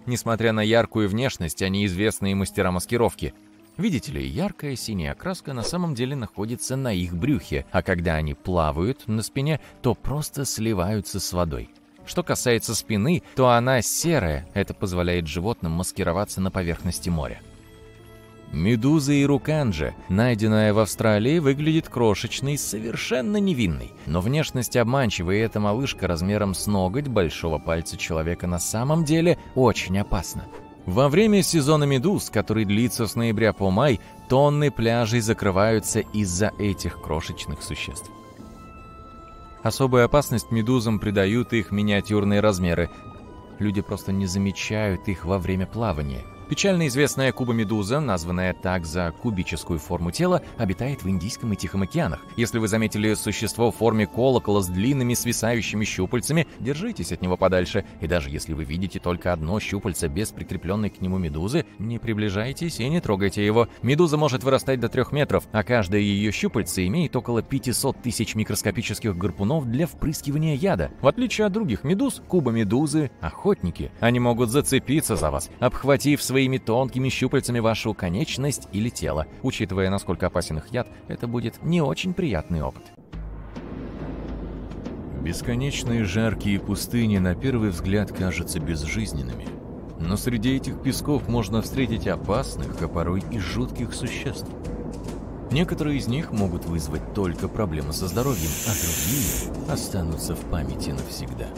Несмотря на яркую внешность, они известные мастера маскировки. Видите ли, яркая синяя краска на самом деле находится на их брюхе, а когда они плавают на спине, то просто сливаются с водой. Что касается спины, то она серая, это позволяет животным маскироваться на поверхности моря. Медуза и руканджа, найденная в Австралии, выглядит крошечной, совершенно невинной. Но внешность обманчивая, и эта малышка размером с ноготь большого пальца человека на самом деле очень опасна. Во время сезона медуз, который длится с ноября по май, тонны пляжей закрываются из-за этих крошечных существ. Особую опасность медузам придают их миниатюрные размеры. Люди просто не замечают их во время плавания. Печально известная куба-медуза, названная так за кубическую форму тела, обитает в Индийском и Тихом океанах. Если вы заметили существо в форме колокола с длинными свисающими щупальцами, держитесь от него подальше. И даже если вы видите только одно щупальце без прикрепленной к нему медузы, не приближайтесь и не трогайте его. Медуза может вырастать до трех метров, а каждое ее щупальце имеет около 500 тысяч микроскопических гарпунов для впрыскивания яда. В отличие от других медуз, куба-медузы – охотники. Они могут зацепиться за вас, обхватив своими тонкими щупальцами вашу конечность или тело. Учитывая, насколько опасен их яд, это будет не очень приятный опыт. Бесконечные жаркие пустыни на первый взгляд кажутся безжизненными. Но среди этих песков можно встретить опасных, а порой и жутких существ. Некоторые из них могут вызвать только проблемы со здоровьем, а другие останутся в памяти навсегда.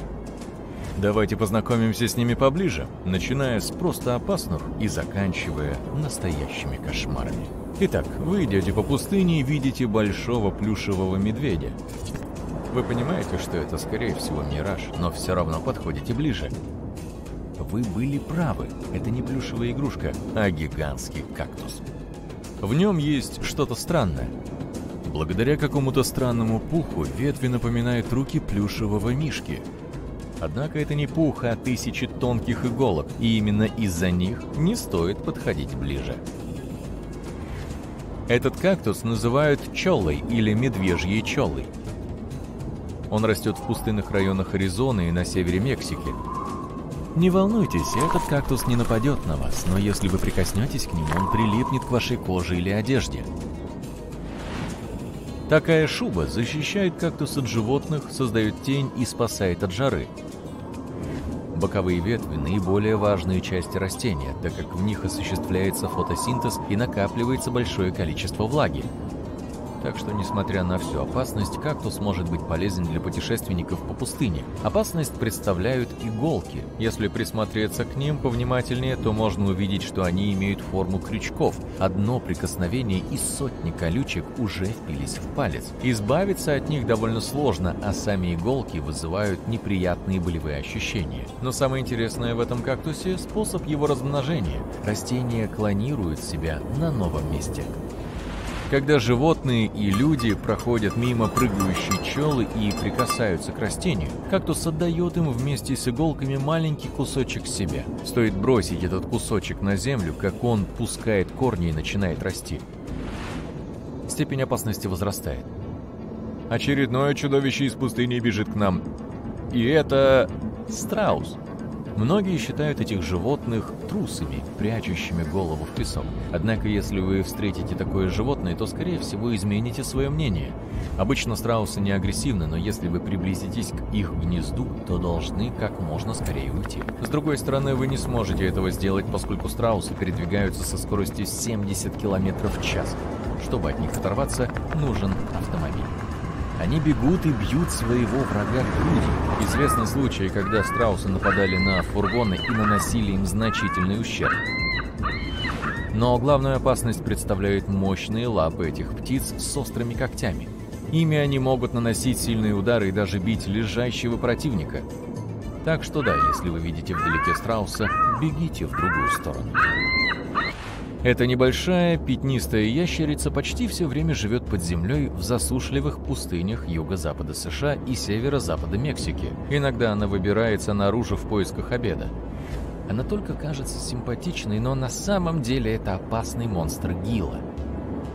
Давайте познакомимся с ними поближе, начиная с просто опасных и заканчивая настоящими кошмарами. Итак, вы идете по пустыне и видите большого плюшевого медведя. Вы понимаете, что это, скорее всего, мираж, но все равно подходите ближе. Вы были правы, это не плюшевая игрушка, а гигантский кактус. В нем есть что-то странное. Благодаря какому-то странному пуху ветви напоминают руки плюшевого мишки – Однако это не пух, а тысячи тонких иголок, и именно из-за них не стоит подходить ближе. Этот кактус называют чолой или медвежьей чолой. Он растет в пустынных районах Аризоны и на севере Мексики. Не волнуйтесь, этот кактус не нападет на вас, но если вы прикоснетесь к нему, он прилипнет к вашей коже или одежде. Такая шуба защищает кактус от животных, создает тень и спасает от жары. Боковые ветви – наиболее важные части растения, так как в них осуществляется фотосинтез и накапливается большое количество влаги. Так что, несмотря на всю опасность, кактус может быть полезен для путешественников по пустыне. Опасность представляют иголки. Если присмотреться к ним повнимательнее, то можно увидеть, что они имеют форму крючков. Одно прикосновение и сотни колючек уже впились в палец. Избавиться от них довольно сложно, а сами иголки вызывают неприятные болевые ощущения. Но самое интересное в этом кактусе – способ его размножения. Растение клонирует себя на новом месте. Когда животные и люди проходят мимо прыгающей пчелы и прикасаются к растению, кактус отдает им вместе с иголками маленький кусочек себя. Стоит бросить этот кусочек на землю, как он пускает корни и начинает расти. Степень опасности возрастает. Очередное чудовище из пустыни бежит к нам. И это страус. Многие считают этих животных трусами, прячущими голову в песок. Однако, если вы встретите такое животное, то, скорее всего, измените свое мнение. Обычно страусы не агрессивны, но если вы приблизитесь к их гнезду, то должны как можно скорее уйти. С другой стороны, вы не сможете этого сделать, поскольку страусы передвигаются со скоростью 70 км в час. Чтобы от них оторваться, нужен автомобиль. Они бегут и бьют своего врага груди. Известны случаи, когда страусы нападали на фургоны и наносили им значительный ущерб. Но главную опасность представляют мощные лапы этих птиц с острыми когтями. Ими они могут наносить сильные удары и даже бить лежащего противника. Так что да, если вы видите вдалеке страуса, бегите в другую сторону. Эта небольшая пятнистая ящерица почти все время живет под землей в засушливых пустынях юго-запада США и северо-запада Мексики. Иногда она выбирается наружу в поисках обеда. Она только кажется симпатичной, но на самом деле это опасный монстр Гила.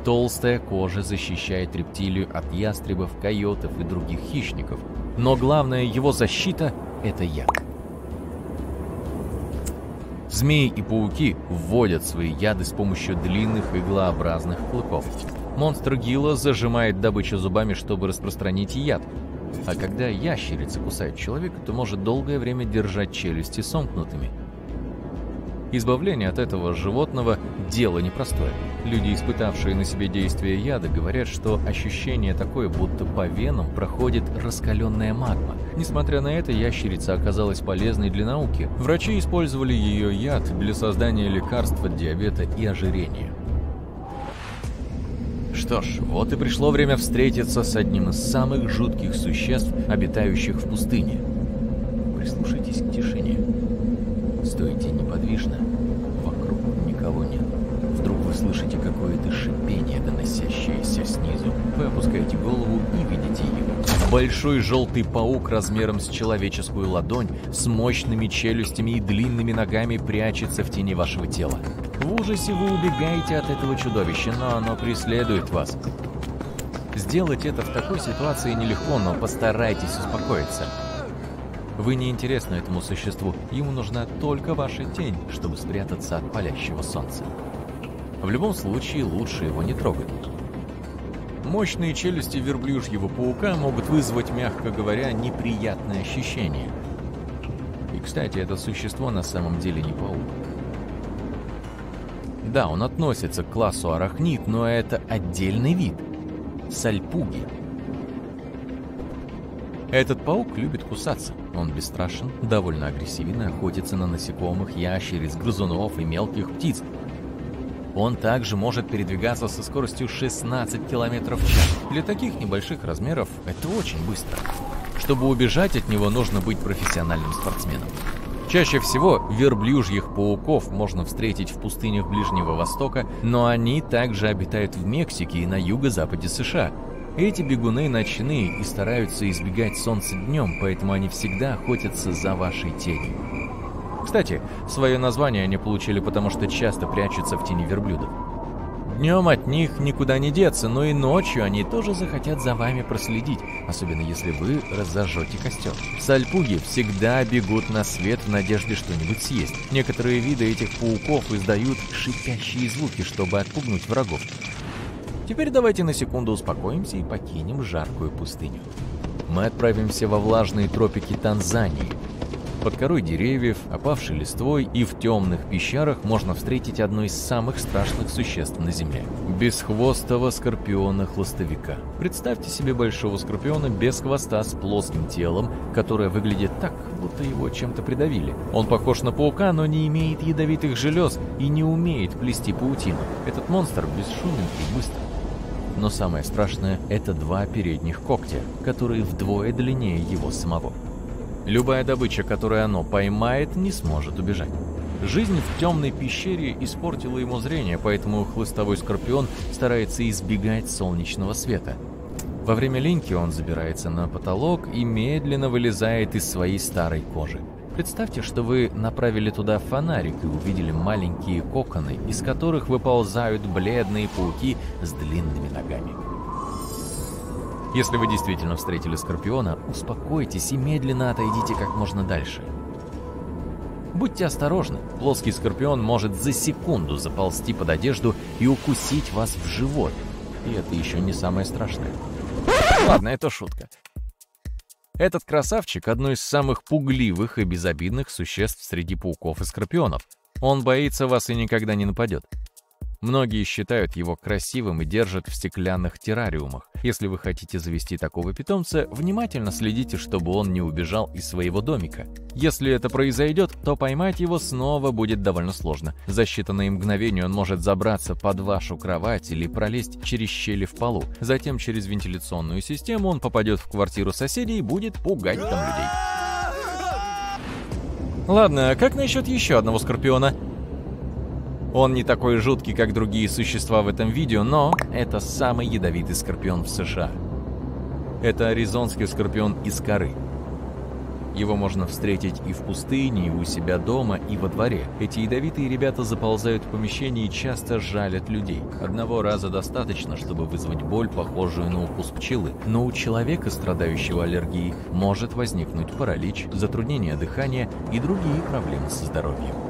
Толстая кожа защищает рептилию от ястребов, койотов и других хищников. Но главная его защита – это яд. Змеи и пауки вводят свои яды с помощью длинных иглообразных клыков. Монстр Гила зажимает добычу зубами, чтобы распространить яд. А когда ящерица кусает человека, то может долгое время держать челюсти сомкнутыми. Избавление от этого животного – дело непростое. Люди, испытавшие на себе действие яда, говорят, что ощущение такое, будто по венам проходит раскаленная магма. Несмотря на это, ящерица оказалась полезной для науки. Врачи использовали ее яд для создания лекарств от диабета и ожирения. Что ж, вот и пришло время встретиться с одним из самых жутких существ, обитающих в пустыне. Прислушайтесь к тишине. Стойте неподвижно. Вокруг никого нет. Вдруг вы слышите какое-то шипение, доносящееся снизу. Вы опускаете голову и видите его. Большой желтый паук размером с человеческую ладонь, с мощными челюстями и длинными ногами прячется в тени вашего тела. В ужасе вы убегаете от этого чудовища, но оно преследует вас. Сделать это в такой ситуации нелегко, но постарайтесь успокоиться. Вы не интересны этому существу, ему нужна только ваша тень, чтобы спрятаться от палящего солнца. В любом случае, лучше его не трогать. Мощные челюсти верблюжьего паука могут вызвать, мягко говоря, неприятное ощущение. И, кстати, это существо на самом деле не паук. Да, он относится к классу арахнит, но это отдельный вид. Сальпуги. Этот паук любит кусаться. Он бесстрашен, довольно агрессивен и охотится на насекомых, ящериц, грызунов и мелких птиц. Он также может передвигаться со скоростью 16 км в час. Для таких небольших размеров это очень быстро. Чтобы убежать от него, нужно быть профессиональным спортсменом. Чаще всего верблюжьих пауков можно встретить в пустынях Ближнего Востока, но они также обитают в Мексике и на юго-западе США. Эти бегуны ночные и стараются избегать солнца днем, поэтому они всегда охотятся за вашей тенью. Кстати, свое название они получили потому, что часто прячутся в тени верблюдов. Днем от них никуда не деться, но и ночью они тоже захотят за вами проследить, особенно если вы разожжете костер. Сальпуги всегда бегут на свет в надежде что-нибудь съесть. Некоторые виды этих пауков издают шипящие звуки, чтобы отпугнуть врагов. Теперь давайте на секунду успокоимся и покинем жаркую пустыню. Мы отправимся во влажные тропики Танзании. Под корой деревьев, опавшей листвой и в темных пещерах можно встретить одно из самых страшных существ на Земле – бесхвостого скорпиона-хлостовика. Представьте себе большого скорпиона без хвоста с плоским телом, которое выглядит так, будто его чем-то придавили. Он похож на паука, но не имеет ядовитых желез и не умеет плести паутину. Этот монстр бесшумен и быстрый. Но самое страшное – это два передних когтя, которые вдвое длиннее его самого. Любая добыча, которую оно поймает, не сможет убежать. Жизнь в темной пещере испортила ему зрение, поэтому хлыстовой скорпион старается избегать солнечного света. Во время линьки он забирается на потолок и медленно вылезает из своей старой кожи. Представьте, что вы направили туда фонарик и увидели маленькие коконы, из которых выползают бледные пауки с длинными ногами. Если вы действительно встретили Скорпиона, успокойтесь и медленно отойдите как можно дальше. Будьте осторожны, плоский Скорпион может за секунду заползти под одежду и укусить вас в живот. И это еще не самое страшное. Ладно, это шутка. Этот красавчик – одно из самых пугливых и безобидных существ среди пауков и скорпионов. Он боится вас и никогда не нападет. Многие считают его красивым и держат в стеклянных террариумах. Если вы хотите завести такого питомца, внимательно следите, чтобы он не убежал из своего домика. Если это произойдет, то поймать его снова будет довольно сложно. За считанные мгновения он может забраться под вашу кровать или пролезть через щели в полу. Затем через вентиляционную систему он попадет в квартиру соседей и будет пугать там людей. Ладно, а как насчет еще одного скорпиона? Он не такой жуткий, как другие существа в этом видео, но это самый ядовитый скорпион в США. Это аризонский скорпион из коры. Его можно встретить и в пустыне, и у себя дома, и во дворе. Эти ядовитые ребята заползают в помещение и часто жалят людей. Одного раза достаточно, чтобы вызвать боль, похожую на укус пчелы. Но у человека, страдающего аллергией, может возникнуть паралич, затруднение дыхания и другие проблемы со здоровьем.